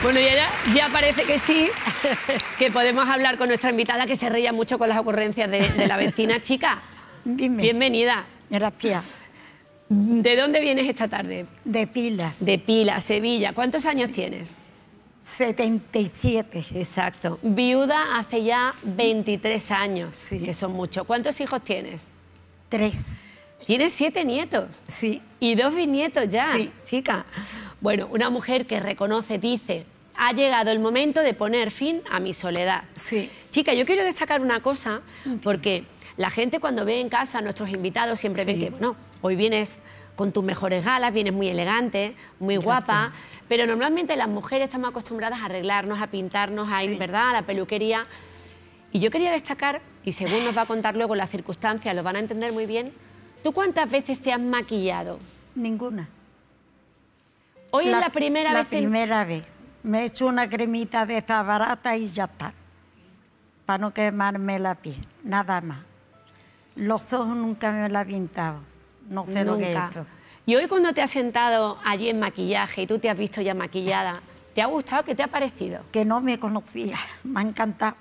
Bueno, ya, ya parece que sí, que podemos hablar con nuestra invitada que se reía mucho con las ocurrencias de, de la vecina. *laughs* Chica, bienvenida. Gracias. ¿De dónde vienes esta tarde? De Pila. De Pila, Sevilla. ¿Cuántos años tienes? 77. Exacto. Viuda hace ya 23 años, que son muchos. ¿Cuántos hijos tienes? Tres. Tienes siete nietos. Sí. Y dos bisnietos ya, Sí. chica. Bueno, una mujer que reconoce, dice, ha llegado el momento de poner fin a mi soledad. Sí. Chica, yo quiero destacar una cosa, porque la gente cuando ve en casa a nuestros invitados siempre ven Sí. que, bueno, hoy vienes con tus mejores galas, vienes muy elegante, muy guapa, pero normalmente las mujeres estamos acostumbradas a arreglarnos, a pintarnos, a ir, ¿verdad?, a la peluquería. Y yo quería destacar, y según nos va a contar luego las circunstancias, lo van a entender muy bien, ¿tú cuántas veces te has maquillado? Ninguna. Hoy es la primera la vez que- primera vez. Me he hecho una cremita de esta barata y ya está. Para no quemarme la piel, nada más. Los ojos nunca me la he pintado. No sé lo que es Nunca. esto. Y hoy cuando te has sentado allí en maquillaje y tú te has visto ya maquillada, ¿te ha gustado? ¿Qué te ha parecido? Que no me conocía. *laughs* Me ha encantado.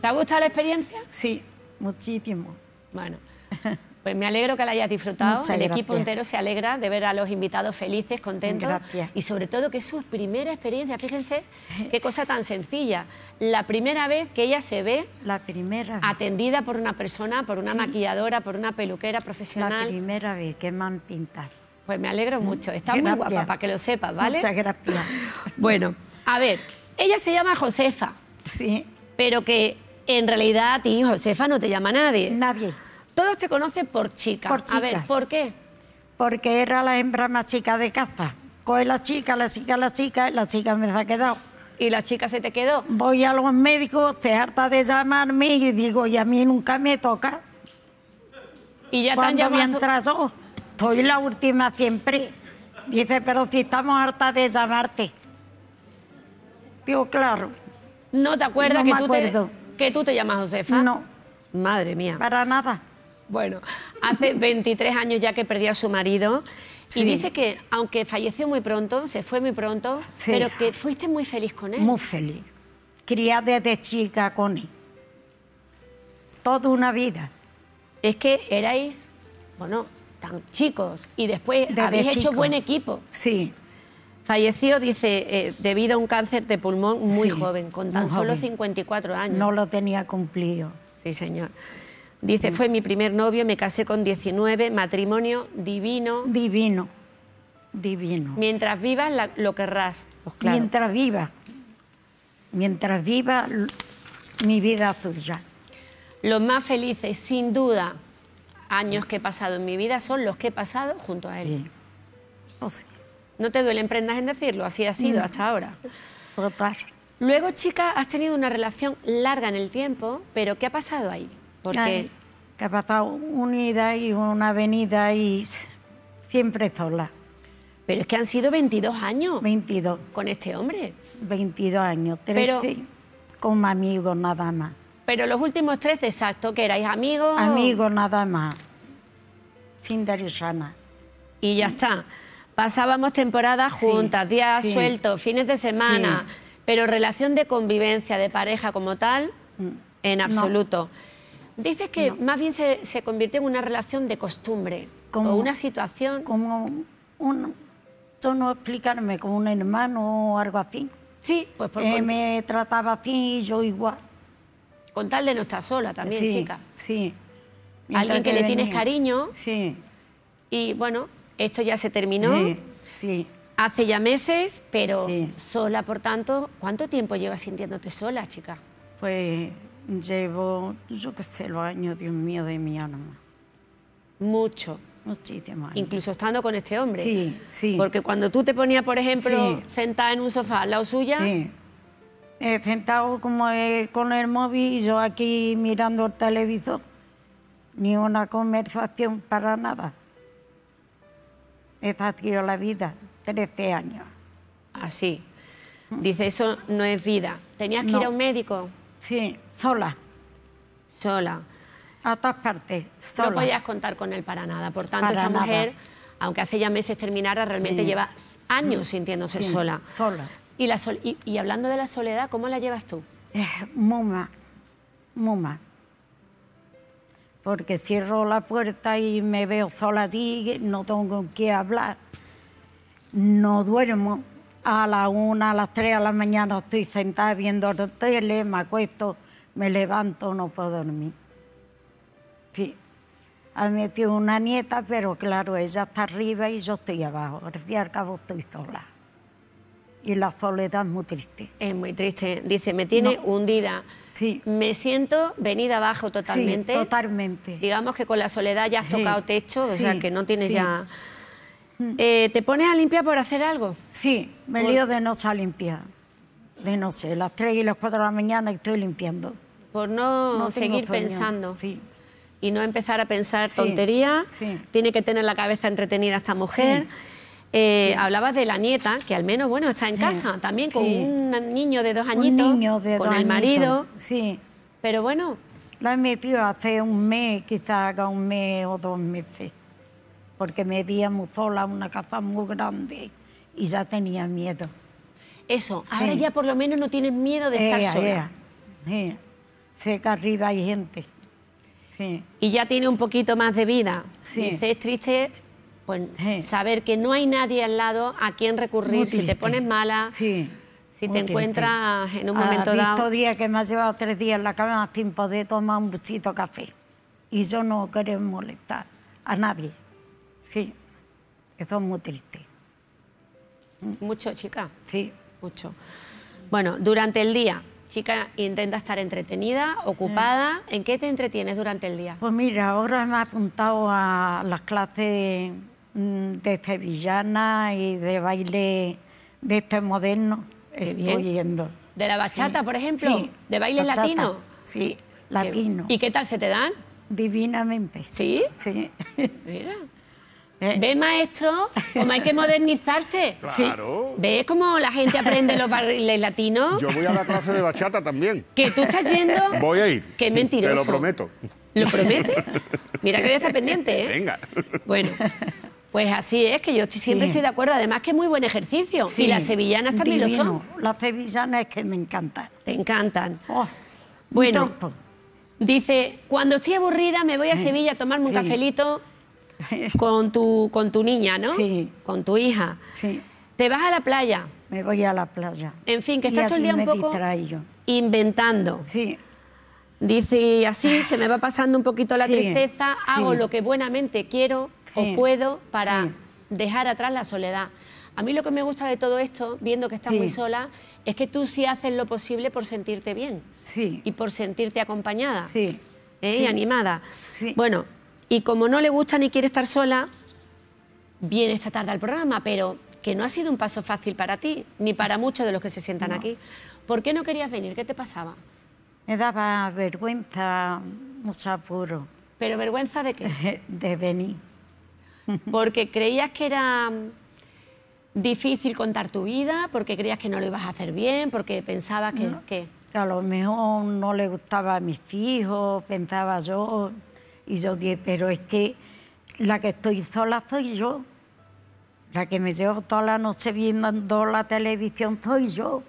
¿Te ha gustado la experiencia? Sí, muchísimo. Bueno, *laughs* pues me alegro que la hayas disfrutado. Muchas El equipo entero se alegra de ver a los invitados felices, contentos. Gracias. Y sobre todo que es su primera experiencia. Fíjense *laughs* qué cosa tan sencilla. La primera vez que ella se ve La primera atendida por una persona, por una Sí. maquilladora, por una peluquera La profesional. primera vez que me han pintado. Pues me alegro mucho. Está muy guapa, para que lo sepas, ¿vale? Muchas gracias. *laughs* Bueno, a ver, ella se llama Josefa. Sí. Pero que en realidad a ti, Josefa, no te llama nadie. Nadie. Todos te conocen por chica. Por A ver. ¿por qué? Porque era la hembra más chica de caza. Coge la chica, la chica, la chica, y la chica me ha quedado. ¿Y la chica se te quedó? Voy a los médicos, se harta de llamarme y digo, y a mí nunca me toca. Y ya te han Cuando llamado... soy la última siempre. Dice, pero si estamos hartas de llamarte. Digo, claro. ¿No te acuerdas No que, me tú acuerdo. Te, que tú te llamas Josefa? No. Madre mía. Para nada. Bueno, hace 23 años ya que perdió a su marido y dice que aunque falleció muy pronto, se fue muy pronto, Sí. pero que fuiste muy feliz con él. Muy feliz. Criada desde chica con él. Toda una vida. Es que erais, bueno, tan chicos y después Desde habéis hecho buen equipo. Sí. Falleció, dice, eh, debido a un cáncer de pulmón muy Sí, joven, con tan solo joven. 54 años. No lo tenía cumplido. Sí, señor. Dice, fue mi primer novio, me casé con 19, matrimonio divino. Divino. Divino. Mientras vivas la- lo querrás. Pues claro. Mientras viva. Mientras viva, mi vida suya. Los más felices, sin duda, años que he pasado en mi vida son los que he pasado junto a él. Oh, sí. ¿No te duelen prendas en decirlo? Así ha sido No. hasta ahora. Total. Luego, chica, has tenido una relación larga en el tiempo, pero ¿qué ha pasado ahí? Porque Ay, que ha pasado unida y una avenida y siempre sola. Pero es que han sido 22 años. 22. Con este hombre. 22 años, 13 Pero- como amigos nada más. Pero los últimos 13, exacto, que erais amigos. Amigos nada más. Sin derechana. Y ya está. Pasábamos temporadas Sí, juntas, días sí. sueltos, fines de semana. Sí. Pero relación de convivencia, de pareja como tal, en Mm. No. Dices que más bien se, se convirtió en una relación de costumbre. como o una situación. Como un, yo no explicarme, como un hermano o algo así. Sí, pues por Eh, me trataba así y yo igual. Con tal de no estar sola también, sí, chica. Sí. Alguien que le tienes cariño. Sí. Y bueno, esto ya se terminó. Sí, sí. Hace ya meses, pero sola, por tanto, ¿cuánto tiempo llevas sintiéndote sola, chica? Pues llevo, yo qué sé, los años, Dios mío, de mi alma. Mucho. Muchísimos años. Incluso estando con este hombre. Sí, sí. Porque cuando tú te ponías, por ejemplo, Sí. sentada en un sofá al lado suya, Sí. Eh, sentado como eh, con el móvil y yo aquí mirando el televisor. Ni una conversación para nada. Esa ha sido la vida, 13 años. así. Dice, eso no es vida. ¿Tenías que No. ir a un médico? Sí, sola. Sola. A todas partes, sola. No podías contar con él para nada. Por tanto, Para esta nada. mujer, aunque hace ya meses terminara, realmente Sí. lleva años sintiéndose Sí, sola. Sola. Y, la sol- y, y hablando de la soledad, ¿cómo la llevas tú? Eh, muy mal, muy mal. Porque cierro la puerta y me veo sola allí, no tengo con quién hablar. No duermo. A las una, a las tres de la mañana estoy sentada viendo la tele, me acuesto, me levanto, no puedo dormir. Sí. Ha metido una nieta, pero claro, ella está arriba y yo estoy abajo. Al fin y al cabo estoy sola. Y la soledad es muy triste. Es muy triste. Dice, me tiene No. hundida. Sí. Me siento venida abajo totalmente. Sí, totalmente. Digamos que con la soledad ya has Sí, tocado techo, o sea que no tienes ya... Eh, ¿Te pones a limpiar por hacer algo? Sí, me Por- lío de noche a limpiar. De noche, las 3 y las 4 de la mañana estoy limpiando. Por no, seguir sueño, pensando. Sí. Y no empezar a pensar Sí, tonterías. sí. Tiene que tener la cabeza entretenida esta mujer. Sí. Eh, Hablabas de la nieta, que al menos, bueno, está en casa, también con un niño de dos Un añitos. niño de con dos el marido. añitos, Sí. Pero bueno, La he metido hace un mes, quizás haga un mes o dos meses. Porque me veía muy sola, una casa muy grande y ya tenía miedo. eso, ahora ya por lo menos no tienes miedo de estar sola. Sé que arriba hay gente. Sí. y ya tiene un poquito más de vida. Sí. Dice, es triste pues, saber que no hay nadie al lado a quien recurrir si te pones mala, Sí. si muy te triste. encuentras en un Ha momento visto dado. días que me ha llevado tres días en la cama sin poder tomar un buchito de café. Y yo no quiero molestar a nadie. Sí. Eso es muy triste. Mucho, chica. Sí. Mucho. Bueno, durante el día, chica, intenta estar entretenida, ocupada. ¿En qué te entretienes durante el día? Pues mira, ahora me he apuntado a las clases mm, de sevillana y de baile de este moderno. Qué Estoy bien. yendo. ¿De la bachata, Sí, por ejemplo? sí, ¿De bailes bachata, latino? Sí, latino. ¿Y qué tal se te dan? Divinamente. ¿Sí? Sí. Mira. Eh. ¿Ves, maestro? Cómo hay que modernizarse. *laughs* Claro. ¿Ves cómo la gente aprende los bailes latinos? Yo voy a la clase de bachata también. Que tú estás yendo. Voy a ir. Qué mentiroso. Te lo prometo. ¿Lo prometes? Mira que voy a estar pendiente, ¿eh? Venga. Bueno, pues así es, que yo estoy- siempre Sí. estoy de acuerdo. Además que es muy buen ejercicio. Sí, y las sevillanas también lo son. Las sevillanas es que me encantan. Te encantan. Oh, Bueno, dice, cuando estoy aburrida me voy a Sí. Sevilla a tomarme un Sí. cafelito *laughs* con tu, con tu niña, ¿no? Sí. Con tu hija. Sí. Te vas a la playa. Me voy a la playa. En fin, que Y estás todo el día un poco distraigo. inventando. Sí. Dice, y así se me va pasando un poquito la Sí, tristeza, hago sí. lo que buenamente quiero Sí, o puedo para dejar atrás la soledad. A mí lo que me gusta de todo esto, viendo que estás muy sola, es que tú sí haces lo posible por sentirte bien Sí. y por sentirte acompañada Sí. ¿eh? Sí. y animada. Sí. Bueno, y como no le gusta ni quiere estar sola, viene esta tarde al programa, pero que no ha sido un paso fácil para ti, ni para muchos de los que se sientan No. aquí. ¿Por qué no querías venir? ¿Qué te pasaba? Me daba vergüenza, mucho apuro ¿Pero vergüenza de qué? *laughs* de venir. *laughs* Porque creías que era difícil contar tu vida, porque creías que no lo ibas a hacer bien, porque pensabas que... No. que- Que a lo mejor no le gustaba a mis hijos, pensaba yo. Y yo dije, pero es que la que estoy sola soy yo. La que me llevo toda la noche viendo la televisión soy yo.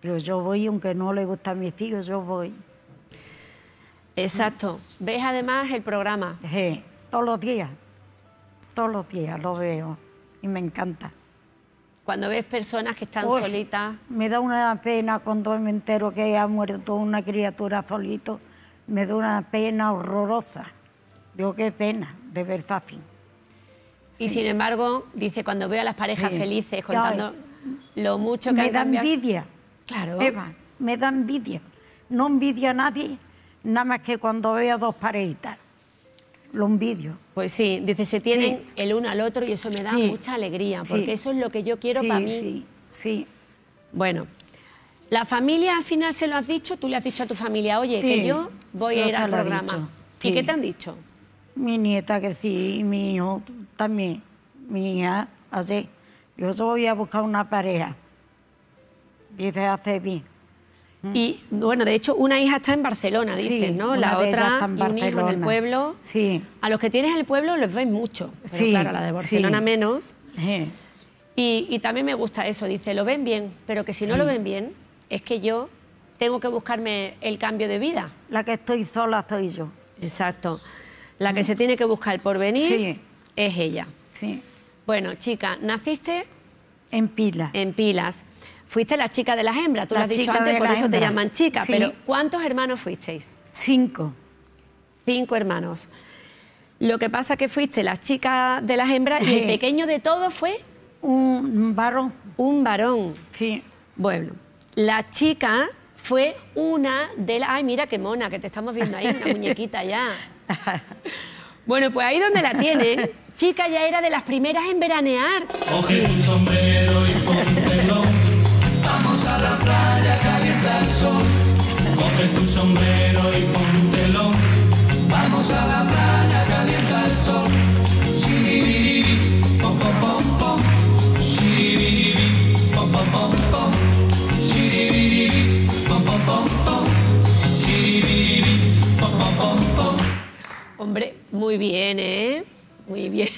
Pero yo voy, aunque no le gusta a mis hijos, yo voy. Exacto. Ves además el programa. Sí. todos los días. Todos los días lo veo y me encanta. Cuando ves personas que están Uy, solitas, Me da una pena cuando me entero que ha muerto una criatura solito. Me da una pena horrorosa. Digo, qué pena, de verdad. sí. y sin embargo, dice, cuando veo a las parejas Sí. felices contando lo mucho que Me han da cambiado- envidia. Claro. Eva, me da envidia. No envidia a nadie, nada más que cuando veo a dos parejitas. Lo envidio. Pues sí, dice, se tienen Sí. el uno al otro y eso me da mucha alegría, porque eso es lo que yo quiero para mí. Sí, sí. Bueno, la familia al final se lo has dicho, tú le has dicho a tu familia, oye, que yo voy a ir al programa. ¿Y qué te han dicho? Mi nieta que sí, y mi hijo también. Mi hija, así. Yo voy a buscar una pareja. Dice, hace bien. Y bueno, de hecho, una hija está en Barcelona, Sí, dices, ¿no? La otra está en y un hijo en el pueblo. Sí. A los que tienes en el pueblo los veis mucho, pero Sí, claro, la de Barcelona sí. menos. Sí. Y, y también me gusta eso, dice, lo ven bien, pero que si no lo ven bien, es que yo tengo que buscarme el cambio de vida. La que estoy sola soy yo. Exacto. La que se tiene que buscar el porvenir Sí. es ella. Sí. Bueno, chica, naciste En pila. en pilas. Fuiste la chica de las hembras, tú La lo has dicho antes, por eso te llaman chica. Sí. Pero ¿cuántos hermanos fuisteis? Cinco. Cinco hermanos. Lo que pasa que fuiste la chica de las hembras y el pequeño de todos fue Un varón. un varón. Sí. Bueno, la chica fue una de las... Ay, mira qué mona, que te estamos viendo ahí, una muñequita ya. *laughs* Bueno, pues ahí donde la tienen, chica ya era de las primeras en veranear. Coge tu sombrero y póntelo. Vamos a la playa, calienta el sol. Coge tu sombrero y póntelo. Vamos a la playa, calienta el sol. Hombre, muy bien, ¿eh? Muy bien.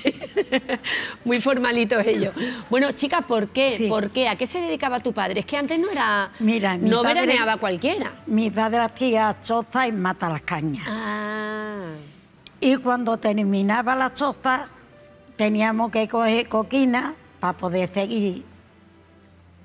*laughs* Muy formalitos ellos. Bueno, chica, ¿por qué? Sí. ¿Por qué? ¿A qué se dedicaba tu padre? Es que antes no era... Mira, mi no padre- veraneaba cualquiera. Mi padre hacía choza y mata las cañas. Ah. Y cuando terminaba la choza, teníamos que coger coquina para poder seguir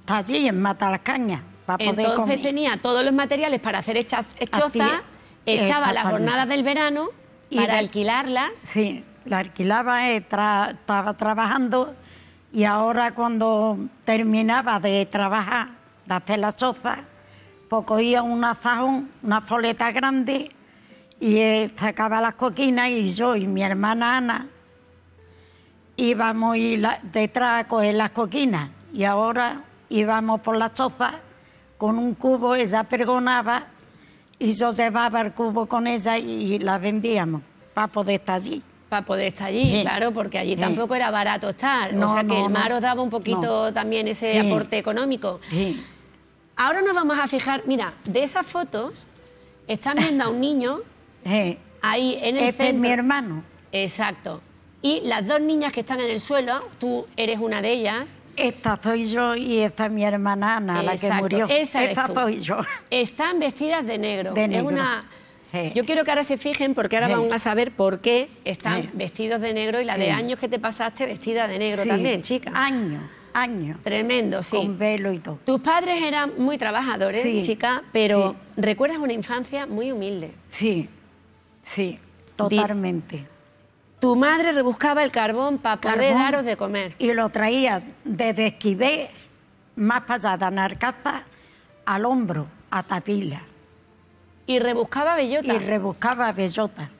allí en mata las cañas, para poder Entonces comer. tenía todos los materiales para hacer hechozas, Hacía- echaba las jornadas del verano Y para de- alquilarlas. Sí, la alquilaba, eh, tra- estaba trabajando y ahora cuando terminaba de trabajar, de hacer la choza, pues cogía un azajón, una soleta grande y eh, sacaba las coquinas y yo y mi hermana Ana íbamos ir la- detrás a coger las coquinas y ahora íbamos por la choza con un cubo, ella pergonaba y yo llevaba el cubo con ella y la vendíamos para poder estar allí. Para poder estar allí, Sí. claro, porque allí Sí. tampoco era barato estar. o No, sea que no, el mar no. os daba un poquito también ese Sí. aporte económico. Ahora nos vamos a fijar, mira, de esas fotos están viendo a un niño *laughs* Eh, ahí en el Este es mi hermano. Exacto. Y las dos niñas que están en el suelo, tú eres una de ellas, Esta soy yo y esta es mi hermana Ana, la que murió. esa eres esta tú. soy yo. están vestidas de negro. De Es negro. una... Sí. Yo quiero que ahora se fijen porque ahora Sí. van a saber por qué están Sí. vestidos de negro y la de años que te pasaste vestida de negro también, chica. Años, años. Tremendo, sí. Con velo y todo. Tus padres eran muy trabajadores, Sí, chica, pero sí. recuerdas una infancia muy humilde. Sí, sí, totalmente. Tu madre rebuscaba el carbón para poder Carbón. daros de comer. Y lo traía desde Esquivé, más para allá, de Narcaza, al hombro, a Tapila. Y rebuscaba bellota Y rebuscaba bellota.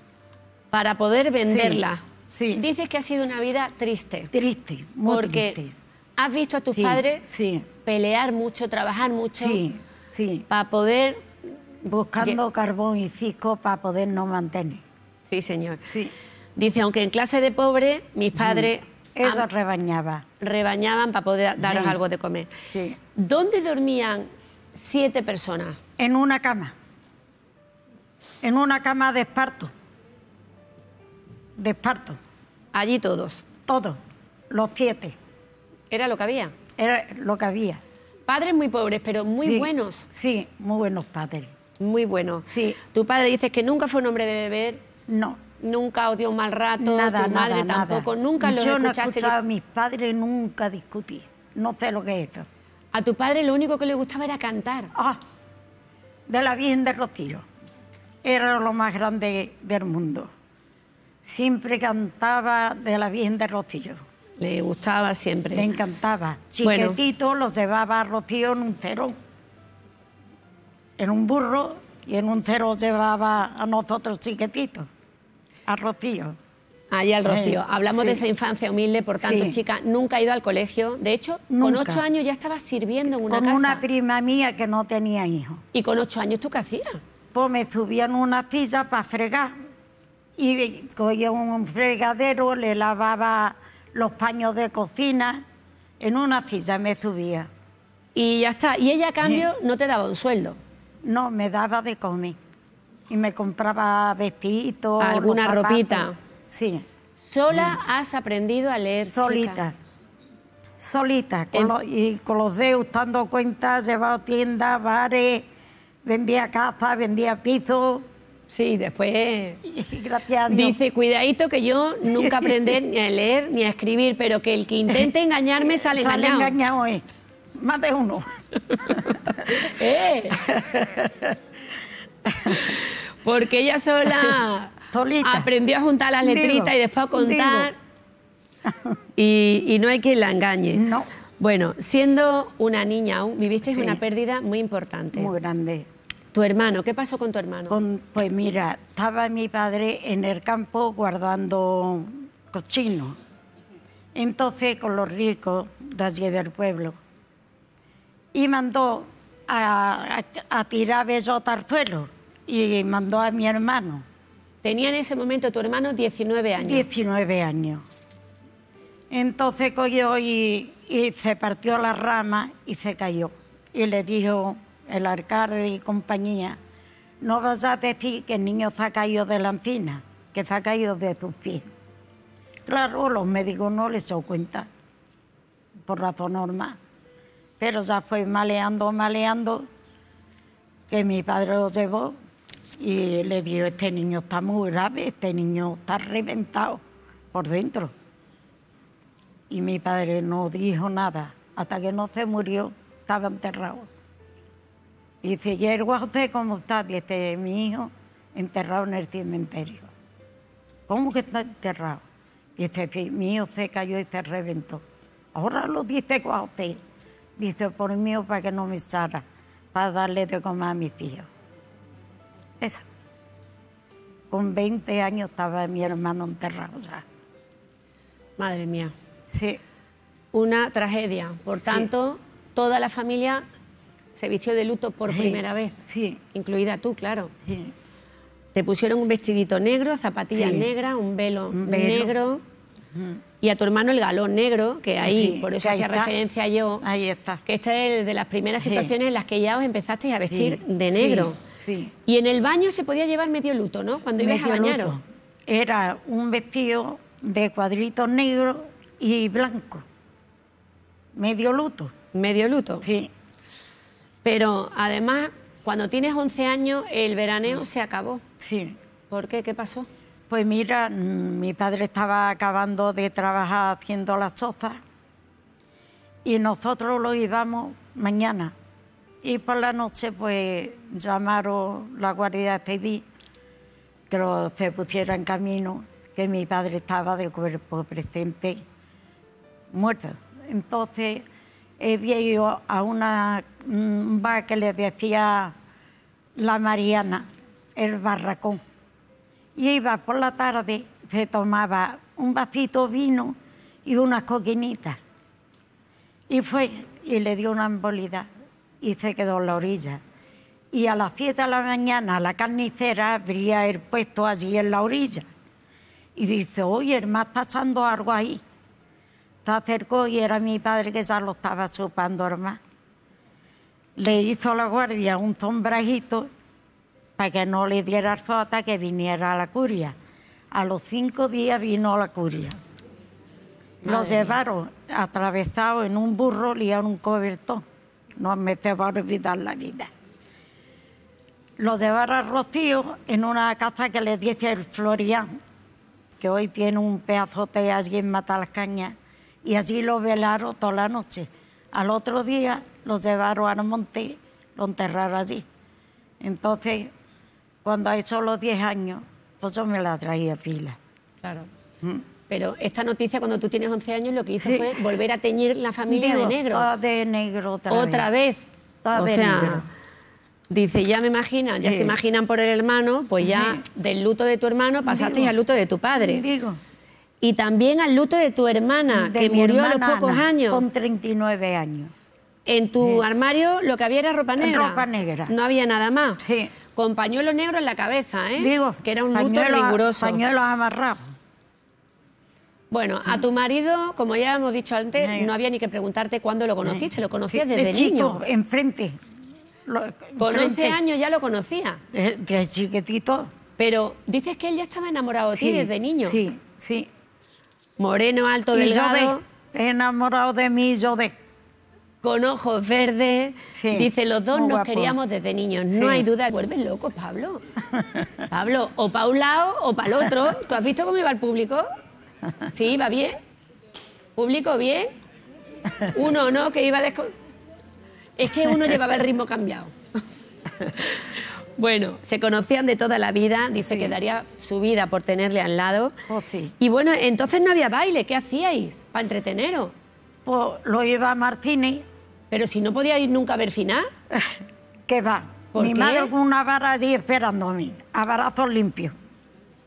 para poder venderla. Sí. Dices que ha sido una vida triste. Triste, muy porque triste. has visto a tus Sí, padres sí. pelear mucho, trabajar mucho Sí, sí. para poder... Buscando carbón y cisco para podernos mantener. Sí, señor. Sí. Dice, aunque en clase de pobre, mis padres Eso rebañaba. rebañaban para poder daros Sí. algo de comer. Sí. ¿Dónde dormían siete personas? En una cama. En una cama de esparto. De esparto. Allí todos. Todos. Los siete. Era lo que había. Era lo que había. Padres muy pobres, pero muy Sí, buenos. Sí, muy buenos padres. Muy buenos. Sí. Tu padre dice que nunca fue un hombre de beber, No, Nunca os dio un mal rato, Nada, tu madre nada, tampoco. nada. Nunca los Yo no escuchado a mis padres nunca discutir. No sé lo que es eso. A tu padre lo único que le gustaba era cantar. Ah, de la Virgen de Rocío. Era lo más grande del mundo. Siempre cantaba de la Virgen de Rocío. Le gustaba siempre. Le encantaba. Bueno. Chiquitito lo llevaba a Rocío en un cero. En un burro y en un cero llevaba a nosotros chiquititos. A Rocío. Ahí al Rocío. Eh, Hablamos de esa infancia humilde, por tanto, Sí. chica, nunca ha ido al colegio. De hecho, con Nunca. ocho años ya estabas sirviendo en una Con casa. una prima mía que no tenía hijos. ¿Y con ocho años tú qué hacías? Pues me subía en una silla para fregar. Y cogía un fregadero, le lavaba los paños de cocina. En una silla me subía. Y ya está. Y ella, a cambio, no te daba un sueldo. No, me daba de comer. Y me compraba vestiditos. ¿Alguna ropita? Sí. Sola has aprendido a leer, chica. Solita. Solita. Con los- y con los dedos dando cuenta, llevado tiendas, bares, vendía casa, vendía pisos. Sí, después... Gracias a Dios. Dice, cuidadito que yo nunca aprender *laughs* ni a leer ni a escribir, pero que el que intente engañarme sale Sale engañado. engañado, eh. Más de uno. *laughs* ¡Eh! *laughs* *laughs* Porque ella sola *laughs* aprendió a juntar las Digo, letritas y después a contar. *laughs* Y, y no hay quien la engañe. No. Bueno, siendo una niña aún, vivisteis Sí. una pérdida muy importante. Muy grande. Tu hermano, ¿qué pasó con tu hermano? Con- pues mira, estaba mi padre en el campo guardando cochinos. Entonces, con los ricos de allí del pueblo. Y mandó a, a- a tirar bellota al suelo. Y mandó a mi hermano. Tenía en ese momento tu hermano 19 años. 19 años. Entonces cogió y, y se partió la rama y se cayó. Y le dijo el alcalde y compañía, no vas a decir que el niño se ha caído de la encina, que se ha caído de tus pies. Claro, los médicos no les dio cuenta, por razón normal. Pero ya fue maleando, maleando, que mi padre lo llevó y le dijo, este niño está muy grave, este niño está reventado por dentro. Y mi padre no dijo nada, hasta que no se murió, estaba enterrado. Dice, ¿y el José cómo está? Dice, mi hijo enterrado en el cementerio. ¿Cómo que está enterrado? Dice, "Sí, mi hijo se cayó y se reventó. Ahora lo dice José. Dice, por mí para que no me echara, para darle de comer a mis hijos. Eso. Con 20 años estaba mi hermano enterrado ya. Madre mía. Sí. Una tragedia. Por Sí. tanto, toda la familia se vistió de luto por Sí, primera vez. Sí. Incluida tú, claro. Sí. Te pusieron un vestidito negro, zapatillas Sí. negras, un velo, Un velo. negro. Y a tu hermano el galón negro, que ahí, Sí, por eso hacía referencia yo, Ahí está. que esta es de las primeras situaciones en las que ya os empezasteis a vestir de sí, negro. Sí. Y en el baño se podía llevar medio luto, ¿no? Cuando ibas a bañaros. luto. Era un vestido de cuadritos negros y blanco. Medio luto. Medio luto. Sí. Pero además, cuando tienes 11 años, el veraneo se acabó. Sí. ¿Por qué? ¿Qué pasó? Pues mira, mm, mi padre estaba acabando de trabajar haciendo las chozas y nosotros lo íbamos mañana. Y por la noche pues llamaron la Guardia Civil que se pusiera en camino, que mi padre estaba de cuerpo presente muerto. Entonces había ido a una un bar que le decía la Mariana, el barracón. Y iba por la tarde, se tomaba un vasito vino y unas coquinitas. Y fue y le dio una embolida y se quedó en la orilla. Y a las 7 de la mañana la carnicera abría el puesto allí en la orilla. Y dice, oye, hermano, está echando algo ahí. Se acercó y era mi padre que ya lo estaba chupando, hermano. Le hizo a la guardia un sombrajito para que no le diera el sota que viniera a la curia. A los cinco días vino la curia. Lo mía. llevaron atravesado en un burro, liaron un cobertón. No me se va a olvidar la vida. Lo llevaron a Rocío en una casa que le dice el Florián, que hoy tiene un pedazote allí en Matalascaña, y allí lo velaron toda la noche. Al otro día lo llevaron a monte, lo enterraron allí. Entonces, cuando ha hecho los 10 años, pues yo me la traía pila. Claro. Mm. Pero esta noticia, cuando tú tienes 11 años, lo que hizo Sí. fue volver a teñir la familia Digo, de negro. toda de negro otra, Otra vez. Toda o de sea, negro. dice, ya me imaginan, ya Sí. se imaginan por el hermano, pues ya Sí. del luto de tu hermano pasaste Digo. al luto de tu padre. Digo. Y también al luto de tu hermana, De que murió a los pocos Ana, años. Con 39 años. En tu armario lo que había era ropa negra. Ropa negra. No había nada más. Sí. Con pañuelo negro en la cabeza, ¿eh? Digo, que era un luto riguroso. Pañuelos amarrados. Bueno, a tu marido, como ya hemos dicho antes, no había ni que preguntarte cuándo lo conociste, lo conocías desde de chico, niño. enfrente. Lo- Con enfrente. 11 años ya lo conocía. De, de chiquitito. Pero dices que él ya estaba enamorado de ti desde niño. Sí, sí. Moreno, alto, Y yo delgado, de, enamorado de mí, yo de. con ojos verdes. Sí, Dice, los dos nos guapo. queríamos desde niños. Sí. No hay duda. Vuelves loco, Pablo. *laughs* Pablo, o para un lado o para el otro. ¿Tú has visto cómo iba el público? *laughs* Sí, iba bien. ¿Público bien? Uno no, que iba desco... Es que uno llevaba el ritmo cambiado. *laughs* Bueno, se conocían de toda la vida, dice que daría su vida por tenerle al lado. Oh, sí. Y bueno, entonces no había baile, ¿qué hacíais para entreteneros? Pues lo iba a Martínez. Pero si no podíais nunca ver final. *laughs* ¿Qué va? ¿Por Mi qué? madre con una vara allí esperándome, a barazos limpios.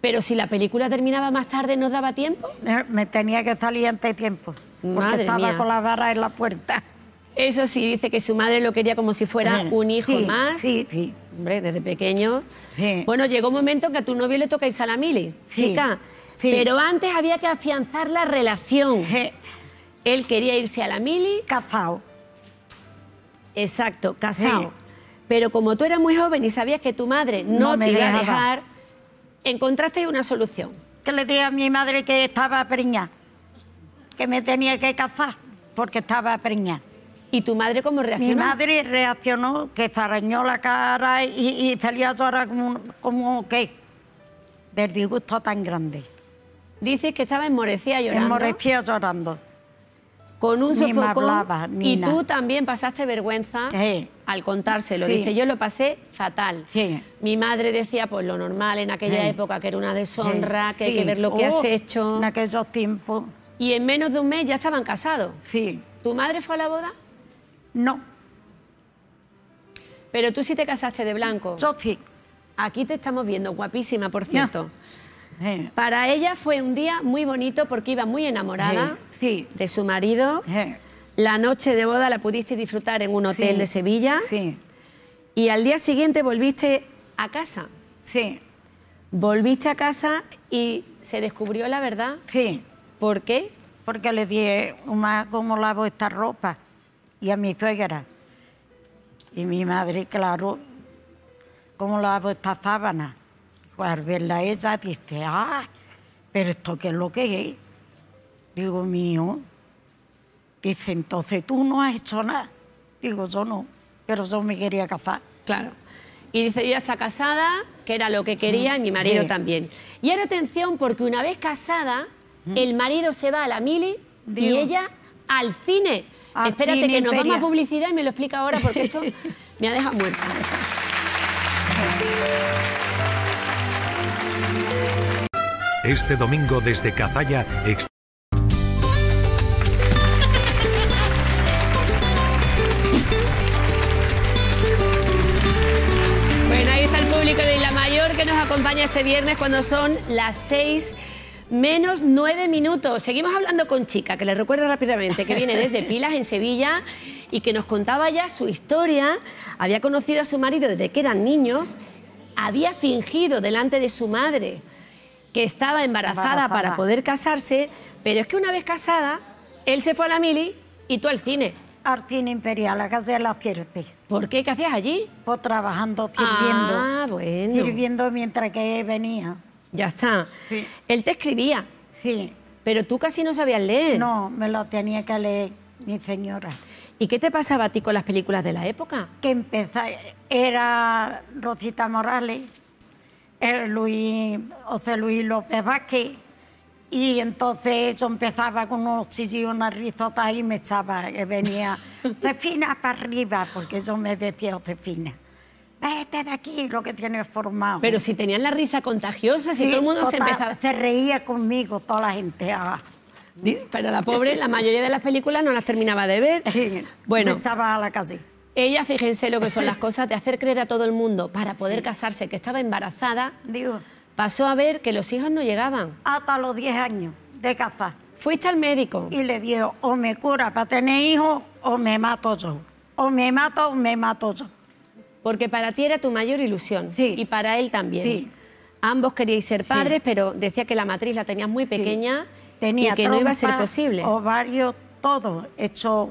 Pero si la película terminaba más tarde, ¿nos daba tiempo? Me tenía que salir antes de tiempo, porque Madre estaba mía. con la vara en la puerta. Eso sí, dice que su madre lo quería como si fuera Eh, un hijo sí, más. Sí, sí. Hombre, desde pequeño. Sí. Bueno, llegó un momento en que a tu novio le toca irse a la mili, Sí, chica. Pero antes había que afianzar la relación. Él quería irse a la mili. Casado. Exacto, casado. Pero como tú eras muy joven y sabías que tu madre no, te iba a dejar, encontraste una solución. Que le dije a mi madre que estaba preñada, que me tenía que casar, porque estaba preñada. ¿Y tu madre cómo Mi reaccionó? madre reaccionó, que zarañó la cara y, y salía a llorar como, como ¿qué? Del disgusto tan grande. Dices que estaba enmorecida llorando. Enmorecía llorando. Con un Ni me sofocón. hablaba, ni y nada. tú también pasaste vergüenza al contárselo. Sí. Dice, yo lo pasé fatal. Sí. Mi madre decía, pues lo normal en aquella época, que era una deshonra, que hay que ver lo que Oh, has hecho. En aquellos tiempos. Y en menos de un mes ya estaban casados. Sí. ¿Tu madre fue a la boda? No, Pero tú sí te casaste de blanco. yo sí. Aquí te estamos viendo, guapísima, por cierto. Para ella fue un día muy bonito porque iba muy enamorada Sí. de su marido. eh, La noche de boda la pudiste disfrutar en un hotel Sí. de Sevilla. Sí, Y al día siguiente volviste a casa. sí, Volviste a casa y se descubrió la verdad. sí. ¿Por qué? Porque le dije, ¿cómo lavo esta ropa? Y a mi suegra. Y mi madre, claro, ¿cómo lavo esta sábana? Pues al verla ella dice, ah, pero esto qué es lo que es. Digo, mío. Dice, entonces tú no has hecho nada. Digo, yo no, pero yo me quería casar. Claro. Y dice, yo ya está casada, que era lo que quería, y mi marido Sí. también. Y ahora atención, porque una vez casada, el marido se va a la mili y ella al cine. Al Espérate, cine que nos vamos a publicidad y me lo explica ahora, porque esto *laughs* me ha dejado muerta. Este domingo desde Cazalla, que nos acompaña este viernes cuando son las seis menos nueve minutos. Seguimos hablando con Chica, que les recuerdo rápidamente que viene desde *laughs* Pilas, en Sevilla, y que nos contaba ya su historia. Había conocido a su marido desde que eran niños, había fingido delante de su madre que estaba embarazada, Embarazada. para poder casarse, pero es que una vez casada, él se fue a la mili y tú al cine. Cine imperial, a casa de la Cierpe. ¿Por qué? ¿Qué hacías allí? Pues trabajando, sirviendo. Ah, bueno. Sirviendo mientras que venía. Ya está. Sí. Él te escribía, Sí. pero tú casi no sabías leer. No, me lo tenía que leer mi señora. ¿Y qué te pasaba a ti con las películas de la época? Que empezó, era Rosita Morales, el Luis, José Luis López Vázquez, Y entonces yo empezaba con unos chillidos, unas risotas y me echaba, que venía, *laughs* Cefina para arriba, porque yo me decía, Cefina, vete de aquí, lo que tienes formado. Pero si tenían la risa contagiosa, si Sí, todo el mundo se total, empezaba... Se reía conmigo toda la gente. ah. Pero la pobre, la mayoría de las películas no las terminaba de ver. Bueno, Me echaba a la calle. ella, fíjense lo que son las *laughs* cosas de hacer creer a todo el mundo para poder casarse que estaba embarazada, Digo, pasó a ver que los hijos no llegaban. hasta los 10 años de casa. Fuiste al médico. Y le digo, o me cura para tener hijos o me mato yo. O me mato o me mato yo. Porque para ti era tu mayor ilusión. Y para él también. Sí. Ambos queríais ser padres, pero decía que la matriz la tenías muy pequeña Tenía y que no iba a ser posible. ovarios, todo hecho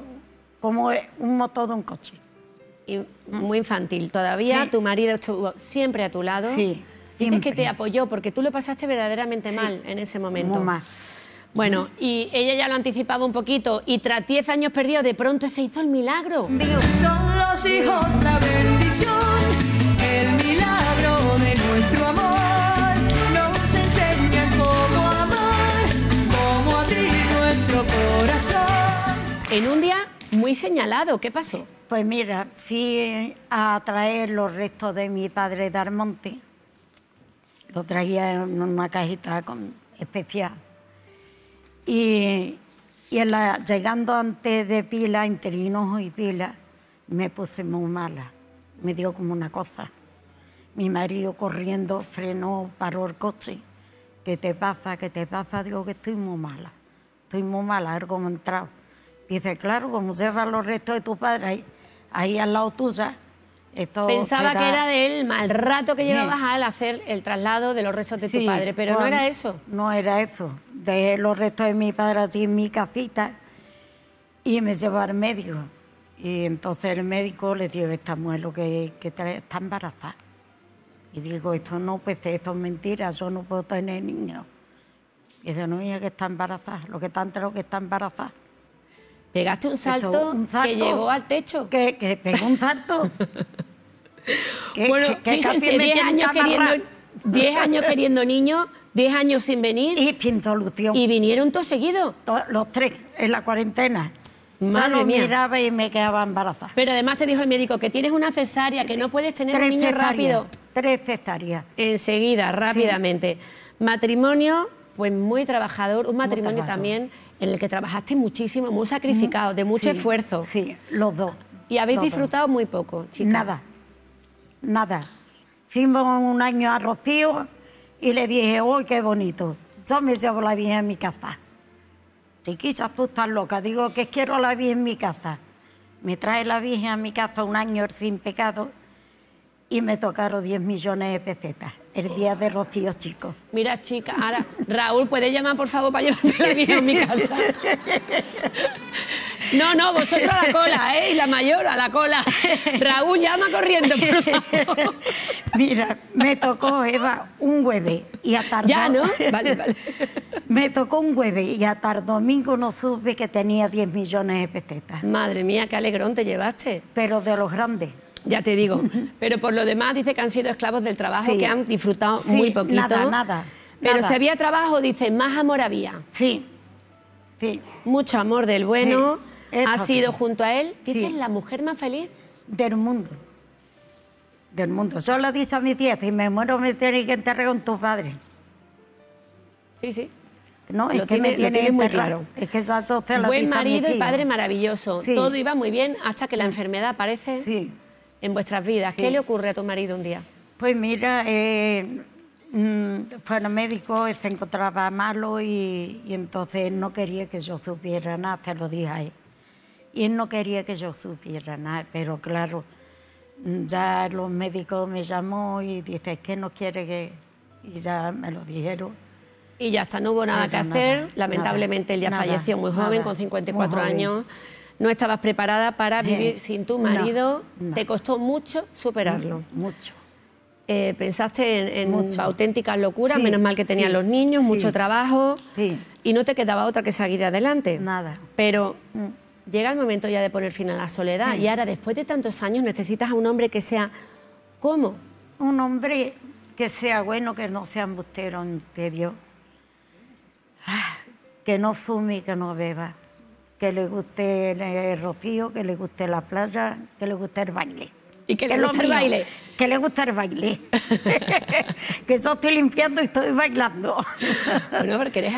como un motor de un coche. Y muy infantil. Todavía Sí. tu marido estuvo siempre a tu lado. Sí, Dices que te apoyó porque tú lo pasaste verdaderamente Sí, mal en ese momento. muy mal. Bueno, y ella ya lo anticipaba un poquito y tras 10 años perdidos de pronto se hizo el milagro. Son los hijos la bendición, el milagro de nuestro amor. Nos enseñan cómo amar, cómo abrir nuestro corazón. En un día muy señalado, ¿qué pasó? Pues mira, fui a traer los restos de mi padre de Armonte. Lo traía en una cajita con, especial. Y, y en la- llegando antes de Pila, entre Hinojo y Pila, me puse muy mala. Me dio como una cosa. Mi marido corriendo frenó, paró el coche. ¿Qué te pasa? ¿Qué te pasa? Digo que estoy muy mala. Estoy muy mala, algo me ha entrado. Dice, claro, como llevas los restos de tu padre ahí, ahí al lado tuya. Esto Pensaba que era de él mal rato que Sí. llevabas al hacer el traslado de los restos de tu Sí, padre, pero no era eso. No era eso. Dejé los restos de mi padre allí en mi casita y me llevó al médico. Y entonces el médico le dijo, esta mujer lo que, que trae- está embarazada. Y digo, esto no puede ser, esto es mentira, yo no puedo tener niños. Y dice, no, ella que está embarazada, lo que te han enterado que está embarazada. Pegaste un Esto, salto, que llegó al techo. Que, que pegó un salto. *laughs* que, bueno, fíjense, me 10 tienen *laughs* años, queriendo, 10 años queriendo niños, 10 años sin venir. Y sin solución. Y vinieron todos seguidos. Los tres, en la cuarentena. Madre mía. miraba y me quedaba embarazada. Pero además te dijo el médico que tienes una cesárea, que no puedes tener un Tres niño cesáreas, rápido. Tres cesáreas. Enseguida, rápidamente. Matrimonio, pues muy trabajador, un matrimonio trabajador. también en el que trabajaste muchísimo, muy sacrificado, de mucho Sí, esfuerzo. Sí, los dos. Y habéis los dos. disfrutado muy poco, chicas. Nada, nada. Fuimos un año a Rocío y le dije, ¡uy, qué bonito! Yo me llevo la Virgen a mi casa. Chiquilla, tú estás loca. Digo que quiero la Virgen en mi casa. Me trae la Virgen a mi casa un año sin pecado y me tocaron 10 millones de pesetas el día de Rocío, chicos. Mira, chica, ahora, Raúl, ¿puedes llamar, por favor, para llevarte la a mi casa? No, no, vosotros a la cola, ¿eh? Y la mayor a la cola. Raúl, llama corriendo, por favor. Mira, me tocó, Eva, un hueve y a tardar. Ya, ¿no? Vale, vale. Me tocó un hueve y a tar domingo no supe que tenía 10 millones de pesetas. Madre mía, qué alegrón te llevaste. Pero de los grandes. Ya te digo. Pero por lo demás dice que han sido esclavos del trabajo, Sí. que han disfrutado Sí, muy poquito. nada, nada, Pero nada. si había trabajo, dice, más amor había. Sí, sí. Mucho amor del bueno. Has sido junto a él. Dices, la mujer más feliz. Del mundo. Del mundo. Yo he dicho a mi tía, si me muero me tiene que enterrar con tu padre. Sí, sí. No, Lo es que tiene- me lo tiene tiene muy claro. Es que lo Buen marido y padre maravilloso. Todo iba muy bien hasta que la enfermedad aparece Sí. En vuestras vidas. Sí. ¿Qué le ocurre a tu marido un día? Pues mira, eh, mm, fue al médico, él se encontraba malo y, y entonces no quería que yo supiera nada, se lo dije a él. Y él no quería que yo supiera nada, pero claro, mm, ya los médicos me llamó y dice, que no quiere que... Y ya me lo dijeron. Y ya está, no hubo nada Pero que nada, hacer. Lamentablemente él ya nada, falleció muy joven, nada, con muy 54 joven. años. No estabas preparada para Eh, vivir sin tu marido. no. Te costó mucho superarlo. Mucho. Eh, pensaste en, en auténticas locuras, Sí, menos mal que tenían sí, los niños, sí. mucho trabajo Sí. y no te quedaba otra que seguir adelante. Nada. Pero Mm. llega el momento ya de poner fin a la soledad y ahora, después de tantos años, necesitas a un hombre que sea ¿cómo? Un hombre que sea bueno, que no sea embustero ante Dios. Que no fume y que no beba. Que le guste el, el rocío, que le guste la playa, que le guste el baile. Y que le guste el mío, baile. Que le guste el baile. *laughs* que yo estoy limpiando y estoy bailando. Bueno, porque eres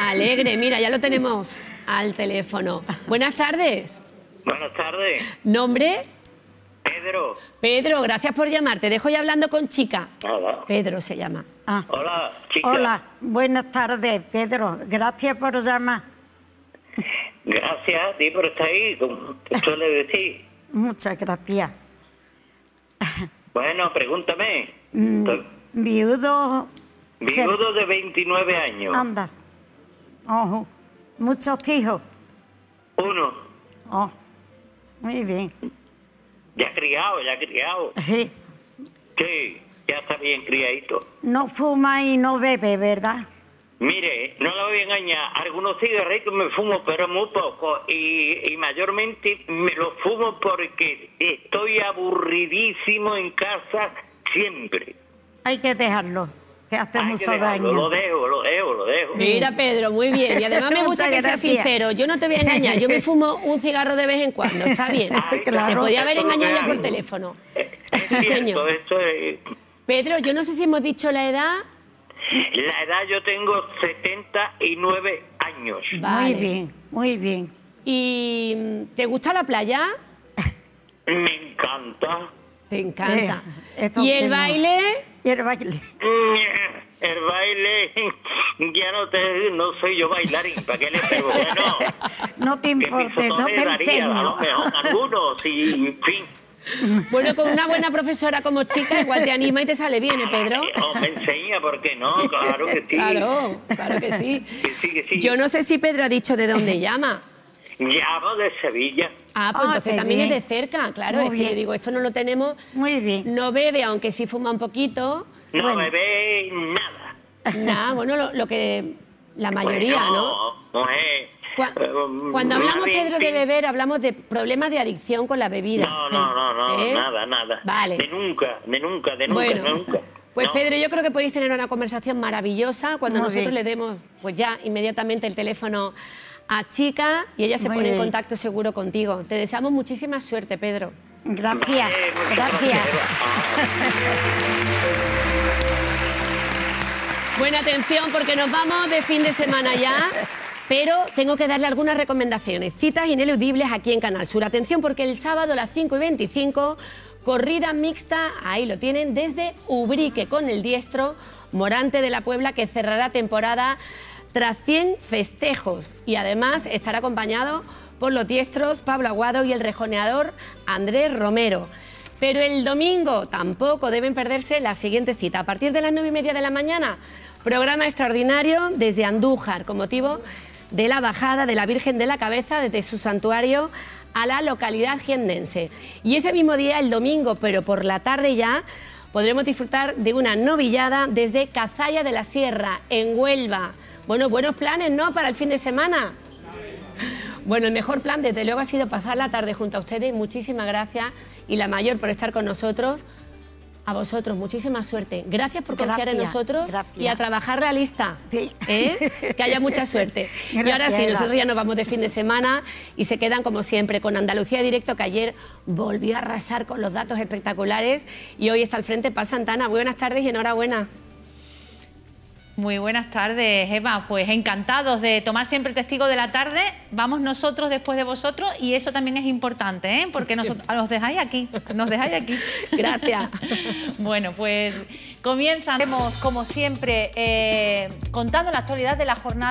alegre. Mira, ya lo tenemos al teléfono. Buenas tardes. Buenas tardes, ¿Nombre? Pedro. Pedro, gracias por llamar. Te dejo ya hablando con chica. Nada. Pedro se llama. Hola, chica. Hola, buenas tardes, Pedro. Gracias por llamar. Gracias a ti por estar ahí, como te suele decir. Muchas gracias. Bueno, pregúntame. Mm, Viudo. se- Viudo de 29 años. Anda. Ojo. Muchos hijos. Uno. Oh. Muy bien. Ya criado, ya criado. Sí. Sí, ya está bien criadito. No fuma y no bebe, ¿verdad? Mire, no la voy a engañar. Algunos cigarritos me fumo, pero muy poco. Y, y mayormente me los fumo porque estoy aburridísimo en casa siempre. Hay que dejarlo, que hace mucho daño. Lo dejo, lo dejo, lo dejo. Mira, Pedro, muy bien. Y además me *laughs* gusta que seas sincero. Yo no te voy a engañar. Yo me *laughs* fumo un cigarro de vez en cuando. Está bien. *laughs* Te claro. podía haber engañado ya por teléfono. Es Sí, señor. cierto, esto es- Pedro, yo no sé si hemos dicho la edad. La edad yo tengo 79 años. Muy bien, muy bien. ¿Y mm, te gusta la playa? Me encanta. Te encanta. Eh, ¿Y el no. baile? Y el baile. El baile, *laughs* ya no te, no soy yo bailarín, ¿para qué le pego? Bueno, *laughs* No te que importe, yo te daría, a lo mejor *laughs* algunos, y en fin. Bueno, con una buena profesora como chica igual te anima y te sale bien, ¿eh, Pedro? O me enseña, ¿por qué no? Claro que sí. Claro, claro que sí. Que sí, que sí. Yo no sé si Pedro ha dicho de dónde llama. Llamo de Sevilla. Ah, pues Ah, entonces también bien. es de cerca, claro. Muy es que yo digo, esto no lo tenemos. Muy bien. No bebe, aunque sí fuma un poquito. No me ve nada. Nada, *laughs* bueno, lo, lo que la mayoría, Bueno, ¿no? mujer, Cua- eh, Cuando hablamos, Pedro, de beber, hablamos de problemas de adicción con la bebida. No, no, no, no, *laughs* ¿Eh? nada, nada. Vale. De nunca, de nunca, de nunca, Bueno. de nunca. Pues No. Pedro, yo creo que podéis tener una conversación maravillosa cuando Muy nosotros bien. le demos, pues ya, inmediatamente el teléfono a Chica y ella se Muy pone en contacto seguro contigo. Te deseamos muchísima suerte, Pedro. Gracias, gracias. Buena atención porque nos vamos de fin de semana ya. Pero tengo que darle algunas recomendaciones. Citas ineludibles aquí en Canal Sur. Atención porque el sábado a las 5 y 25, corrida mixta, ahí lo tienen, desde Ubrique con el diestro, Morante de la Puebla, que cerrará temporada tras 100 festejos. Y además estará acompañado por los diestros Pablo Aguado y el rejoneador Andrés Romero. Pero el domingo tampoco deben perderse la siguiente cita. A partir de las nueve y media de la mañana, programa extraordinario desde Andújar, con motivo de la bajada de la Virgen de la Cabeza desde su santuario a la localidad jiendense. Y ese mismo día, el domingo, pero por la tarde ya, podremos disfrutar de una novillada desde Cazalla de la Sierra, en Huelva. Bueno, buenos planes, ¿no?, para el fin de semana. Bueno, el mejor plan, desde luego, ha sido pasar la tarde junto a ustedes. Muchísimas gracias y la mayor por estar con nosotros. A vosotros, muchísima suerte. Gracias por confiar en Gracias, nosotros gracias. y a trabajar la lista. ¿eh? Que haya mucha suerte. y ahora Gracias, sí, nosotros ya nos vamos de fin de semana y se quedan como siempre con Andalucía Directo, que ayer volvió a arrasar con los datos espectaculares y hoy está al frente Paz Santana. Buenas tardes y enhorabuena. Muy buenas tardes, Eva. Pues encantados de tomar siempre testigo de la tarde. Vamos nosotros después de vosotros y eso también es importante, ¿eh? Porque nos, nos dejáis aquí, nos dejáis aquí. *laughs* Gracias. *laughs* bueno, pues comienzan, como siempre, eh, contando la actualidad de la jornada.